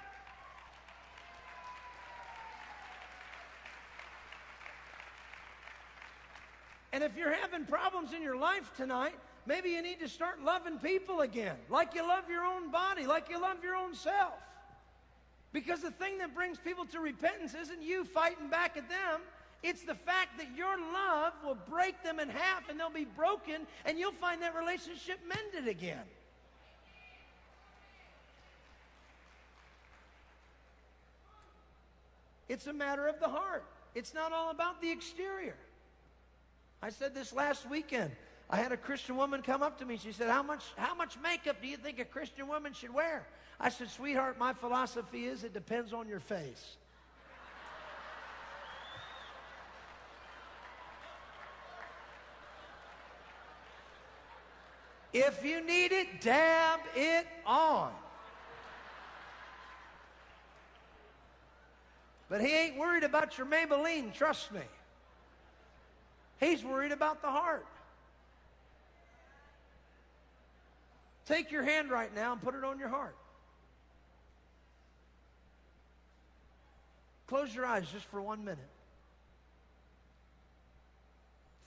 And if you're having problems in your life tonight, maybe you need to start loving people again, like you love your own body, like you love your own self. Because the thing that brings people to repentance isn't you fighting back at them. It's the fact that your love will break them in half and they'll be broken and you'll find that relationship mended again. It's a matter of the heart. It's not all about the exterior. I said this last weekend. I had a Christian woman come up to me. She said, how much, how much makeup do you think a Christian woman should wear? I said, Sweetheart, my philosophy is it depends on your face. If you need it, dab it on. But he ain't worried about your Maybelline, trust me. He's worried about the heart. Take your hand right now and put it on your heart. Close your eyes just for one minute.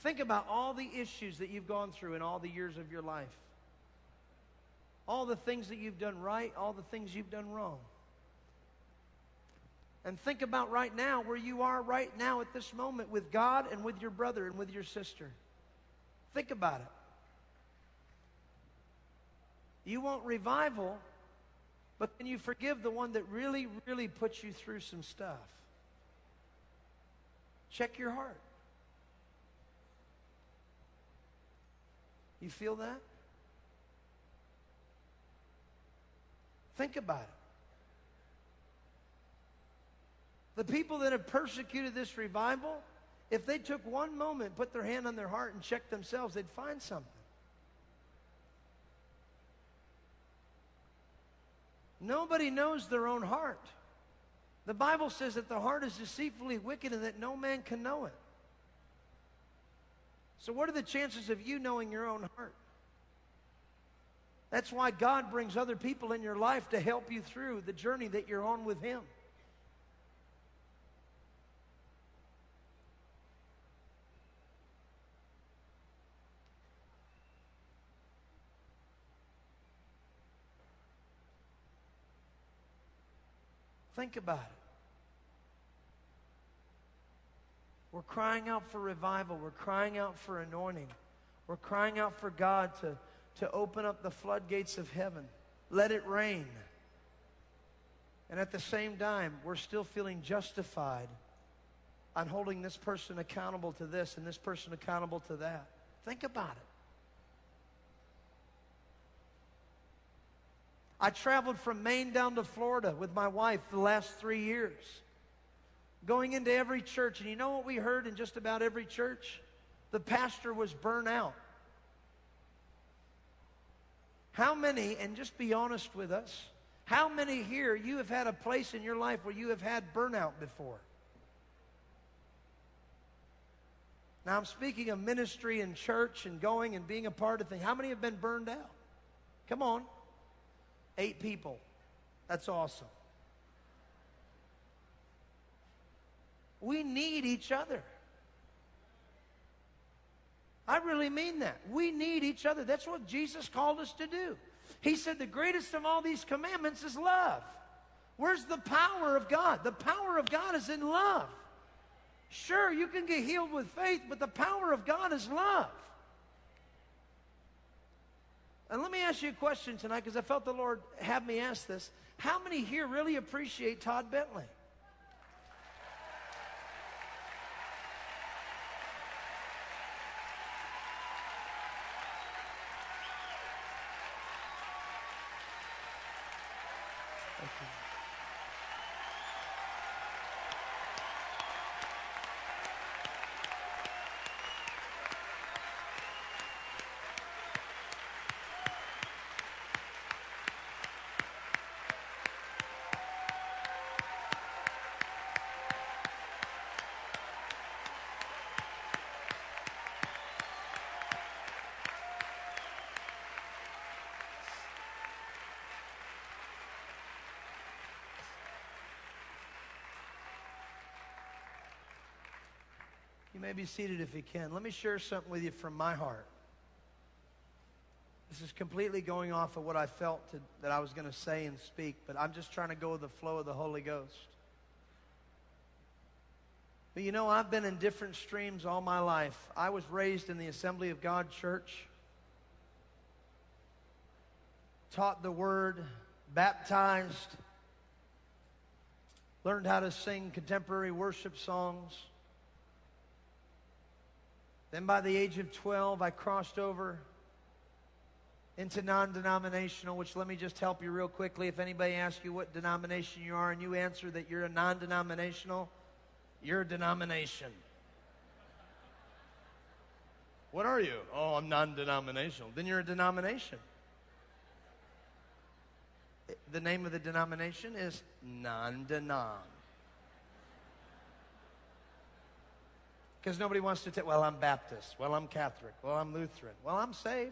Think about all the issues that you've gone through in all the years of your life. All the things that you've done right, all the things you've done wrong. And think about right now where you are right now at this moment with God and with your brother and with your sister. Think about it. You want revival, but then you forgive the one that really, really puts you through some stuff? Check your heart. You feel that? Think about it. The people that have persecuted this revival, if they took one moment, put their hand on their heart, and checked themselves, they'd find something. Nobody knows their own heart. The Bible says that the heart is deceitfully wicked and that no man can know it. So, what are the chances of you knowing your own heart? That's why God brings other people in your life to help you through the journey that you're on with Him. Think about it. We're crying out for revival. We're crying out for anointing. We're crying out for God to, to open up the floodgates of heaven. Let it rain. And at the same time, we're still feeling justified on holding this person accountable to this and this person accountable to that. Think about it. I traveled from Maine down to Florida with my wife the last three years, going into every church. And you know what we heard in just about every church? The pastor was burnt out. How many, and just be honest with us, how many here you have had a place in your life where you have had burnout before? Now, I'm speaking of ministry and church and going and being a part of things. How many have been burned out? Come on. Eight people. That's awesome. We need each other. I really mean that. We need each other. That's what Jesus called us to do. He said the greatest of all these commandments is love. Where's the power of God? The power of God is in love. Sure, you can get healed with faith, but the power of God is love. And let me ask you a question tonight because I felt the Lord have me ask this. How many here really appreciate Todd Bentley? May be seated if you can. Let me share something with you from my heart. This is completely going off of what I felt to, that I was going to say and speak, but I'm just trying to go with the flow of the Holy Ghost. But you know, I've been in different streams all my life. I was raised in the Assembly of God church, taught the Word, baptized, learned how to sing contemporary worship songs. Then by the age of 12, I crossed over into non denominational, which let me just help you real quickly. If anybody asks you what denomination you are and you answer that you're a non denominational, you're a denomination. What are you? Oh, I'm non denominational. Then you're a denomination. The name of the denomination is non denom. Because nobody wants to tell, well, I'm Baptist. Well, I'm Catholic. Well, I'm Lutheran. Well, I'm saved.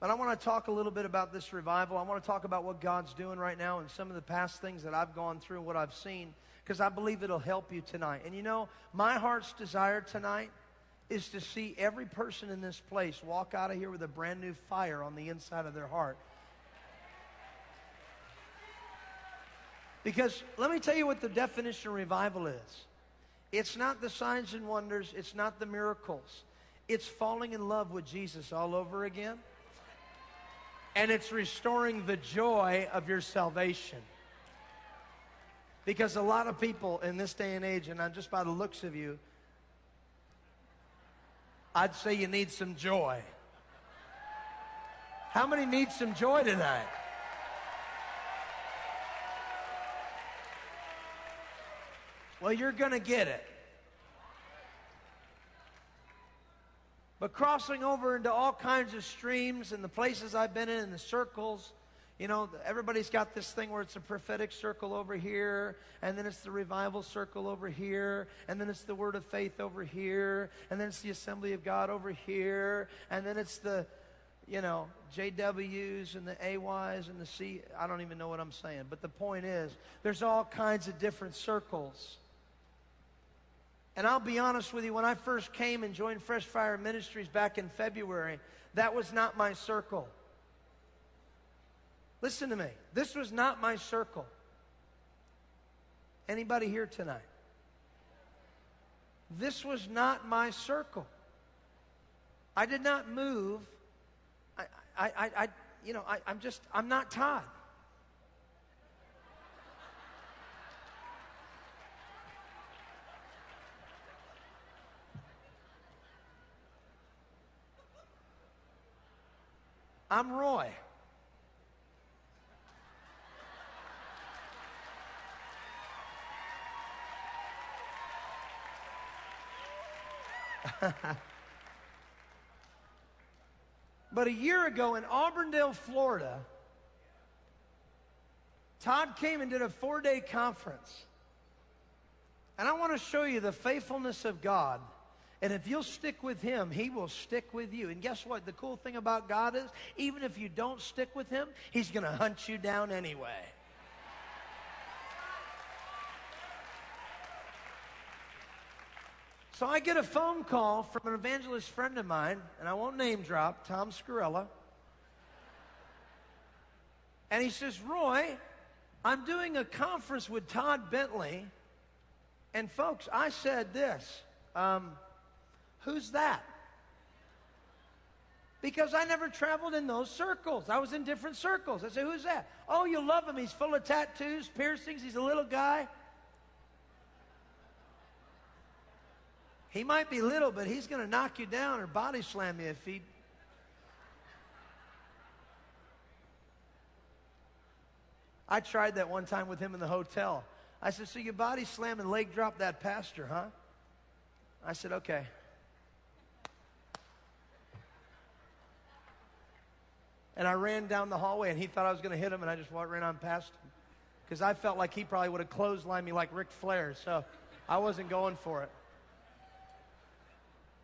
But I want to talk a little bit about this revival. I want to talk about what God's doing right now and some of the past things that I've gone through and what I've seen because I believe it'll help you tonight. And you know, my heart's desire tonight is to see every person in this place walk out of here with a brand new fire on the inside of their heart. Because let me tell you what the definition of revival is it's not the signs and wonders, it's not the miracles, it's falling in love with Jesus all over again. And it's restoring the joy of your salvation. Because a lot of people in this day and age, and I'm just by the looks of you, I'd say you need some joy. How many need some joy tonight? Well, you're going to get it. But crossing over into all kinds of streams and the places I've been in and the circles, you know, everybody's got this thing where it's a prophetic circle over here, and then it's the revival circle over here, and then it's the word of faith over here, and then it's the assembly of God over here, and then it's the, you know, JWs and the AYs and the C. I don't even know what I'm saying. But the point is, there's all kinds of different circles. And I'll be honest with you, when I first came and joined Fresh Fire Ministries back in February, that was not my circle. Listen to me. This was not my circle. Anybody here tonight? This was not my circle. I did not move. I, I, I, I you know, I, I'm just, I'm not Todd. I'm Roy. *laughs* but a year ago in Auburndale, Florida, Todd came and did a four day conference. And I want to show you the faithfulness of God. And if you'll stick with Him, He will stick with you. And guess what? The cool thing about God is, even if you don't stick with Him, He's going to hunt you down anyway. So I get a phone call from an evangelist friend of mine, and I won't name drop, Tom Scarrella. And he says, Roy, I'm doing a conference with Todd Bentley. And folks, I said this um, Who's that? Because I never traveled in those circles. I was in different circles. I said, Who's that? Oh, you love him. He's full of tattoos, piercings. He's a little guy. He might be little, but he's going to knock you down or body slam you if he. I tried that one time with him in the hotel. I said, So you body slam and leg drop that pastor, huh? I said, Okay. And I ran down the hallway and he thought I was going to hit him and I just ran on past him. Because I felt like he probably would have clotheslined me like Ric Flair. So I wasn't going for it.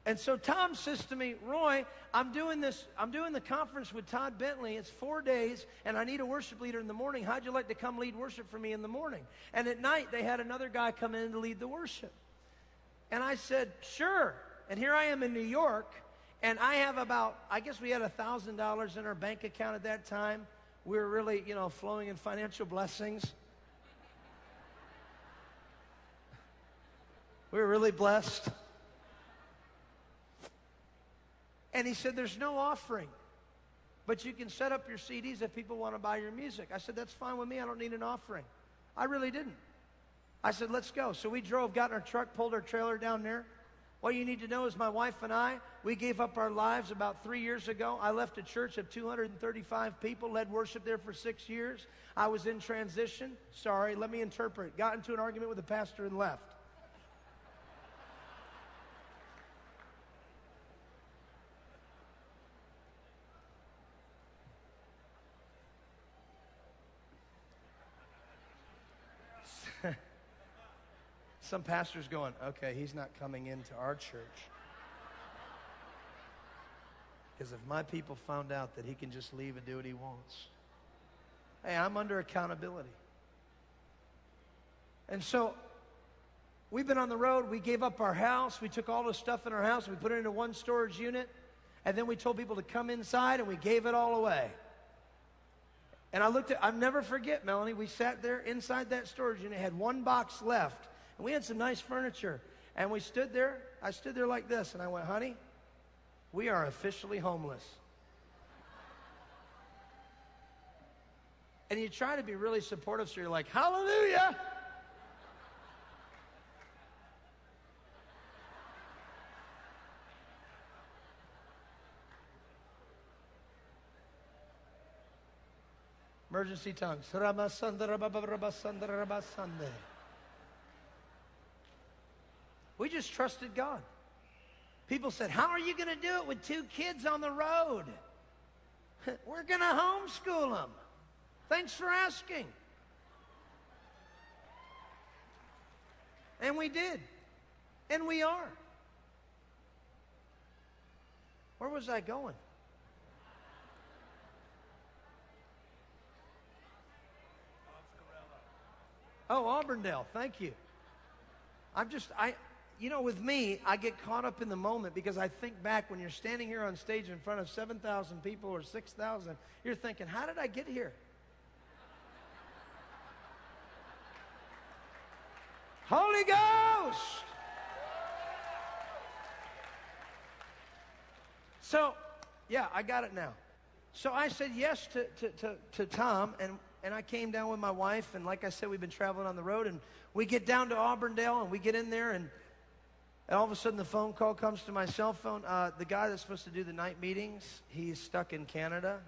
And so Tom says to me, Roy, I'm doing this, I'm doing the conference with Todd Bentley. It's four days, and I need a worship leader in the morning. How'd you like to come lead worship for me in the morning? And at night, they had another guy come in to lead the worship. And I said, sure. And here I am in New York, and I have about, I guess we had $1,000 in our bank account at that time. We were really, you know, flowing in financial blessings. We were really blessed. And he said, There's no offering, but you can set up your CDs if people want to buy your music. I said, That's fine with me. I don't need an offering. I really didn't. I said, Let's go. So we drove, got in our truck, pulled our trailer down there. What you need to know is my wife and I, we gave up our lives about three years ago. I left a church of 235 people, led worship there for six years. I was in transition. Sorry, let me interpret. Got into an argument with the pastor and left. Some pastor's going, okay, he's not coming into our church. *laughs* Because if my people found out that he can just leave and do what he wants, hey, I'm under accountability. And so we've been on the road. We gave up our house. We took all the stuff in our house. We put it into one storage unit. And then we told people to come inside and we gave it all away. And I looked at, I'll never forget, Melanie, we sat there inside that storage unit, had one box left. And we had some nice furniture. And we stood there. I stood there like this. And I went, honey, we are officially homeless. And you try to be really supportive, so you're like, hallelujah. Emergency tongues. We just trusted God. People said, How are you going to do it with two kids on the road? *laughs* We're going to homeschool them. Thanks for asking. And we did. And we are. Where was I going? Oh, Auburndale. Thank you. I'm just, I, you know, with me, I get caught up in the moment because I think back when you're standing here on stage in front of 7,000 people or 6,000, you're thinking, how did I get here? Holy Ghost! So, yeah, I got it now. So I said yes to, to, to, to Tom, and and I came down with my wife, and like I said, we've been traveling on the road, and we get down to Auburndale, and we get in there, and and all of a sudden the phone call comes to my cell phone. Uh, the guy that's supposed to do the night meetings, he's stuck in Canada.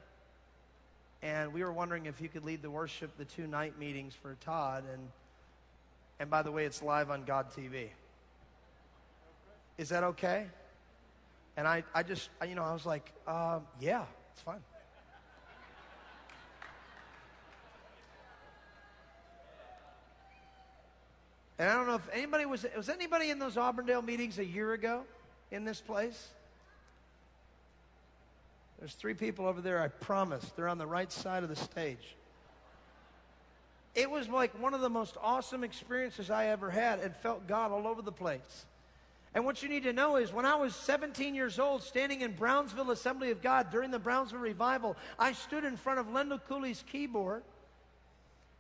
And we were wondering if you could lead the worship, the two night meetings for Todd. And, and by the way, it's live on God TV. Is that okay? And I, I just, I- you know, I was like, um, yeah, it's fine. And I don't know if anybody was, was anybody in those Auburndale meetings a year ago in this place? There's three people over there, I promise. They're on the right side of the stage. It was like one of the most awesome experiences I ever had and felt God all over the place. And what you need to know is when I was 17 years old, standing in Brownsville Assembly of God during the Brownsville revival, I stood in front of Lindell Cooley's keyboard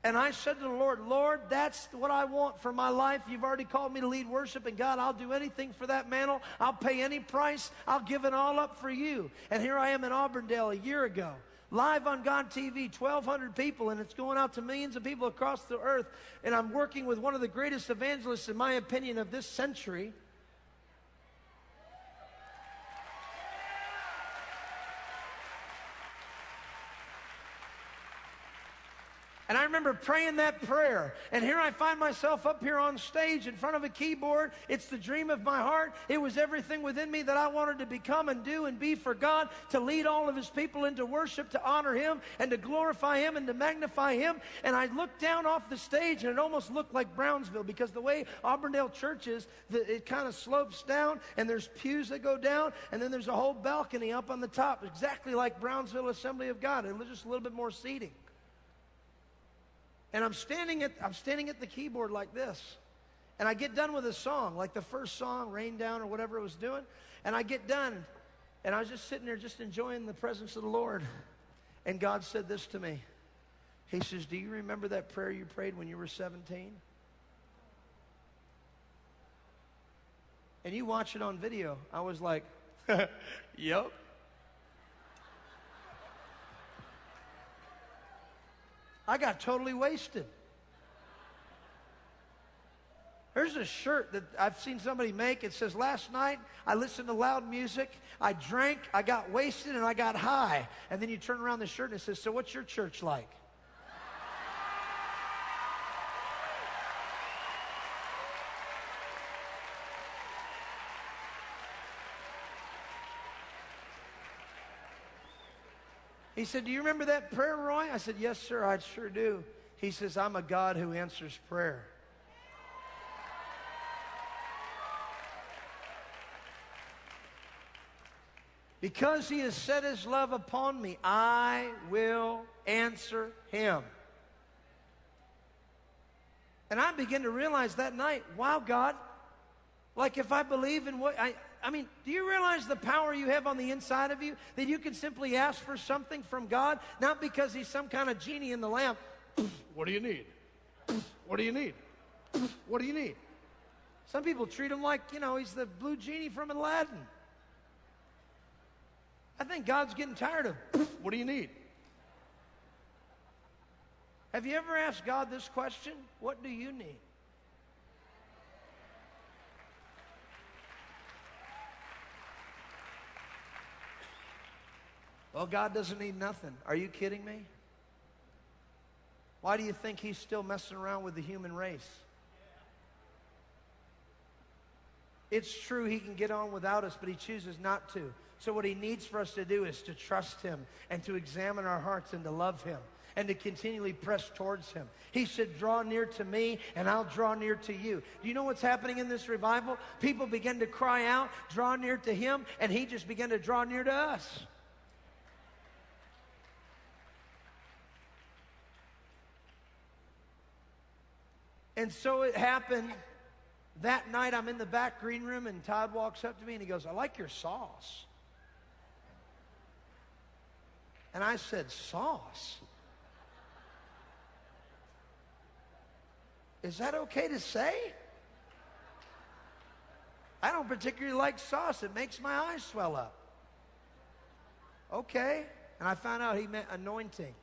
and I said to the Lord, Lord, that's what I want for my life. You've already called me to lead worship, and God, I'll do anything for that mantle. I'll pay any price. I'll give it all up for you. And here I am in Auburndale a year ago, live on God TV, 1,200 people, and it's going out to millions of people across the earth. And I'm working with one of the greatest evangelists, in my opinion, of this century. And I remember praying that prayer. And here I find myself up here on stage in front of a keyboard. It's the dream of my heart. It was everything within me that I wanted to become and do and be for God, to lead all of His people into worship, to honor Him and to glorify Him and to magnify Him. And I looked down off the stage and it almost looked like Brownsville because the way Auburndale Church is, it kind of slopes down and there's pews that go down and then there's a whole balcony up on the top, exactly like Brownsville Assembly of God. And it was just a little bit more seating. And I'm standing at I'm standing at the keyboard like this. And I get done with a song, like the first song, Rain Down or whatever it was doing. And I get done, and I was just sitting there just enjoying the presence of the Lord. And God said this to me. He says, Do you remember that prayer you prayed when you were 17? And you watch it on video. I was like, *laughs* Yep. I got totally wasted. There's a shirt that I've seen somebody make. It says, Last night I listened to loud music, I drank, I got wasted, and I got high. And then you turn around the shirt and it says, So what's your church like? He said, Do you remember that prayer, Roy? I said, Yes, sir, I sure do. He says, I'm a God who answers prayer. Because he has set his love upon me, I will answer him. And I began to realize that night, wow, God, like if I believe in what I, I mean, do you realize the power you have on the inside of you? That you can simply ask for something from God, not because he's some kind of genie in the lamp. What do you need? What do you need? What do you need? Some people treat him like, you know, he's the blue genie from Aladdin. I think God's getting tired of, what do you need? Have you ever asked God this question? What do you need? Well, God doesn't need nothing. Are you kidding me? Why do you think he's still messing around with the human race? It's true he can get on without us, but he chooses not to. So, what he needs for us to do is to trust him and to examine our hearts and to love him and to continually press towards him. He said, Draw near to me, and I'll draw near to you. Do you know what's happening in this revival? People begin to cry out, Draw near to him, and he just began to draw near to us. And so it happened that night. I'm in the back green room, and Todd walks up to me and he goes, I like your sauce. And I said, Sauce? Is that okay to say? I don't particularly like sauce, it makes my eyes swell up. Okay. And I found out he meant anointing.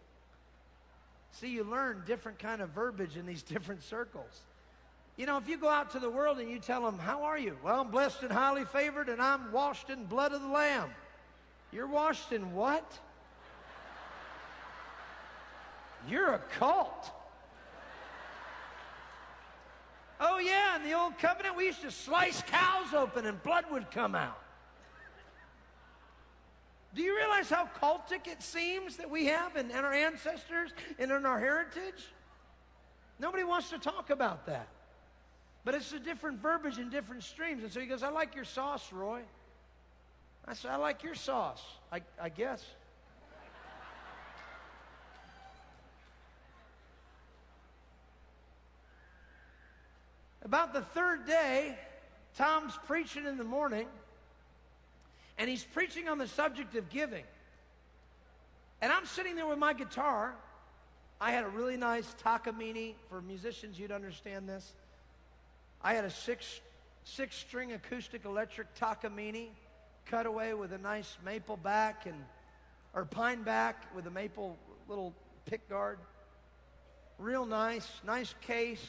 See, you learn different kind of verbiage in these *laughs* different circles. You know, if you go out to the world and you tell them, How are you? Well, I'm blessed and highly favored, and I'm washed in blood of the Lamb. You're washed in what? *laughs* You're a cult. Oh, yeah, in the old covenant, we used to slice cows open and blood would come out. Do you realize how cultic it seems that we have in our ancestors and in our heritage? Nobody wants to talk about that. But it's a different verbiage in different streams. And so he goes, I like your sauce, Roy. I said, I like your sauce, I, I guess. About the third day, Tom's preaching in the morning, and he's preaching on the subject of giving. And I'm sitting there with my guitar. I had a really nice Takamine. For musicians, you'd understand this. I had a six, six string acoustic electric Takamine cutaway with a nice maple back and or pine back with a maple little pick guard. Real nice, nice case.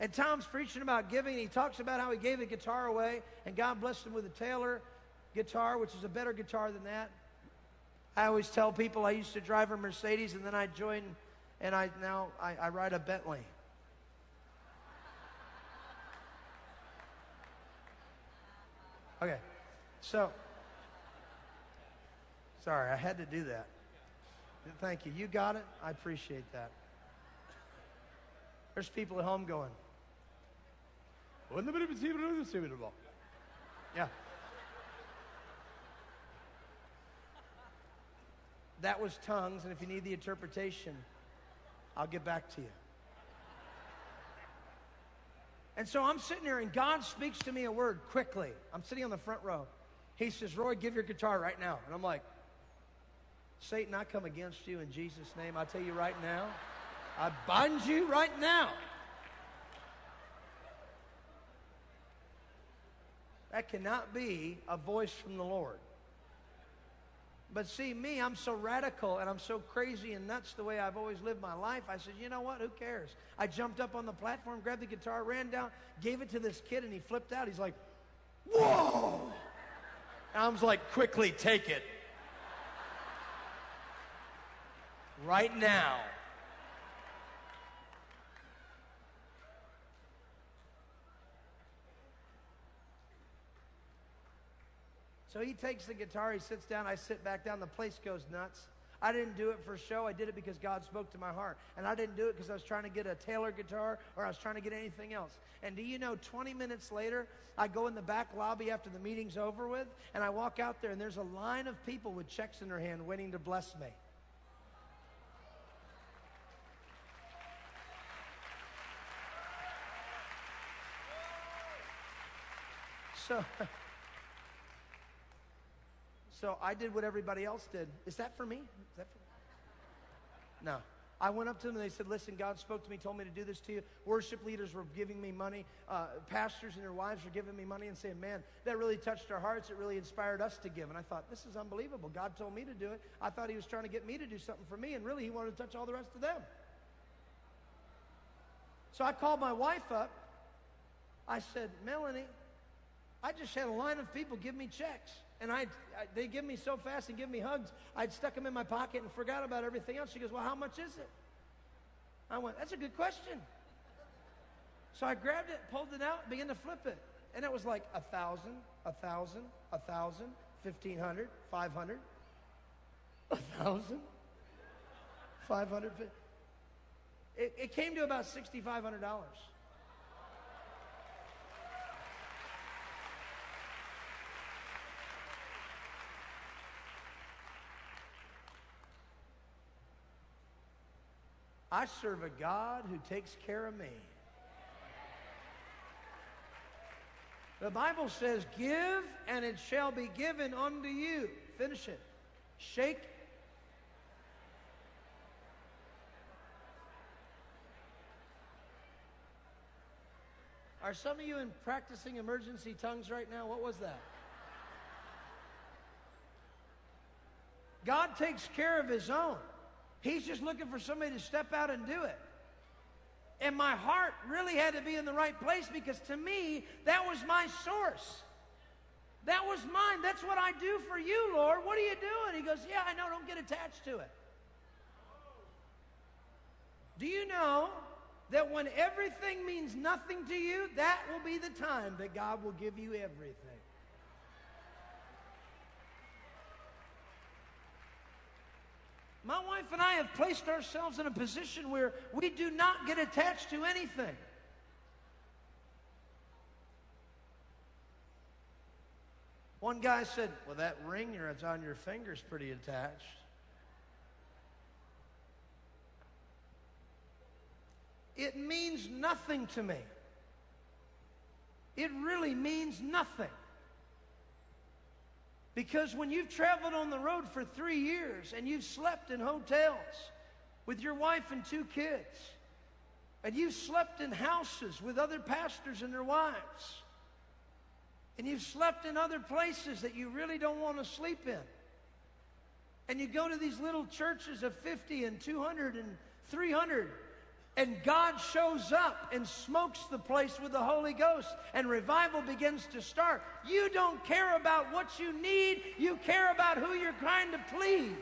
And Tom's preaching about giving. He talks about how he gave a guitar away, and God blessed him with a Taylor guitar, which is a better guitar than that. I always tell people I used to drive a Mercedes, and then I joined, and I now I, I ride a Bentley. Okay, so sorry, I had to do that. Thank you. You got it. I appreciate that. There's people at home going. Yeah. That was tongues, and if you need the interpretation, I'll get back to you. And so I'm sitting there, and God speaks to me a word quickly. I'm sitting on the front row. He says, Roy, give your guitar right now. And I'm like, Satan, I come against you in Jesus' name. I tell you right now, I bind you right now. That cannot be a voice from the Lord. But see, me, I'm so radical and I'm so crazy and nuts the way I've always lived my life. I said, you know what? Who cares? I jumped up on the platform, grabbed the guitar, ran down, gave it to this kid, and he flipped out. He's like, whoa! And I was like, quickly take it. Right now. So he takes the guitar, he sits down, I sit back down, the place goes nuts. I didn't do it for show. I did it because God spoke to my heart. And I didn't do it because I was trying to get a Taylor guitar or I was trying to get anything else. And do you know, 20 minutes later, I go in the back lobby after the meeting's over with, and I walk out there, and there's a line of people with checks in their hand waiting to bless me. So. *laughs* So I did what everybody else did. Is that for me? Is that for me? No. I went up to them and they said, Listen, God spoke to me, told me to do this to you. Worship leaders were giving me money. Uh, pastors and their wives were giving me money and saying, Man, that really touched our hearts. It really inspired us to give. And I thought, This is unbelievable. God told me to do it. I thought He was trying to get me to do something for me, and really He wanted to touch all the rest of them. So I called my wife up. I said, Melanie, I just had a line of people give me checks. And I, they give me so fast and give me hugs, I'd stuck them in my pocket and forgot about everything else. She goes, Well, how much is it? I went, That's a good question. So I grabbed it, pulled it out, began to flip it. And it was like a thousand, a thousand, a thousand, fifteen hundred, five hundred, a thousand, five hundred. It, it came to about sixty-five hundred dollars. I serve a God who takes care of me. The Bible says, Give and it shall be given unto you. Finish it. Shake. Are some of you in practicing emergency tongues right now? What was that? God takes care of his own. He's just looking for somebody to step out and do it. And my heart really had to be in the right place because to me, that was my source. That was mine. That's what I do for you, Lord. What are you doing? He goes, Yeah, I know. Don't get attached to it. Do you know that when everything means nothing to you, that will be the time that God will give you everything? My wife and I have placed ourselves in a position where we do not get attached to anything. One guy said, Well, that ring that's on your finger is pretty attached. It means nothing to me. It really means nothing. Because when you've traveled on the road for three years and you've slept in hotels with your wife and two kids, and you've slept in houses with other pastors and their wives, and you've slept in other places that you really don't want to sleep in, and you go to these little churches of 50 and 200 and 300 and God shows up and smokes the place with the Holy Ghost, and revival begins to start. You don't care about what you need, you care about who you're trying to please.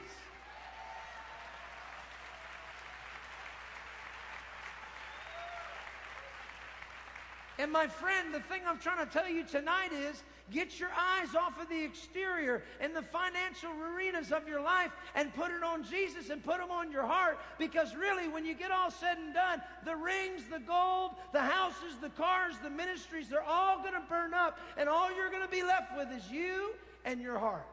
And my friend, the thing I'm trying to tell you tonight is get your eyes off of the exterior and the financial arenas of your life and put it on Jesus and put them on your heart. Because really, when you get all said and done, the rings, the gold, the houses, the cars, the ministries, they're all going to burn up. And all you're going to be left with is you and your heart.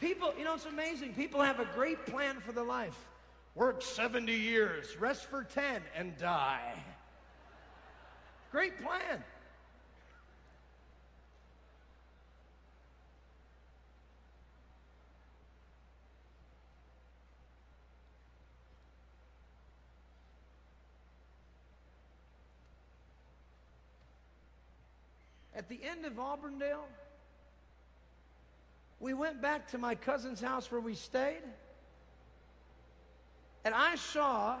People, you know, it's amazing. People have a great plan for their life. Work 70 years, rest for 10, and die. Great plan. At the end of Auburndale, we went back to my cousin's house where we stayed. And I saw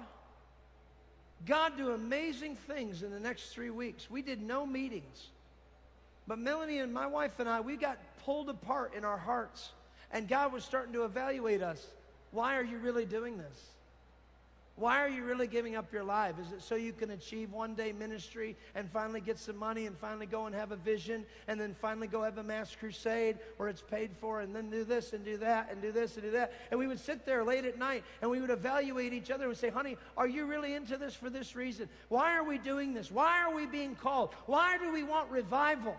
God do amazing things in the next three weeks. We did no meetings. But Melanie and my wife and I, we got pulled apart in our hearts. And God was starting to evaluate us. Why are you really doing this? Why are you really giving up your life? Is it so you can achieve one day ministry and finally get some money and finally go and have a vision and then finally go have a mass crusade where it's paid for and then do this and do that and do this and do that? And we would sit there late at night and we would evaluate each other and say, honey, are you really into this for this reason? Why are we doing this? Why are we being called? Why do we want revival?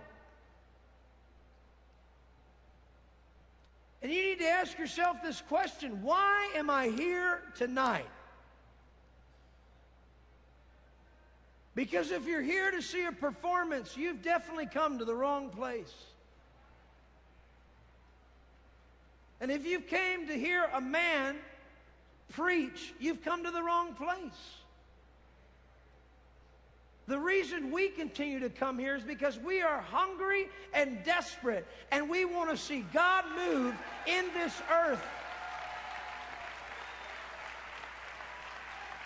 And you need to ask yourself this question Why am I here tonight? Because if you're here to see a performance, you've definitely come to the wrong place. And if you came to hear a man preach, you've come to the wrong place. The reason we continue to come here is because we are hungry and desperate, and we want to see God move in this earth.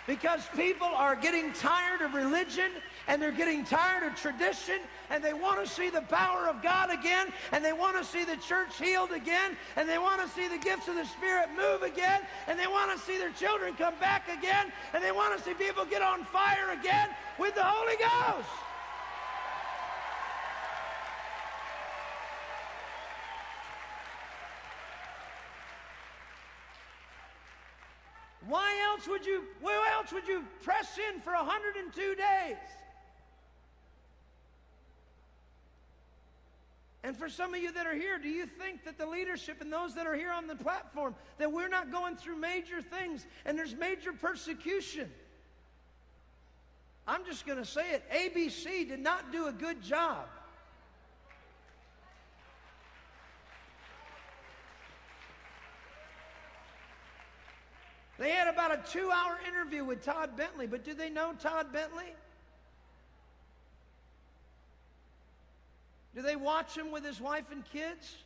Because people are getting tired of religion and they're getting tired of tradition and they want to see the power of God again and they want to see the church healed again and they want to see the gifts of the Spirit move again and they want to see their children come back again and they want to see people get on fire again with the Holy Ghost. Why else would you, why else would you press in for 102 days? And for some of you that are here, do you think that the leadership and those that are here on the platform, that we're not going through major things and there's major persecution? I'm just going to say it. ABC did not do a good job. They had about a two hour interview with Todd Bentley, but do they know Todd Bentley? Do they watch him with his wife and kids?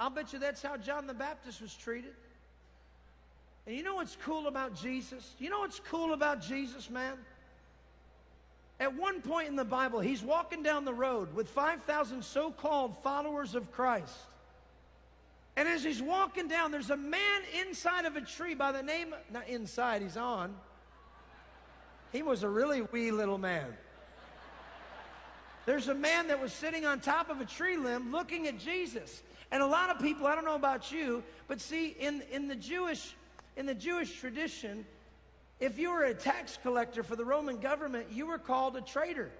I'll bet you that's how John the Baptist was treated. And you know what's cool about Jesus? You know what's cool about Jesus, man? At one point in the Bible, he's walking down the road with 5,000 so called followers of Christ. And as he's walking down, there's a man inside of a tree by the name, not inside, he's on. He was a really wee little man. There's a man that was sitting on top of a tree limb looking at Jesus. And a lot of people, I don't know about you, but see, in, in the Jewish in the Jewish tradition, if you were a tax collector for the Roman government, you were called a traitor.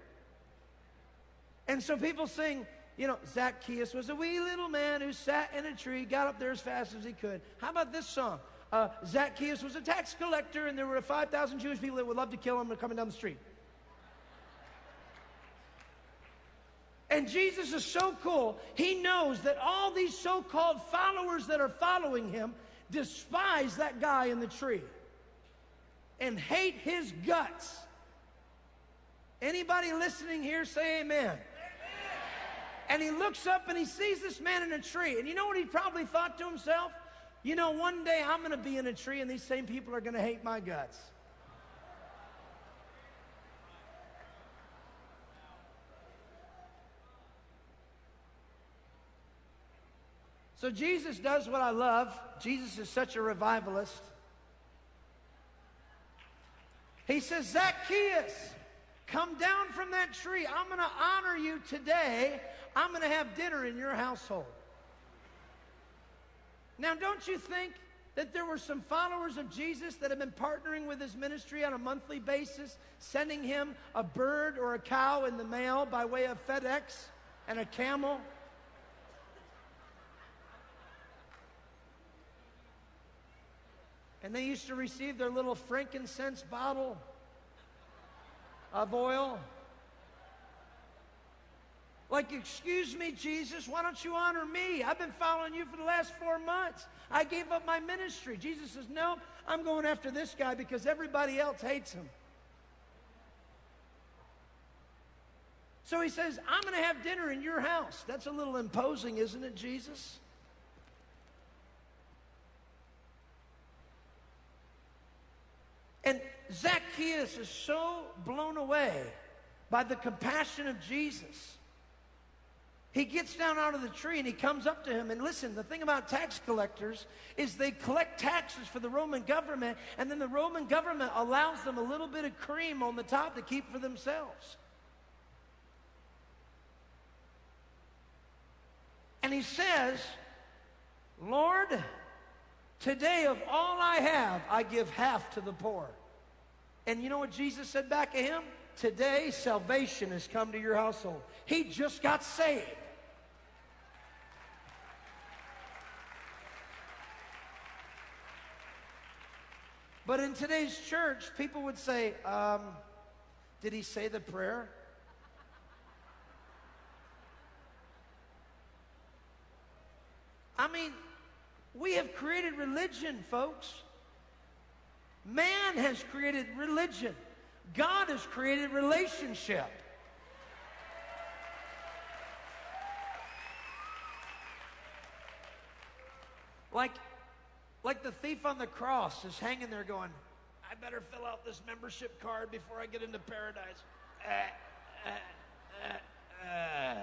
And so people sing, you know, Zacchaeus was a wee little man who sat in a tree, got up there as fast as he could. How about this song? Uh, Zacchaeus was a tax collector, and there were 5,000 Jewish people that would love to kill him coming down the street. And Jesus is so cool. He knows that all these so called followers that are following him despise that guy in the tree and hate his guts. Anybody listening here say amen. amen. And he looks up and he sees this man in a tree. And you know what he probably thought to himself? You know, one day I'm going to be in a tree and these same people are going to hate my guts. So Jesus does what I love. Jesus is such a revivalist. He says, Zacchaeus, come down from that tree. I'm going to honor you today. I'm going to have dinner in your household. Now, don't you think that there were some followers of Jesus that have been partnering with his ministry on a monthly basis, sending him a bird or a cow in the mail by way of FedEx and a camel? And they used to receive their little frankincense bottle of oil. Like, excuse me, Jesus, why don't you honor me? I've been following you for the last four months. I gave up my ministry. Jesus says, No, I'm going after this guy because everybody else hates him. So he says, I'm going to have dinner in your house. That's a little imposing, isn't it, Jesus? And Zacchaeus is so blown away by the compassion of Jesus. He gets down out of the tree and he comes up to him. And listen, the thing about tax collectors is they collect taxes for the Roman government, and then the Roman government allows them a little bit of cream on the top to keep for themselves. And he says, Lord, today of all I have, I give half to the poor. And you know what Jesus said back to him? Today, salvation has come to your household. He just got saved. But in today's church, people would say, um, Did he say the prayer? I mean, we have created religion, folks. Man has created religion. God has created relationship. Like, like the thief on the cross is hanging there going, I better fill out this membership card before I get into paradise. Uh, uh, uh,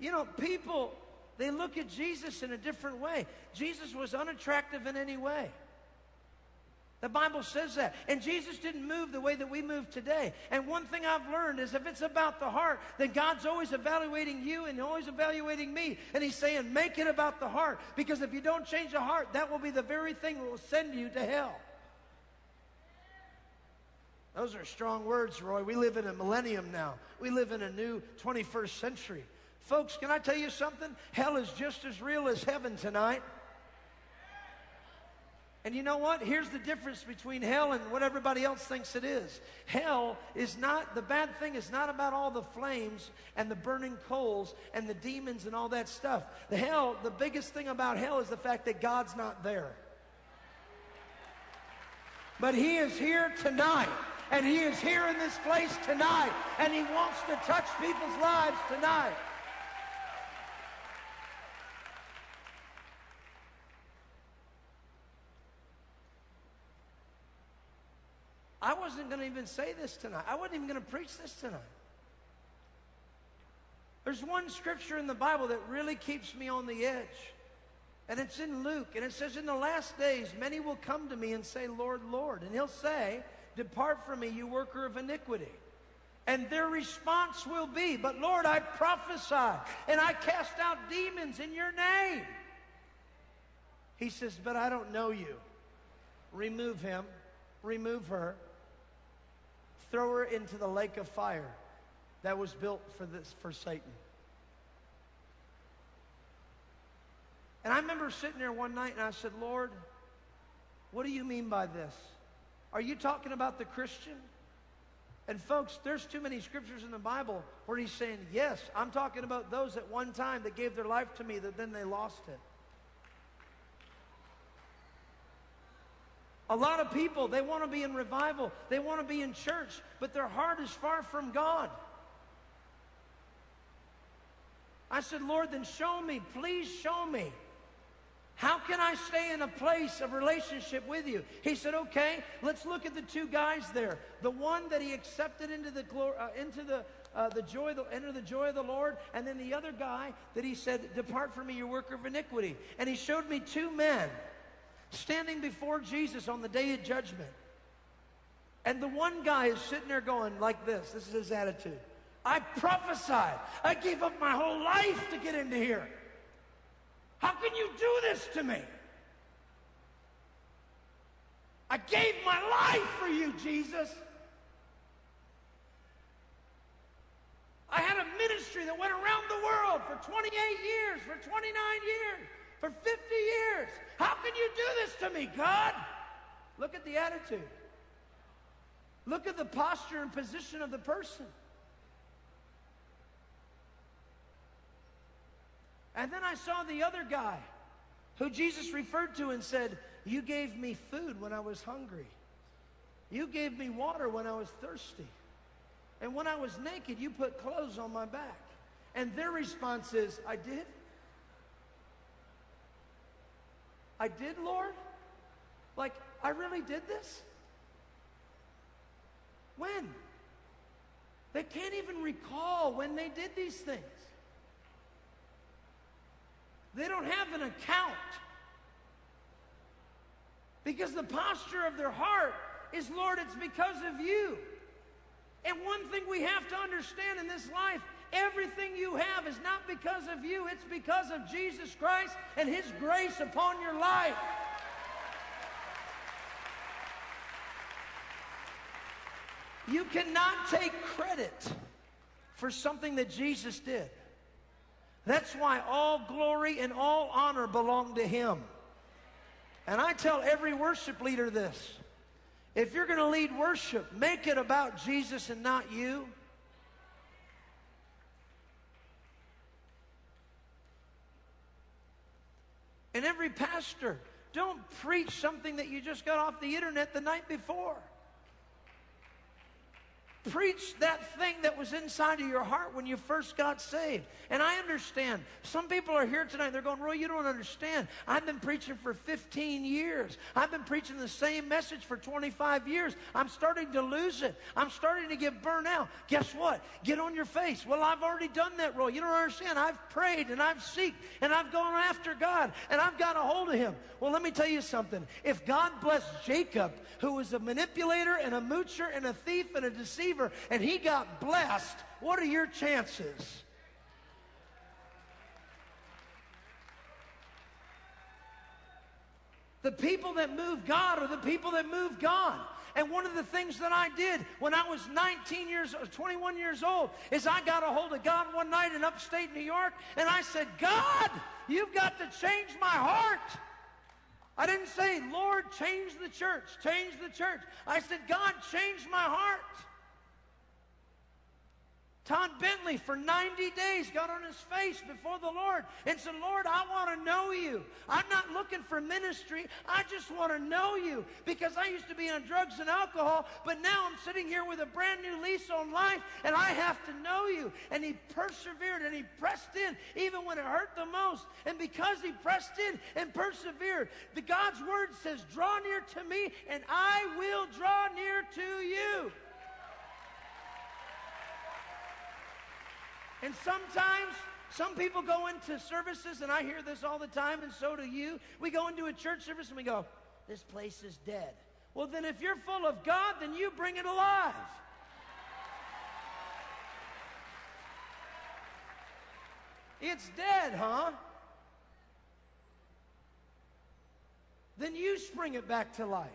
You know, people, they look at Jesus in a different way. Jesus was unattractive in any way. The Bible says that. And Jesus didn't move the way that we move today. And one thing I've learned is if it's about the heart, then God's always evaluating you and always evaluating me. And He's saying, make it about the heart. Because if you don't change the heart, that will be the very thing that will send you to hell. Those are strong words, Roy. We live in a millennium now, we live in a new 21st century. Folks, can I tell you something? Hell is just as real as heaven tonight. And you know what? Here's the difference between hell and what everybody else thinks it is. Hell is not, the bad thing is not about all the flames and the burning coals and the demons and all that stuff. The hell, the biggest thing about hell is the fact that God's not there. But He is here tonight. And He is here in this place tonight. And He wants to touch people's lives tonight. I wasn't going to even say this tonight. I wasn't even going to preach this tonight. There's one scripture in the Bible that really keeps me on the edge. And it's in Luke. And it says, In the last days, many will come to me and say, Lord, Lord. And he'll say, Depart from me, you worker of iniquity. And their response will be, But Lord, I prophesy and I cast out demons in your name. He says, But I don't know you. Remove him, remove her, throw her into the lake of fire that was built for this for Satan. And I remember sitting there one night and I said, Lord, what do you mean by this? Are you talking about the Christian? And folks, there's too many scriptures in the Bible where he's saying, yes, I'm talking about those at one time that gave their life to me that then they lost it. A lot of people, they want to be in revival, they want to be in church, but their heart is far from God. I said, Lord, then show me, please show me. How can I stay in a place of relationship with you? He said, okay, let's look at the two guys there. The one that he accepted into the, uh, into the, uh, the joy, the, enter the joy of the Lord, and then the other guy that he said, depart from me, you worker of iniquity. And he showed me two men standing before Jesus on the day of judgment. And the one guy is sitting there going like this. This is his attitude. I prophesied. I gave up my whole life to get into here. How can you do this to me? I gave my life for you, Jesus. I had a ministry that went around the world for 28 years, for 29 years, for 50 years. How can you do this to me, God? Look at the attitude. Look at the posture and position of the person. And then I saw the other guy who Jesus referred to and said, You gave me food when I was hungry. You gave me water when I was thirsty. And when I was naked, you put clothes on my back. And their response is, I did. I did, Lord? Like, I really did this? When? They can't even recall when they did these things. They don't have an account. Because the posture of their heart is, Lord, it's because of you. And one thing we have to understand in this life everything you have is not because of you, it's because of Jesus Christ and His grace upon your life. You cannot take credit for something that Jesus did. That's why all glory and all honor belong to Him. And I tell every worship leader this if you're going to lead worship, make it about Jesus and not you. And every pastor, don't preach something that you just got off the internet the night before. Preach that thing that was inside of your heart when you first got saved. And I understand. Some people are here tonight, they're going, Roy, you don't understand. I've been preaching for 15 years. I've been preaching the same message for 25 years. I'm starting to lose it. I'm starting to get burnt out. Guess what? Get on your face. Well, I've already done that, Roy. You don't understand. I've prayed and I've seeked and I've gone after God and I've got a hold of Him. Well, let me tell you something. If God blessed Jacob, who was a manipulator and a moocher and a thief and a deceiver, receiver and he got blessed, what are your chances? The people that move God are the people that move God. And one of the things that I did when I was 19 years, or 21 years old, is I got a hold of God one night in upstate New York, and I said, God, you've got to change my heart. I didn't say, Lord, change the church, change the church. I said, God, change my heart. Todd Bentley, for 90 days, got on his face before the Lord and said, Lord, I want to know you. I'm not looking for ministry. I just want to know you because I used to be on drugs and alcohol, but now I'm sitting here with a brand new lease on life and I have to know you. And he persevered and he pressed in even when it hurt the most. And because he pressed in and persevered, the God's word says, Draw near to me and I will draw near to you. And sometimes some people go into services, and I hear this all the time, and so do you. We go into a church service and we go, This place is dead. Well, then, if you're full of God, then you bring it alive. It's dead, huh? Then you spring it back to life.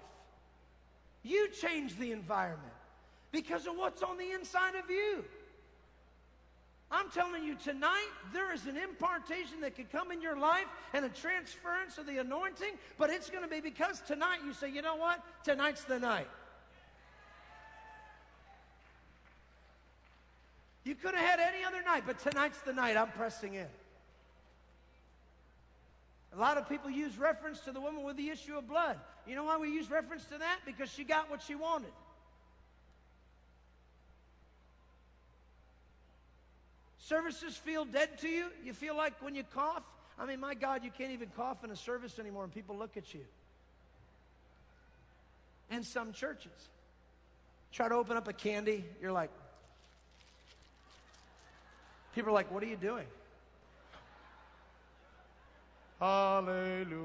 You change the environment because of what's on the inside of you. I'm telling you tonight, there is an impartation that could come in your life and a transference of the anointing, but it's going to be because tonight you say, you know what? Tonight's the night. You could have had any other night, but tonight's the night. I'm pressing in. A lot of people use reference to the woman with the issue of blood. You know why we use reference to that? Because she got what she wanted. Services feel dead to you? You feel like when you cough? I mean, my God, you can't even cough in a service anymore and people look at you. And some churches try to open up a candy, you're like, people are like, what are you doing? Hallelujah.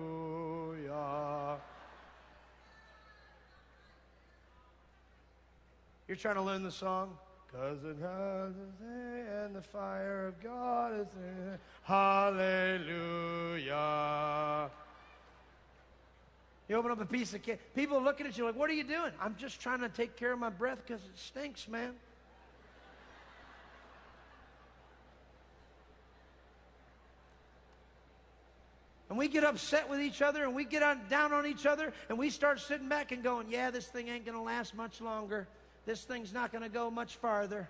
You're trying to learn the song? Cause it has and the fire of God is there. Hallelujah. You open up a piece of cake. People looking at you like, what are you doing? I'm just trying to take care of my breath because it stinks, man. And we get upset with each other and we get on, down on each other and we start sitting back and going, yeah, this thing ain't going to last much longer. This thing's not going to go much farther.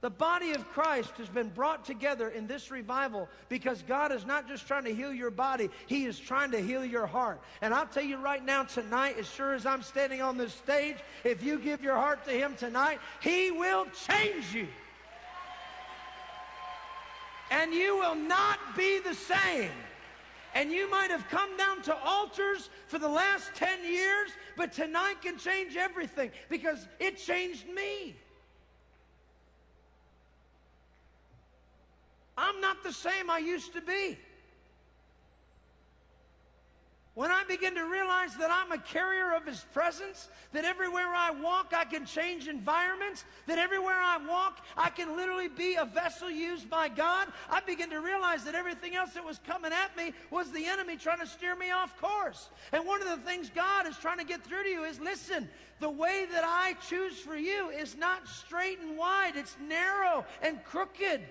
The body of Christ has been brought together in this revival because God is not just trying to heal your body, He is trying to heal your heart. And I'll tell you right now, tonight, as sure as I'm standing on this stage, if you give your heart to Him tonight, He will change you. And you will not be the same. And you might have come down to altars for the last 10 years, but tonight can change everything because it changed me. I'm not the same I used to be. When I begin to realize that I'm a carrier of His presence, that everywhere I walk I can change environments, that everywhere I walk I can literally be a vessel used by God, I begin to realize that everything else that was coming at me was the enemy trying to steer me off course. And one of the things God is trying to get through to you is listen, the way that I choose for you is not straight and wide, it's narrow and crooked.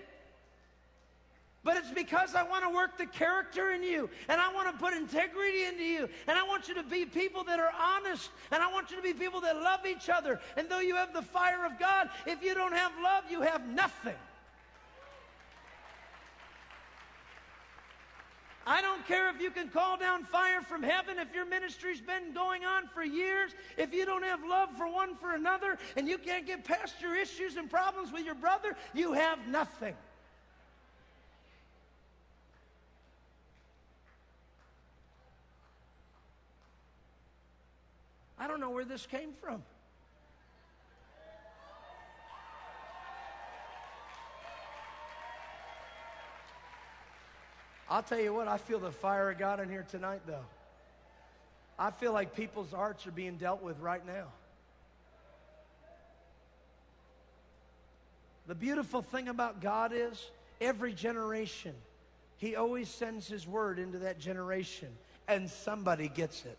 But it's because I want to work the character in you and I want to put integrity into you and I want you to be people that are honest and I want you to be people that love each other. And though you have the fire of God, if you don't have love, you have nothing. I don't care if you can call down fire from heaven, if your ministry's been going on for years, if you don't have love for one for another, and you can't get past your issues and problems with your brother, you have nothing. I don't know where this came from. I'll tell you what, I feel the fire of God in here tonight, though. I feel like people's hearts are being dealt with right now. The beautiful thing about God is every generation, He always sends His word into that generation, and somebody gets it.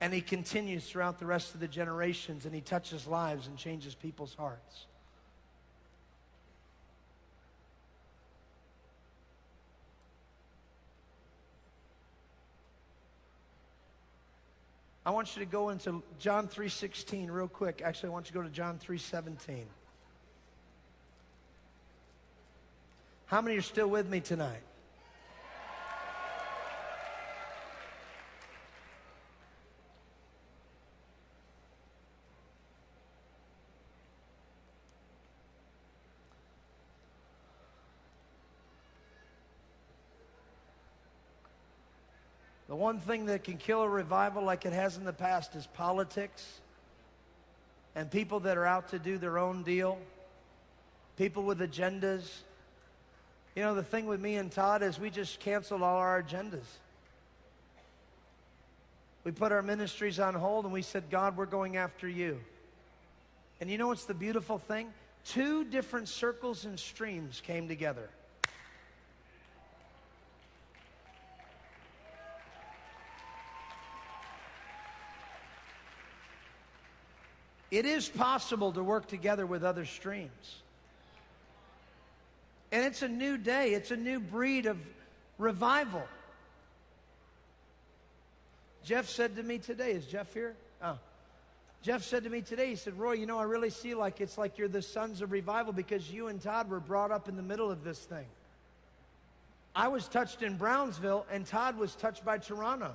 And he continues throughout the rest of the generations and he touches lives and changes people's hearts. I want you to go into John 3:16 real quick. Actually, I want you to go to John 3:17. How many are still with me tonight? One thing that can kill a revival like it has in the past is politics and people that are out to do their own deal, people with agendas. You know, the thing with me and Todd is we just canceled all our agendas. We put our ministries on hold and we said, God, we're going after you. And you know what's the beautiful thing? Two different circles and streams came together. It is possible to work together with other streams. And it's a new day, it's a new breed of revival. Jeff said to me today, is Jeff here? Oh. Jeff said to me today, he said, Roy, you know, I really see like it's like you're the sons of revival because you and Todd were brought up in the middle of this thing. I was touched in Brownsville, and Todd was touched by Toronto.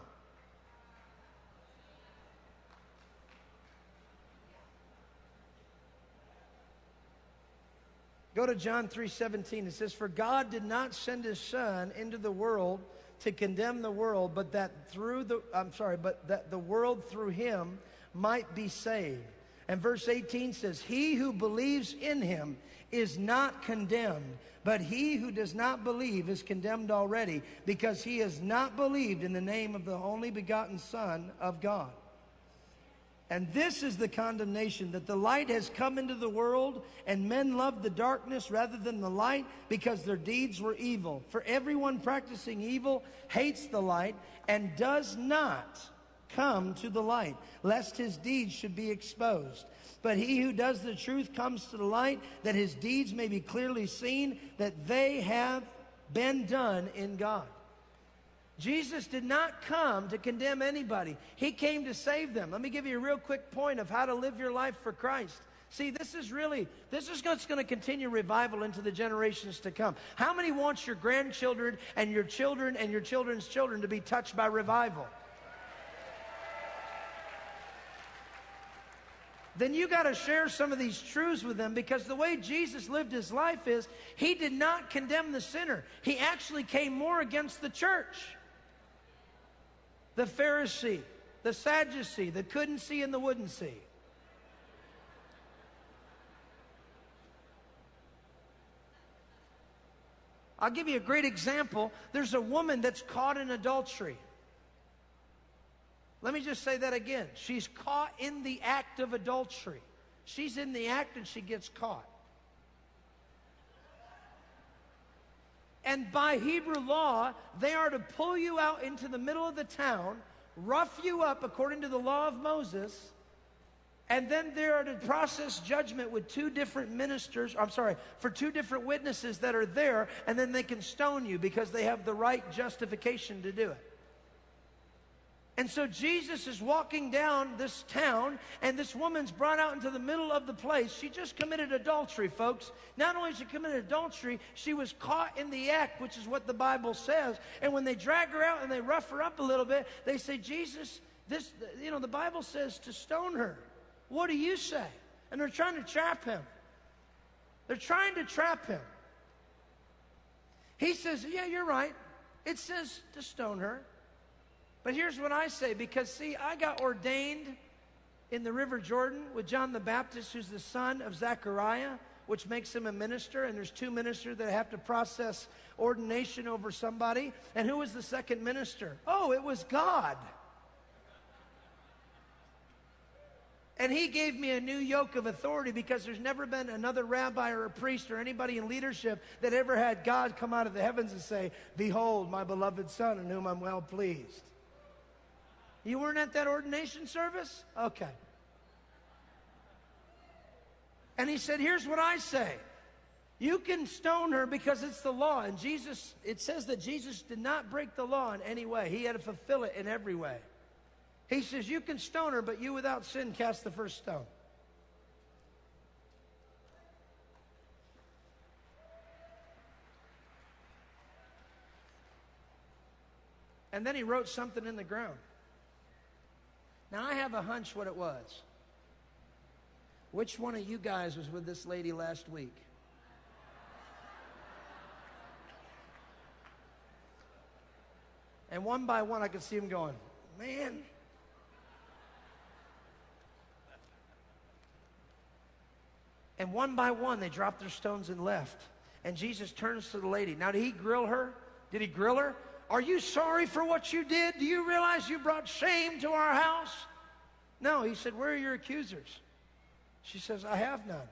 Go to John 3:17. It says, "For God did not send his son into the world to condemn the world, but that through the I'm sorry, but that the world through him might be saved." And verse 18 says, "He who believes in him is not condemned, but he who does not believe is condemned already, because he has not believed in the name of the only begotten Son of God." And this is the condemnation that the light has come into the world, and men loved the darkness rather than the light because their deeds were evil. For everyone practicing evil hates the light and does not come to the light, lest his deeds should be exposed. But he who does the truth comes to the light, that his deeds may be clearly seen, that they have been done in God. Jesus did not come to condemn anybody. He came to save them. Let me give you a real quick point of how to live your life for Christ. See, this is really, this is going to continue revival into the generations to come. How many wants your grandchildren and your children and your children's children to be touched by revival? then you got to share some of these truths with them because the way Jesus lived his life is he did not condemn the sinner. He actually came more against the church the Pharisee, the Sadducee, the couldn't see and the wouldn't see. I'll give you a great example. There's a woman that's caught in adultery. Let me just say that again. She's caught in the act of adultery. She's in the act and she gets caught. And by Hebrew law, they are to pull you out into the middle of the town, rough you up according to the law of Moses, and then they are to process judgment with two different ministers, I'm sorry, for two different witnesses that are there, and then they can stone you because they have the right justification to do it. And so Jesus is walking down this town, and this woman's brought out into the middle of the place. She just committed adultery, folks. Not only she committed adultery, she was caught in the act, which is what the Bible says. And when they drag her out and they rough her up a little bit, they say, Jesus, this, you know, the Bible says to stone her. What do you say? And they're trying to trap him. They're trying to trap him. He says, Yeah, you're right. It says to stone her. But here's what I say because, see, I got ordained in the River Jordan with John the Baptist, who's the son of Zechariah, which makes him a minister. And there's two ministers that have to process ordination over somebody. And who was the second minister? Oh, it was God. And he gave me a new yoke of authority because there's never been another rabbi or a priest or anybody in leadership that ever had God come out of the heavens and say, Behold, my beloved Son, in whom I'm well pleased. You weren't at that ordination service? Okay. And he said, Here's what I say. You can stone her because it's the law. And Jesus, it says that Jesus did not break the law in any way, he had to fulfill it in every way. He says, You can stone her, but you without sin cast the first stone. And then he wrote something in the ground. Now, I have a hunch what it was. Which one of you guys was with this lady last week? And one by one, I could see him going, Man. And one by one, they dropped their stones and left. And Jesus turns to the lady. Now, did he grill her? Did he grill her? Are you sorry for what you did? Do you realize you brought shame to our house? No, he said, Where are your accusers? She says, I have none.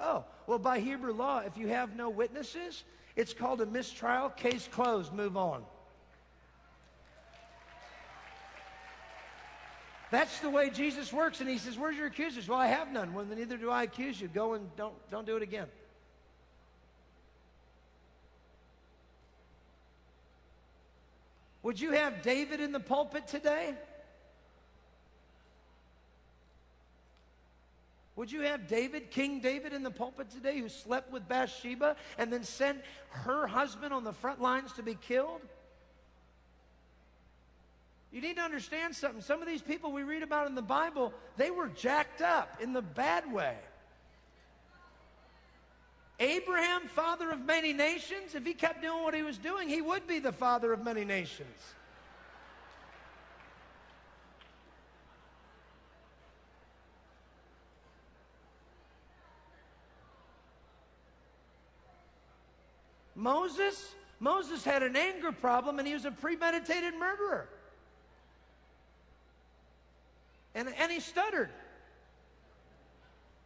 Oh, well, by Hebrew law, if you have no witnesses, it's called a mistrial. Case closed. Move on. That's the way Jesus works. And he says, Where's your accusers? Well, I have none. Well, then neither do I accuse you. Go and don't, don't do it again. Would you have David in the pulpit today? Would you have David, King David, in the pulpit today who slept with Bathsheba and then sent her husband on the front lines to be killed? You need to understand something. Some of these people we read about in the Bible, they were jacked up in the bad way. Abraham, father of many nations, if he kept doing what he was doing, he would be the father of many nations. Moses, Moses had an anger problem and he was a premeditated murderer. And, and he stuttered.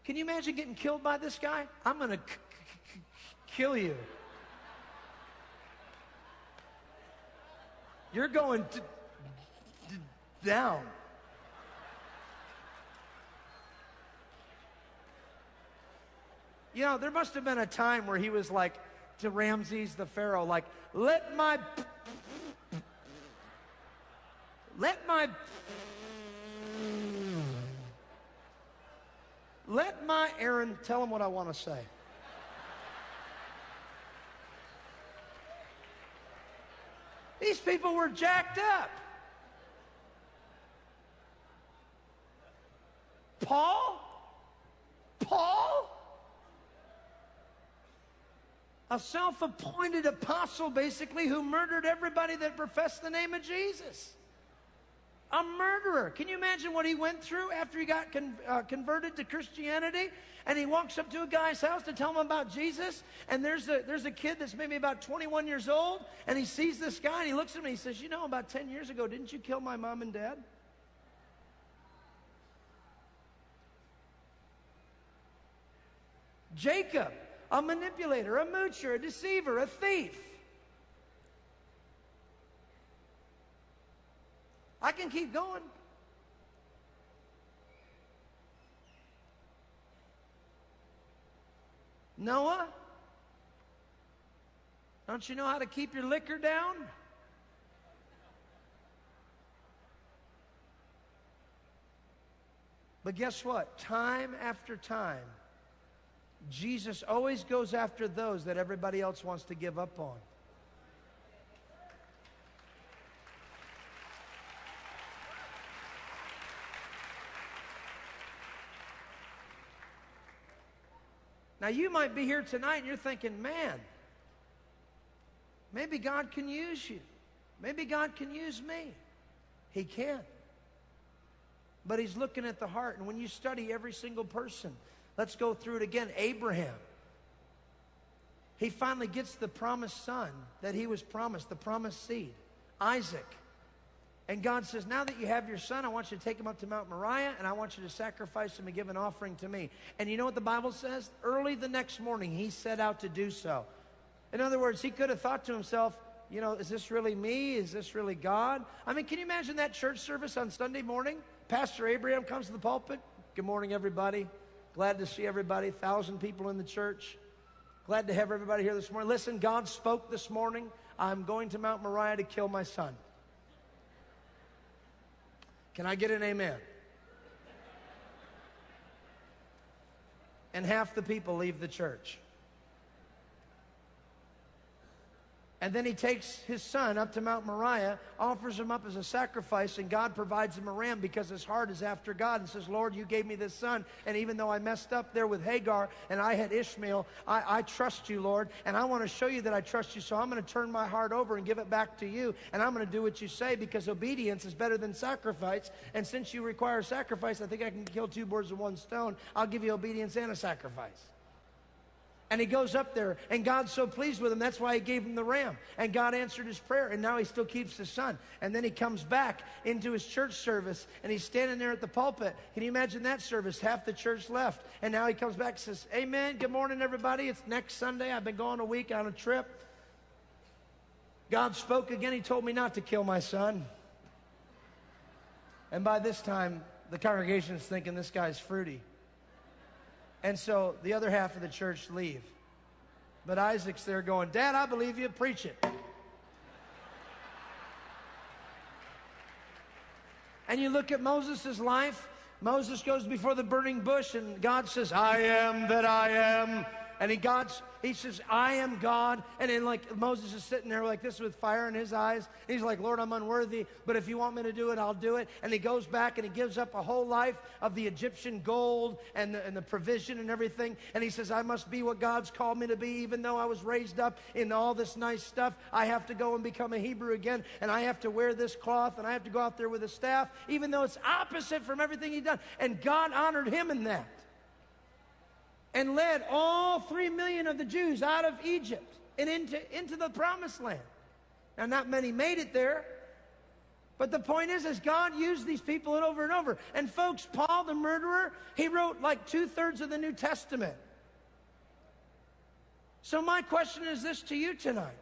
Can you imagine getting killed by this guy? I'm going to kill you. You're going to, d- down. You know, there must have been a time where he was like to Ramses the Pharaoh, like, let my, let my, let my, Aaron, tell him what I want to say. These people were jacked up. Paul? Paul? A self appointed apostle, basically, who murdered everybody that professed the name of Jesus. A murderer. Can you imagine what he went through after he got con- uh, converted to Christianity? And he walks up to a guy's house to tell him about Jesus. And there's a, there's a kid that's maybe about 21 years old. And he sees this guy and he looks at him and he says, You know, about 10 years ago, didn't you kill my mom and dad? Jacob, a manipulator, a moocher, a deceiver, a thief. I can keep going. Noah, don't you know how to keep your liquor down? But guess what? Time after time, Jesus always goes after those that everybody else wants to give up on. Now, you might be here tonight and you're thinking, man, maybe God can use you. Maybe God can use me. He can. But He's looking at the heart. And when you study every single person, let's go through it again. Abraham. He finally gets the promised son that he was promised, the promised seed, Isaac. And God says, Now that you have your son, I want you to take him up to Mount Moriah and I want you to sacrifice him and give an offering to me. And you know what the Bible says? Early the next morning, he set out to do so. In other words, he could have thought to himself, you know, is this really me? Is this really God? I mean, can you imagine that church service on Sunday morning? Pastor Abraham comes to the pulpit. Good morning, everybody. Glad to see everybody. Thousand people in the church. Glad to have everybody here this morning. Listen, God spoke this morning. I'm going to Mount Moriah to kill my son. Can I get an amen? And half the people leave the church. And then he takes his son up to Mount Moriah, offers him up as a sacrifice, and God provides him a ram because his heart is after God and says, Lord, you gave me this son. And even though I messed up there with Hagar and I had Ishmael, I, I trust you, Lord. And I want to show you that I trust you. So I'm going to turn my heart over and give it back to you. And I'm going to do what you say because obedience is better than sacrifice. And since you require sacrifice, I think I can kill two birds with one stone. I'll give you obedience and a sacrifice. And he goes up there, and God's so pleased with him, that's why he gave him the ram. And God answered his prayer, and now he still keeps his son. And then he comes back into his church service, and he's standing there at the pulpit. Can you imagine that service? Half the church left. And now he comes back and says, Amen, good morning, everybody. It's next Sunday. I've been gone a week on a trip. God spoke again. He told me not to kill my son. And by this time, the congregation is thinking this guy's fruity. And so the other half of the church leave. But Isaac's there going, Dad, I believe you, preach it. And you look at Moses' life. Moses goes before the burning bush, and God says, I am that I am. And he God's he says, I am God. And then like Moses is sitting there like this with fire in his eyes. He's like, Lord, I'm unworthy, but if you want me to do it, I'll do it. And he goes back and he gives up a whole life of the Egyptian gold and the, and the provision and everything. And he says, I must be what God's called me to be, even though I was raised up in all this nice stuff. I have to go and become a Hebrew again, and I have to wear this cloth, and I have to go out there with a staff, even though it's opposite from everything he'd done. And God honored him in that and led all three million of the Jews out of Egypt and into, into the promised land. Now, not many made it there. But the point is, is God used these people over and over. And folks, Paul the murderer, he wrote like two thirds of the New Testament. So my question is this to you tonight.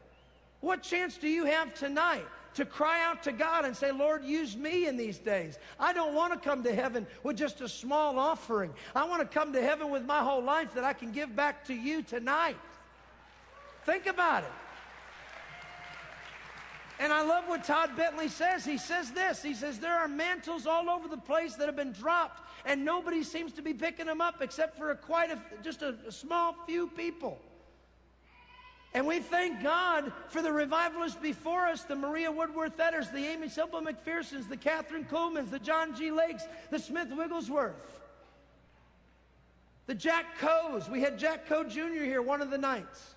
What chance do you have tonight to cry out to God and say, Lord, use me in these days. I don't want to come to heaven with just a small offering. I want to come to heaven with my whole life that I can give back to you tonight. Think about it. And I love what Todd Bentley says. He says this He says, There are mantles all over the place that have been dropped, and nobody seems to be picking them up except for a quite a, just a, a small few people. And we thank God for the revivalists before us the Maria Woodworth Etters, the Amy Silva McPhersons, the Kathryn Kuhlmans, the John G. Lakes, the Smith Wigglesworth, the Jack Coes. We had Jack Coe Jr. here one of the nights.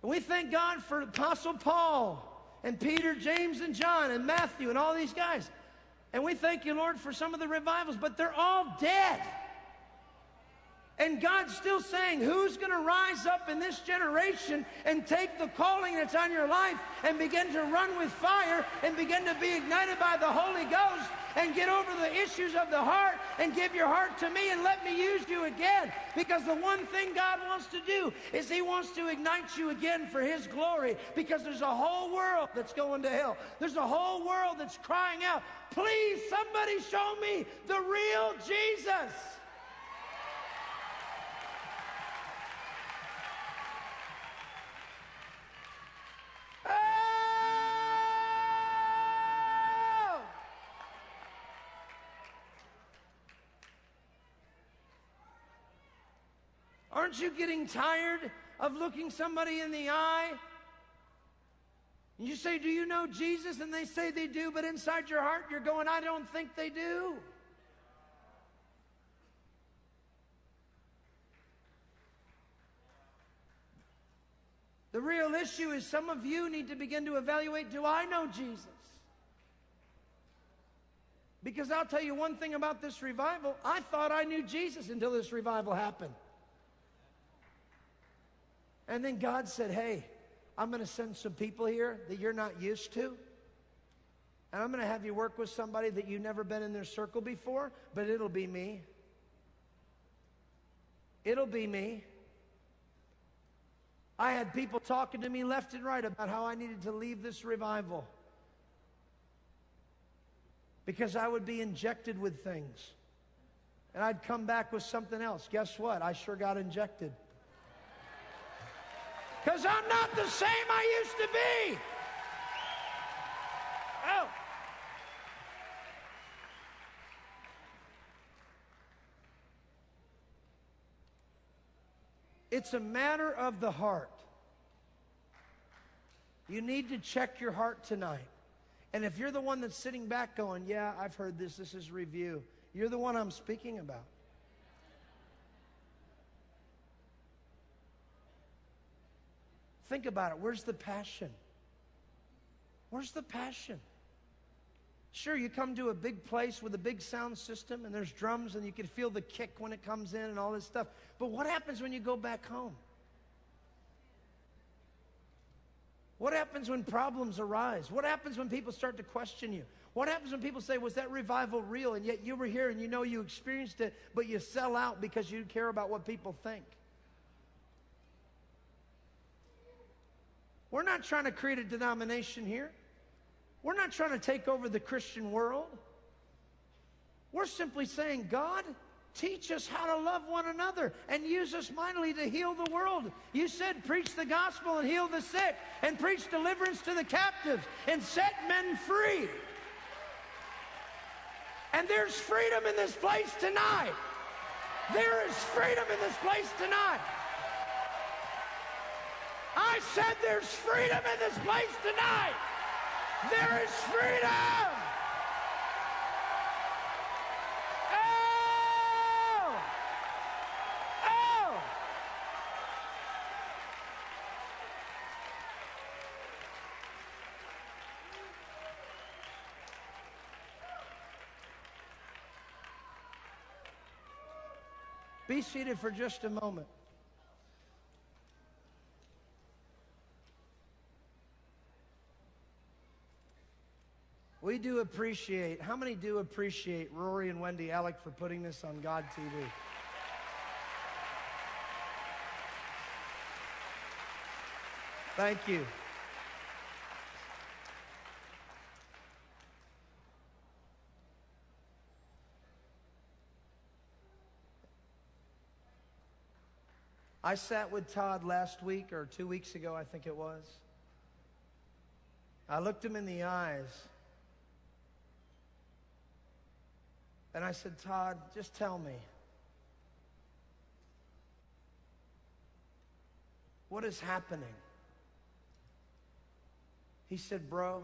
And we thank God for Apostle Paul and Peter, James, and John, and Matthew, and all these guys. And we thank you, Lord, for some of the revivals, but they're all dead. And God's still saying, Who's going to rise up in this generation and take the calling that's on your life and begin to run with fire and begin to be ignited by the Holy Ghost and get over the issues of the heart and give your heart to me and let me use you again? Because the one thing God wants to do is He wants to ignite you again for His glory because there's a whole world that's going to hell. There's a whole world that's crying out, Please, somebody show me the real Jesus. Oh! Aren't you getting tired of looking somebody in the eye? And you say, Do you know Jesus? And they say they do, but inside your heart you're going, I don't think they do. The real issue is some of you need to begin to evaluate do I know Jesus? Because I'll tell you one thing about this revival. I thought I knew Jesus until this revival happened. And then God said, Hey, I'm going to send some people here that you're not used to. And I'm going to have you work with somebody that you've never been in their circle before, but it'll be me. It'll be me. I had people talking to me left and right about how I needed to leave this revival because I would be injected with things. And I'd come back with something else. Guess what? I sure got injected. Because I'm not the same I used to be. Oh. It's a matter of the heart. You need to check your heart tonight. And if you're the one that's sitting back going, Yeah, I've heard this, this is review, you're the one I'm speaking about. Think about it. Where's the passion? Where's the passion? Sure, you come to a big place with a big sound system and there's drums and you can feel the kick when it comes in and all this stuff. But what happens when you go back home? What happens when problems arise? What happens when people start to question you? What happens when people say, Was that revival real? And yet you were here and you know you experienced it, but you sell out because you care about what people think. We're not trying to create a denomination here. We're not trying to take over the Christian world. We're simply saying, God, teach us how to love one another and use us mightily to heal the world. You said, preach the gospel and heal the sick, and preach deliverance to the captives and set men free. And there's freedom in this place tonight. There is freedom in this place tonight. I said there's freedom in this place tonight. There is freedom. Oh! Oh! Be seated for just a moment. We do appreciate, how many do appreciate Rory and Wendy Alec for putting this on God TV? Thank you. I sat with Todd last week or two weeks ago, I think it was. I looked him in the eyes and I said, Todd, just tell me. What is happening? He said, Bro,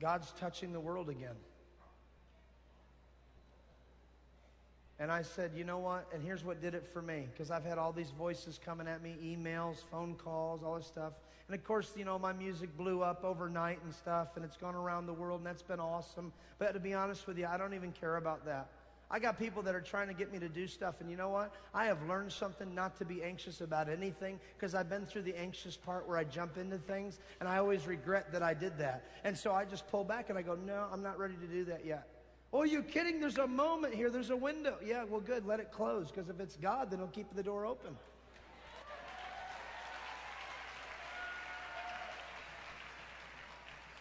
God's touching the world again. And I said, you know what? And here's what did it for me. Because I've had all these voices coming at me emails, phone calls, all this stuff. And of course, you know, my music blew up overnight and stuff, and it's gone around the world, and that's been awesome. But to be honest with you, I don't even care about that. I got people that are trying to get me to do stuff, and you know what? I have learned something not to be anxious about anything because I've been through the anxious part where I jump into things, and I always regret that I did that. And so I just pull back and I go, no, I'm not ready to do that yet. Oh, you kidding? There's a moment here. There's a window. Yeah, well, good. Let it close because if it's God, then He'll keep the door open.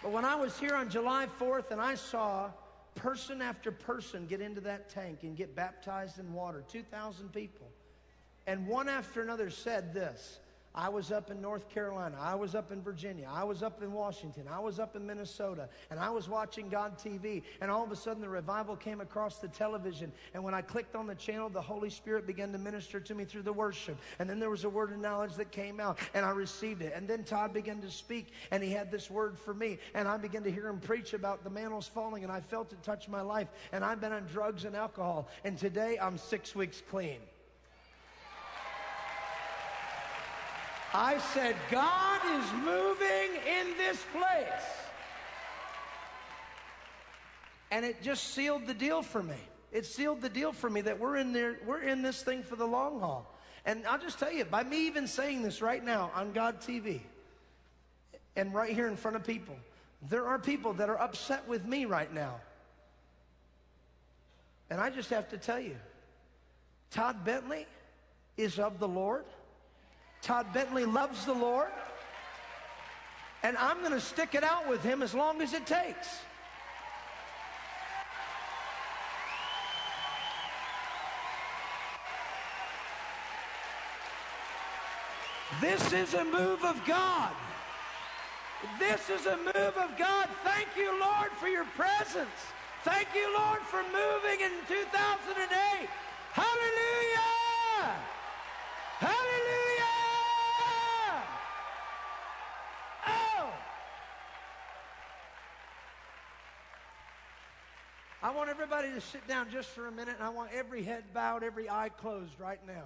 But when I was here on July 4th and I saw person after person get into that tank and get baptized in water, 2,000 people, and one after another said this I was up in North Carolina. I was up in Virginia. I was up in Washington. I was up in Minnesota. And I was watching God TV. And all of a sudden, the revival came across the television. And when I clicked on the channel, the Holy Spirit began to minister to me through the worship. And then there was a word of knowledge that came out, and I received it. And then Todd began to speak, and he had this word for me. And I began to hear him preach about the mantles falling, and I felt it touch my life. And I've been on drugs and alcohol. And today, I'm six weeks clean. I said, God is moving in this place. And it just sealed the deal for me. It sealed the deal for me that we're in there, we're in this thing for the long haul. And I'll just tell you, by me even saying this right now on God TV and right here in front of people, there are people that are upset with me right now. And I just have to tell you, Todd Bentley is of the Lord. Todd Bentley loves the Lord. And I'm going to stick it out with him as long as it takes. This is a move of God. This is a move of God. Thank you, Lord, for your presence. Thank you, Lord, for moving in 2008. Hallelujah! Hallelujah! Oh! I want everybody to sit down just for a minute, and I want every head bowed, every eye closed right now.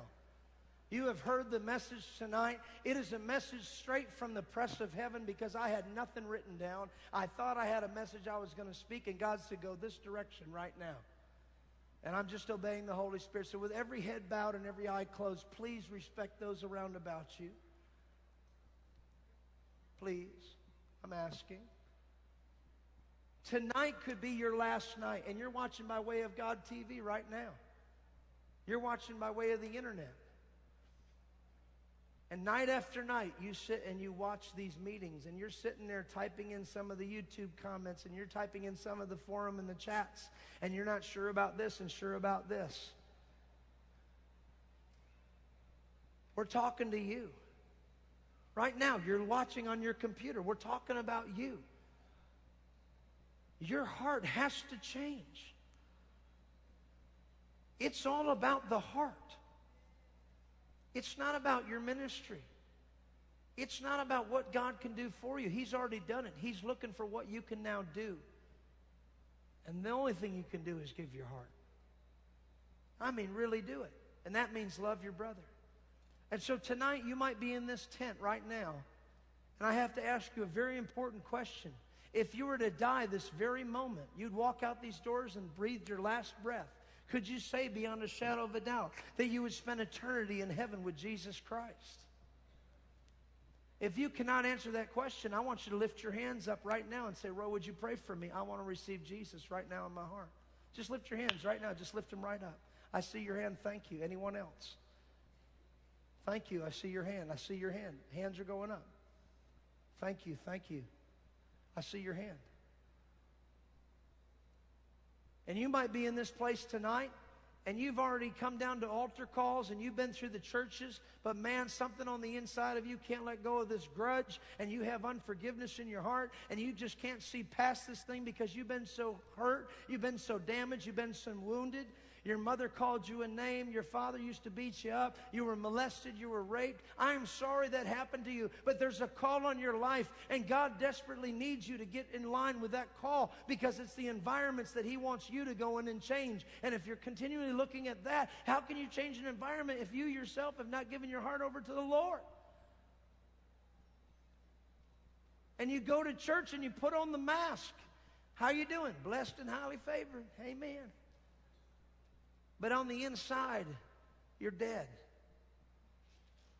You have heard the message tonight. It is a message straight from the press of heaven because I had nothing written down. I thought I had a message I was going to speak, and God said, Go this direction right now. And I'm just obeying the Holy Spirit. So, with every head bowed and every eye closed, please respect those around about you. Please, I'm asking. Tonight could be your last night, and you're watching by way of God TV right now. You're watching by way of the internet. And night after night, you sit and you watch these meetings, and you're sitting there typing in some of the YouTube comments, and you're typing in some of the forum and the chats, and you're not sure about this and sure about this. We're talking to you. Right now, you're watching on your computer. We're talking about you. Your heart has to change. It's all about the heart. It's not about your ministry. It's not about what God can do for you. He's already done it. He's looking for what you can now do. And the only thing you can do is give your heart. I mean, really do it. And that means love your brother. And so tonight you might be in this tent right now, and I have to ask you a very important question. If you were to die this very moment, you'd walk out these doors and breathe your last breath. Could you say beyond a shadow of a doubt that you would spend eternity in heaven with Jesus Christ? If you cannot answer that question, I want you to lift your hands up right now and say, Ro, would you pray for me? I want to receive Jesus right now in my heart. Just lift your hands right now. Just lift them right up. I see your hand. Thank you. Anyone else? Thank you. I see your hand. I see your hand. Hands are going up. Thank you. Thank you. I see your hand. And you might be in this place tonight and you've already come down to altar calls and you've been through the churches, but man, something on the inside of you can't let go of this grudge and you have unforgiveness in your heart and you just can't see past this thing because you've been so hurt, you've been so damaged, you've been so wounded. Your mother called you a name. Your father used to beat you up. You were molested. You were raped. I am sorry that happened to you, but there's a call on your life, and God desperately needs you to get in line with that call because it's the environments that He wants you to go in and change. And if you're continually looking at that, how can you change an environment if you yourself have not given your heart over to the Lord? And you go to church and you put on the mask. How are you doing? Blessed and highly favored. Amen. But on the inside, you're dead.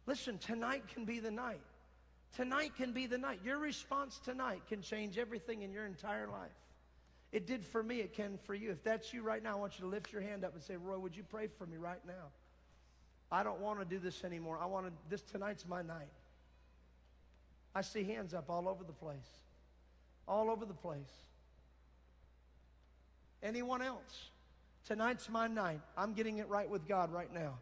Listen, tonight can be the night. Tonight can be the night. Your response tonight can change everything in your entire life. It did for me, it can for you. If that's you right now, I want you to lift your hand up and say, Roy, would you pray for me right now? I don't want to do this anymore. I want to, this tonight's my night. I see hands up all over the place. All over the place. Anyone else? Tonight's my night. I'm getting it right with God right now.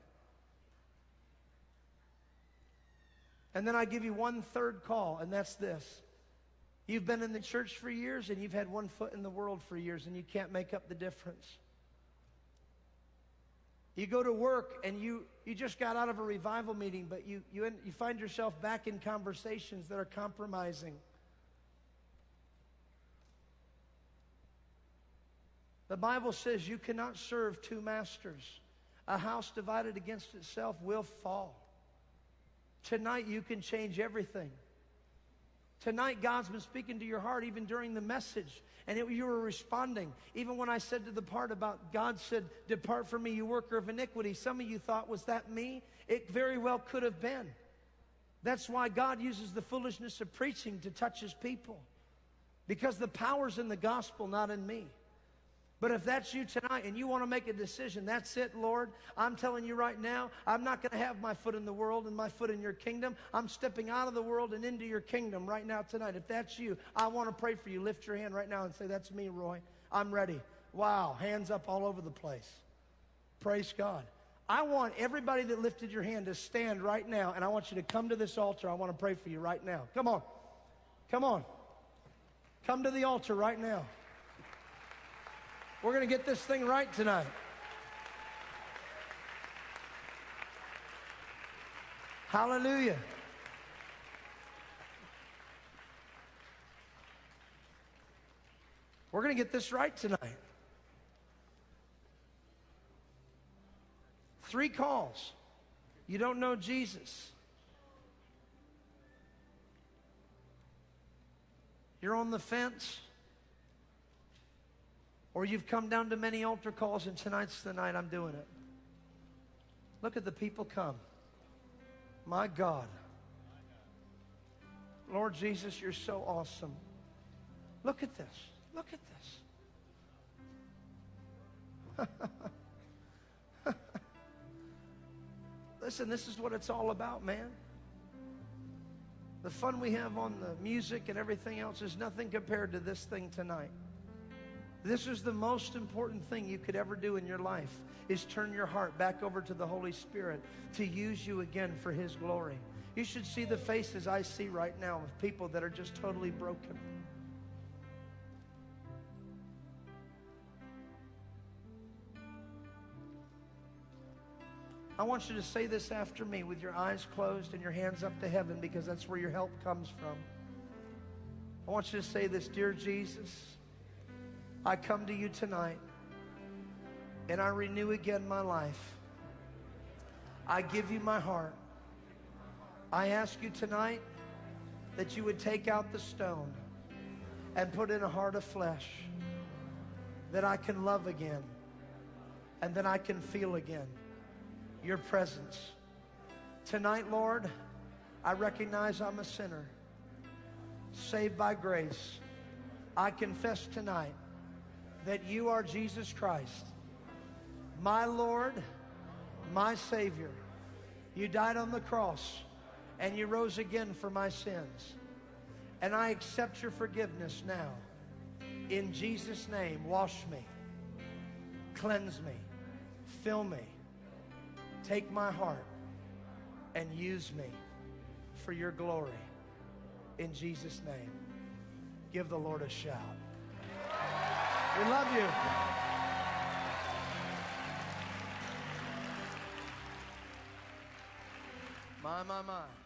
And then I give you one third call, and that's this. You've been in the church for years, and you've had one foot in the world for years, and you can't make up the difference. You go to work and you, you just got out of a revival meeting, but you, you, you find yourself back in conversations that are compromising. The Bible says you cannot serve two masters. A house divided against itself will fall. Tonight, you can change everything. Tonight, God's been speaking to your heart even during the message, and it, you were responding. Even when I said to the part about God said, Depart from me, you worker of iniquity, some of you thought, Was that me? It very well could have been. That's why God uses the foolishness of preaching to touch his people, because the power's in the gospel, not in me. But if that's you tonight and you want to make a decision, that's it, Lord. I'm telling you right now, I'm not going to have my foot in the world and my foot in your kingdom. I'm stepping out of the world and into your kingdom right now tonight. If that's you, I want to pray for you. Lift your hand right now and say, That's me, Roy. I'm ready. Wow, hands up all over the place. Praise God. I want everybody that lifted your hand to stand right now, and I want you to come to this altar. I want to pray for you right now. Come on. Come on. Come to the altar right now. We're going to get this thing right tonight. Hallelujah. We're going to get this right tonight. Three calls. You don't know Jesus. You're on the fence. Or you've come down to many altar calls, and tonight's the night I'm doing it. Look at the people come. My God. Lord Jesus, you're so awesome. Look at this. Look at this. *laughs* Listen, this is what it's all about, man. The fun we have on the music and everything else is nothing compared to this thing tonight. This is the most important thing you could ever do in your life is turn your heart back over to the Holy Spirit to use you again for his glory. You should see the faces I see right now of people that are just totally broken. I want you to say this after me with your eyes closed and your hands up to heaven because that's where your help comes from. I want you to say this Dear Jesus, I come to you tonight and I renew again my life. I give you my heart. I ask you tonight that you would take out the stone and put in a heart of flesh that I can love again and that I can feel again your presence. Tonight, Lord, I recognize I'm a sinner, saved by grace. I confess tonight that you are Jesus Christ, my Lord, my Savior. You died on the cross and you rose again for my sins. And I accept your forgiveness now. In Jesus' name, wash me, cleanse me, fill me Take my heart and use me for your glory. In Jesus' name, give the Lord a shout. We love you. My, my, my.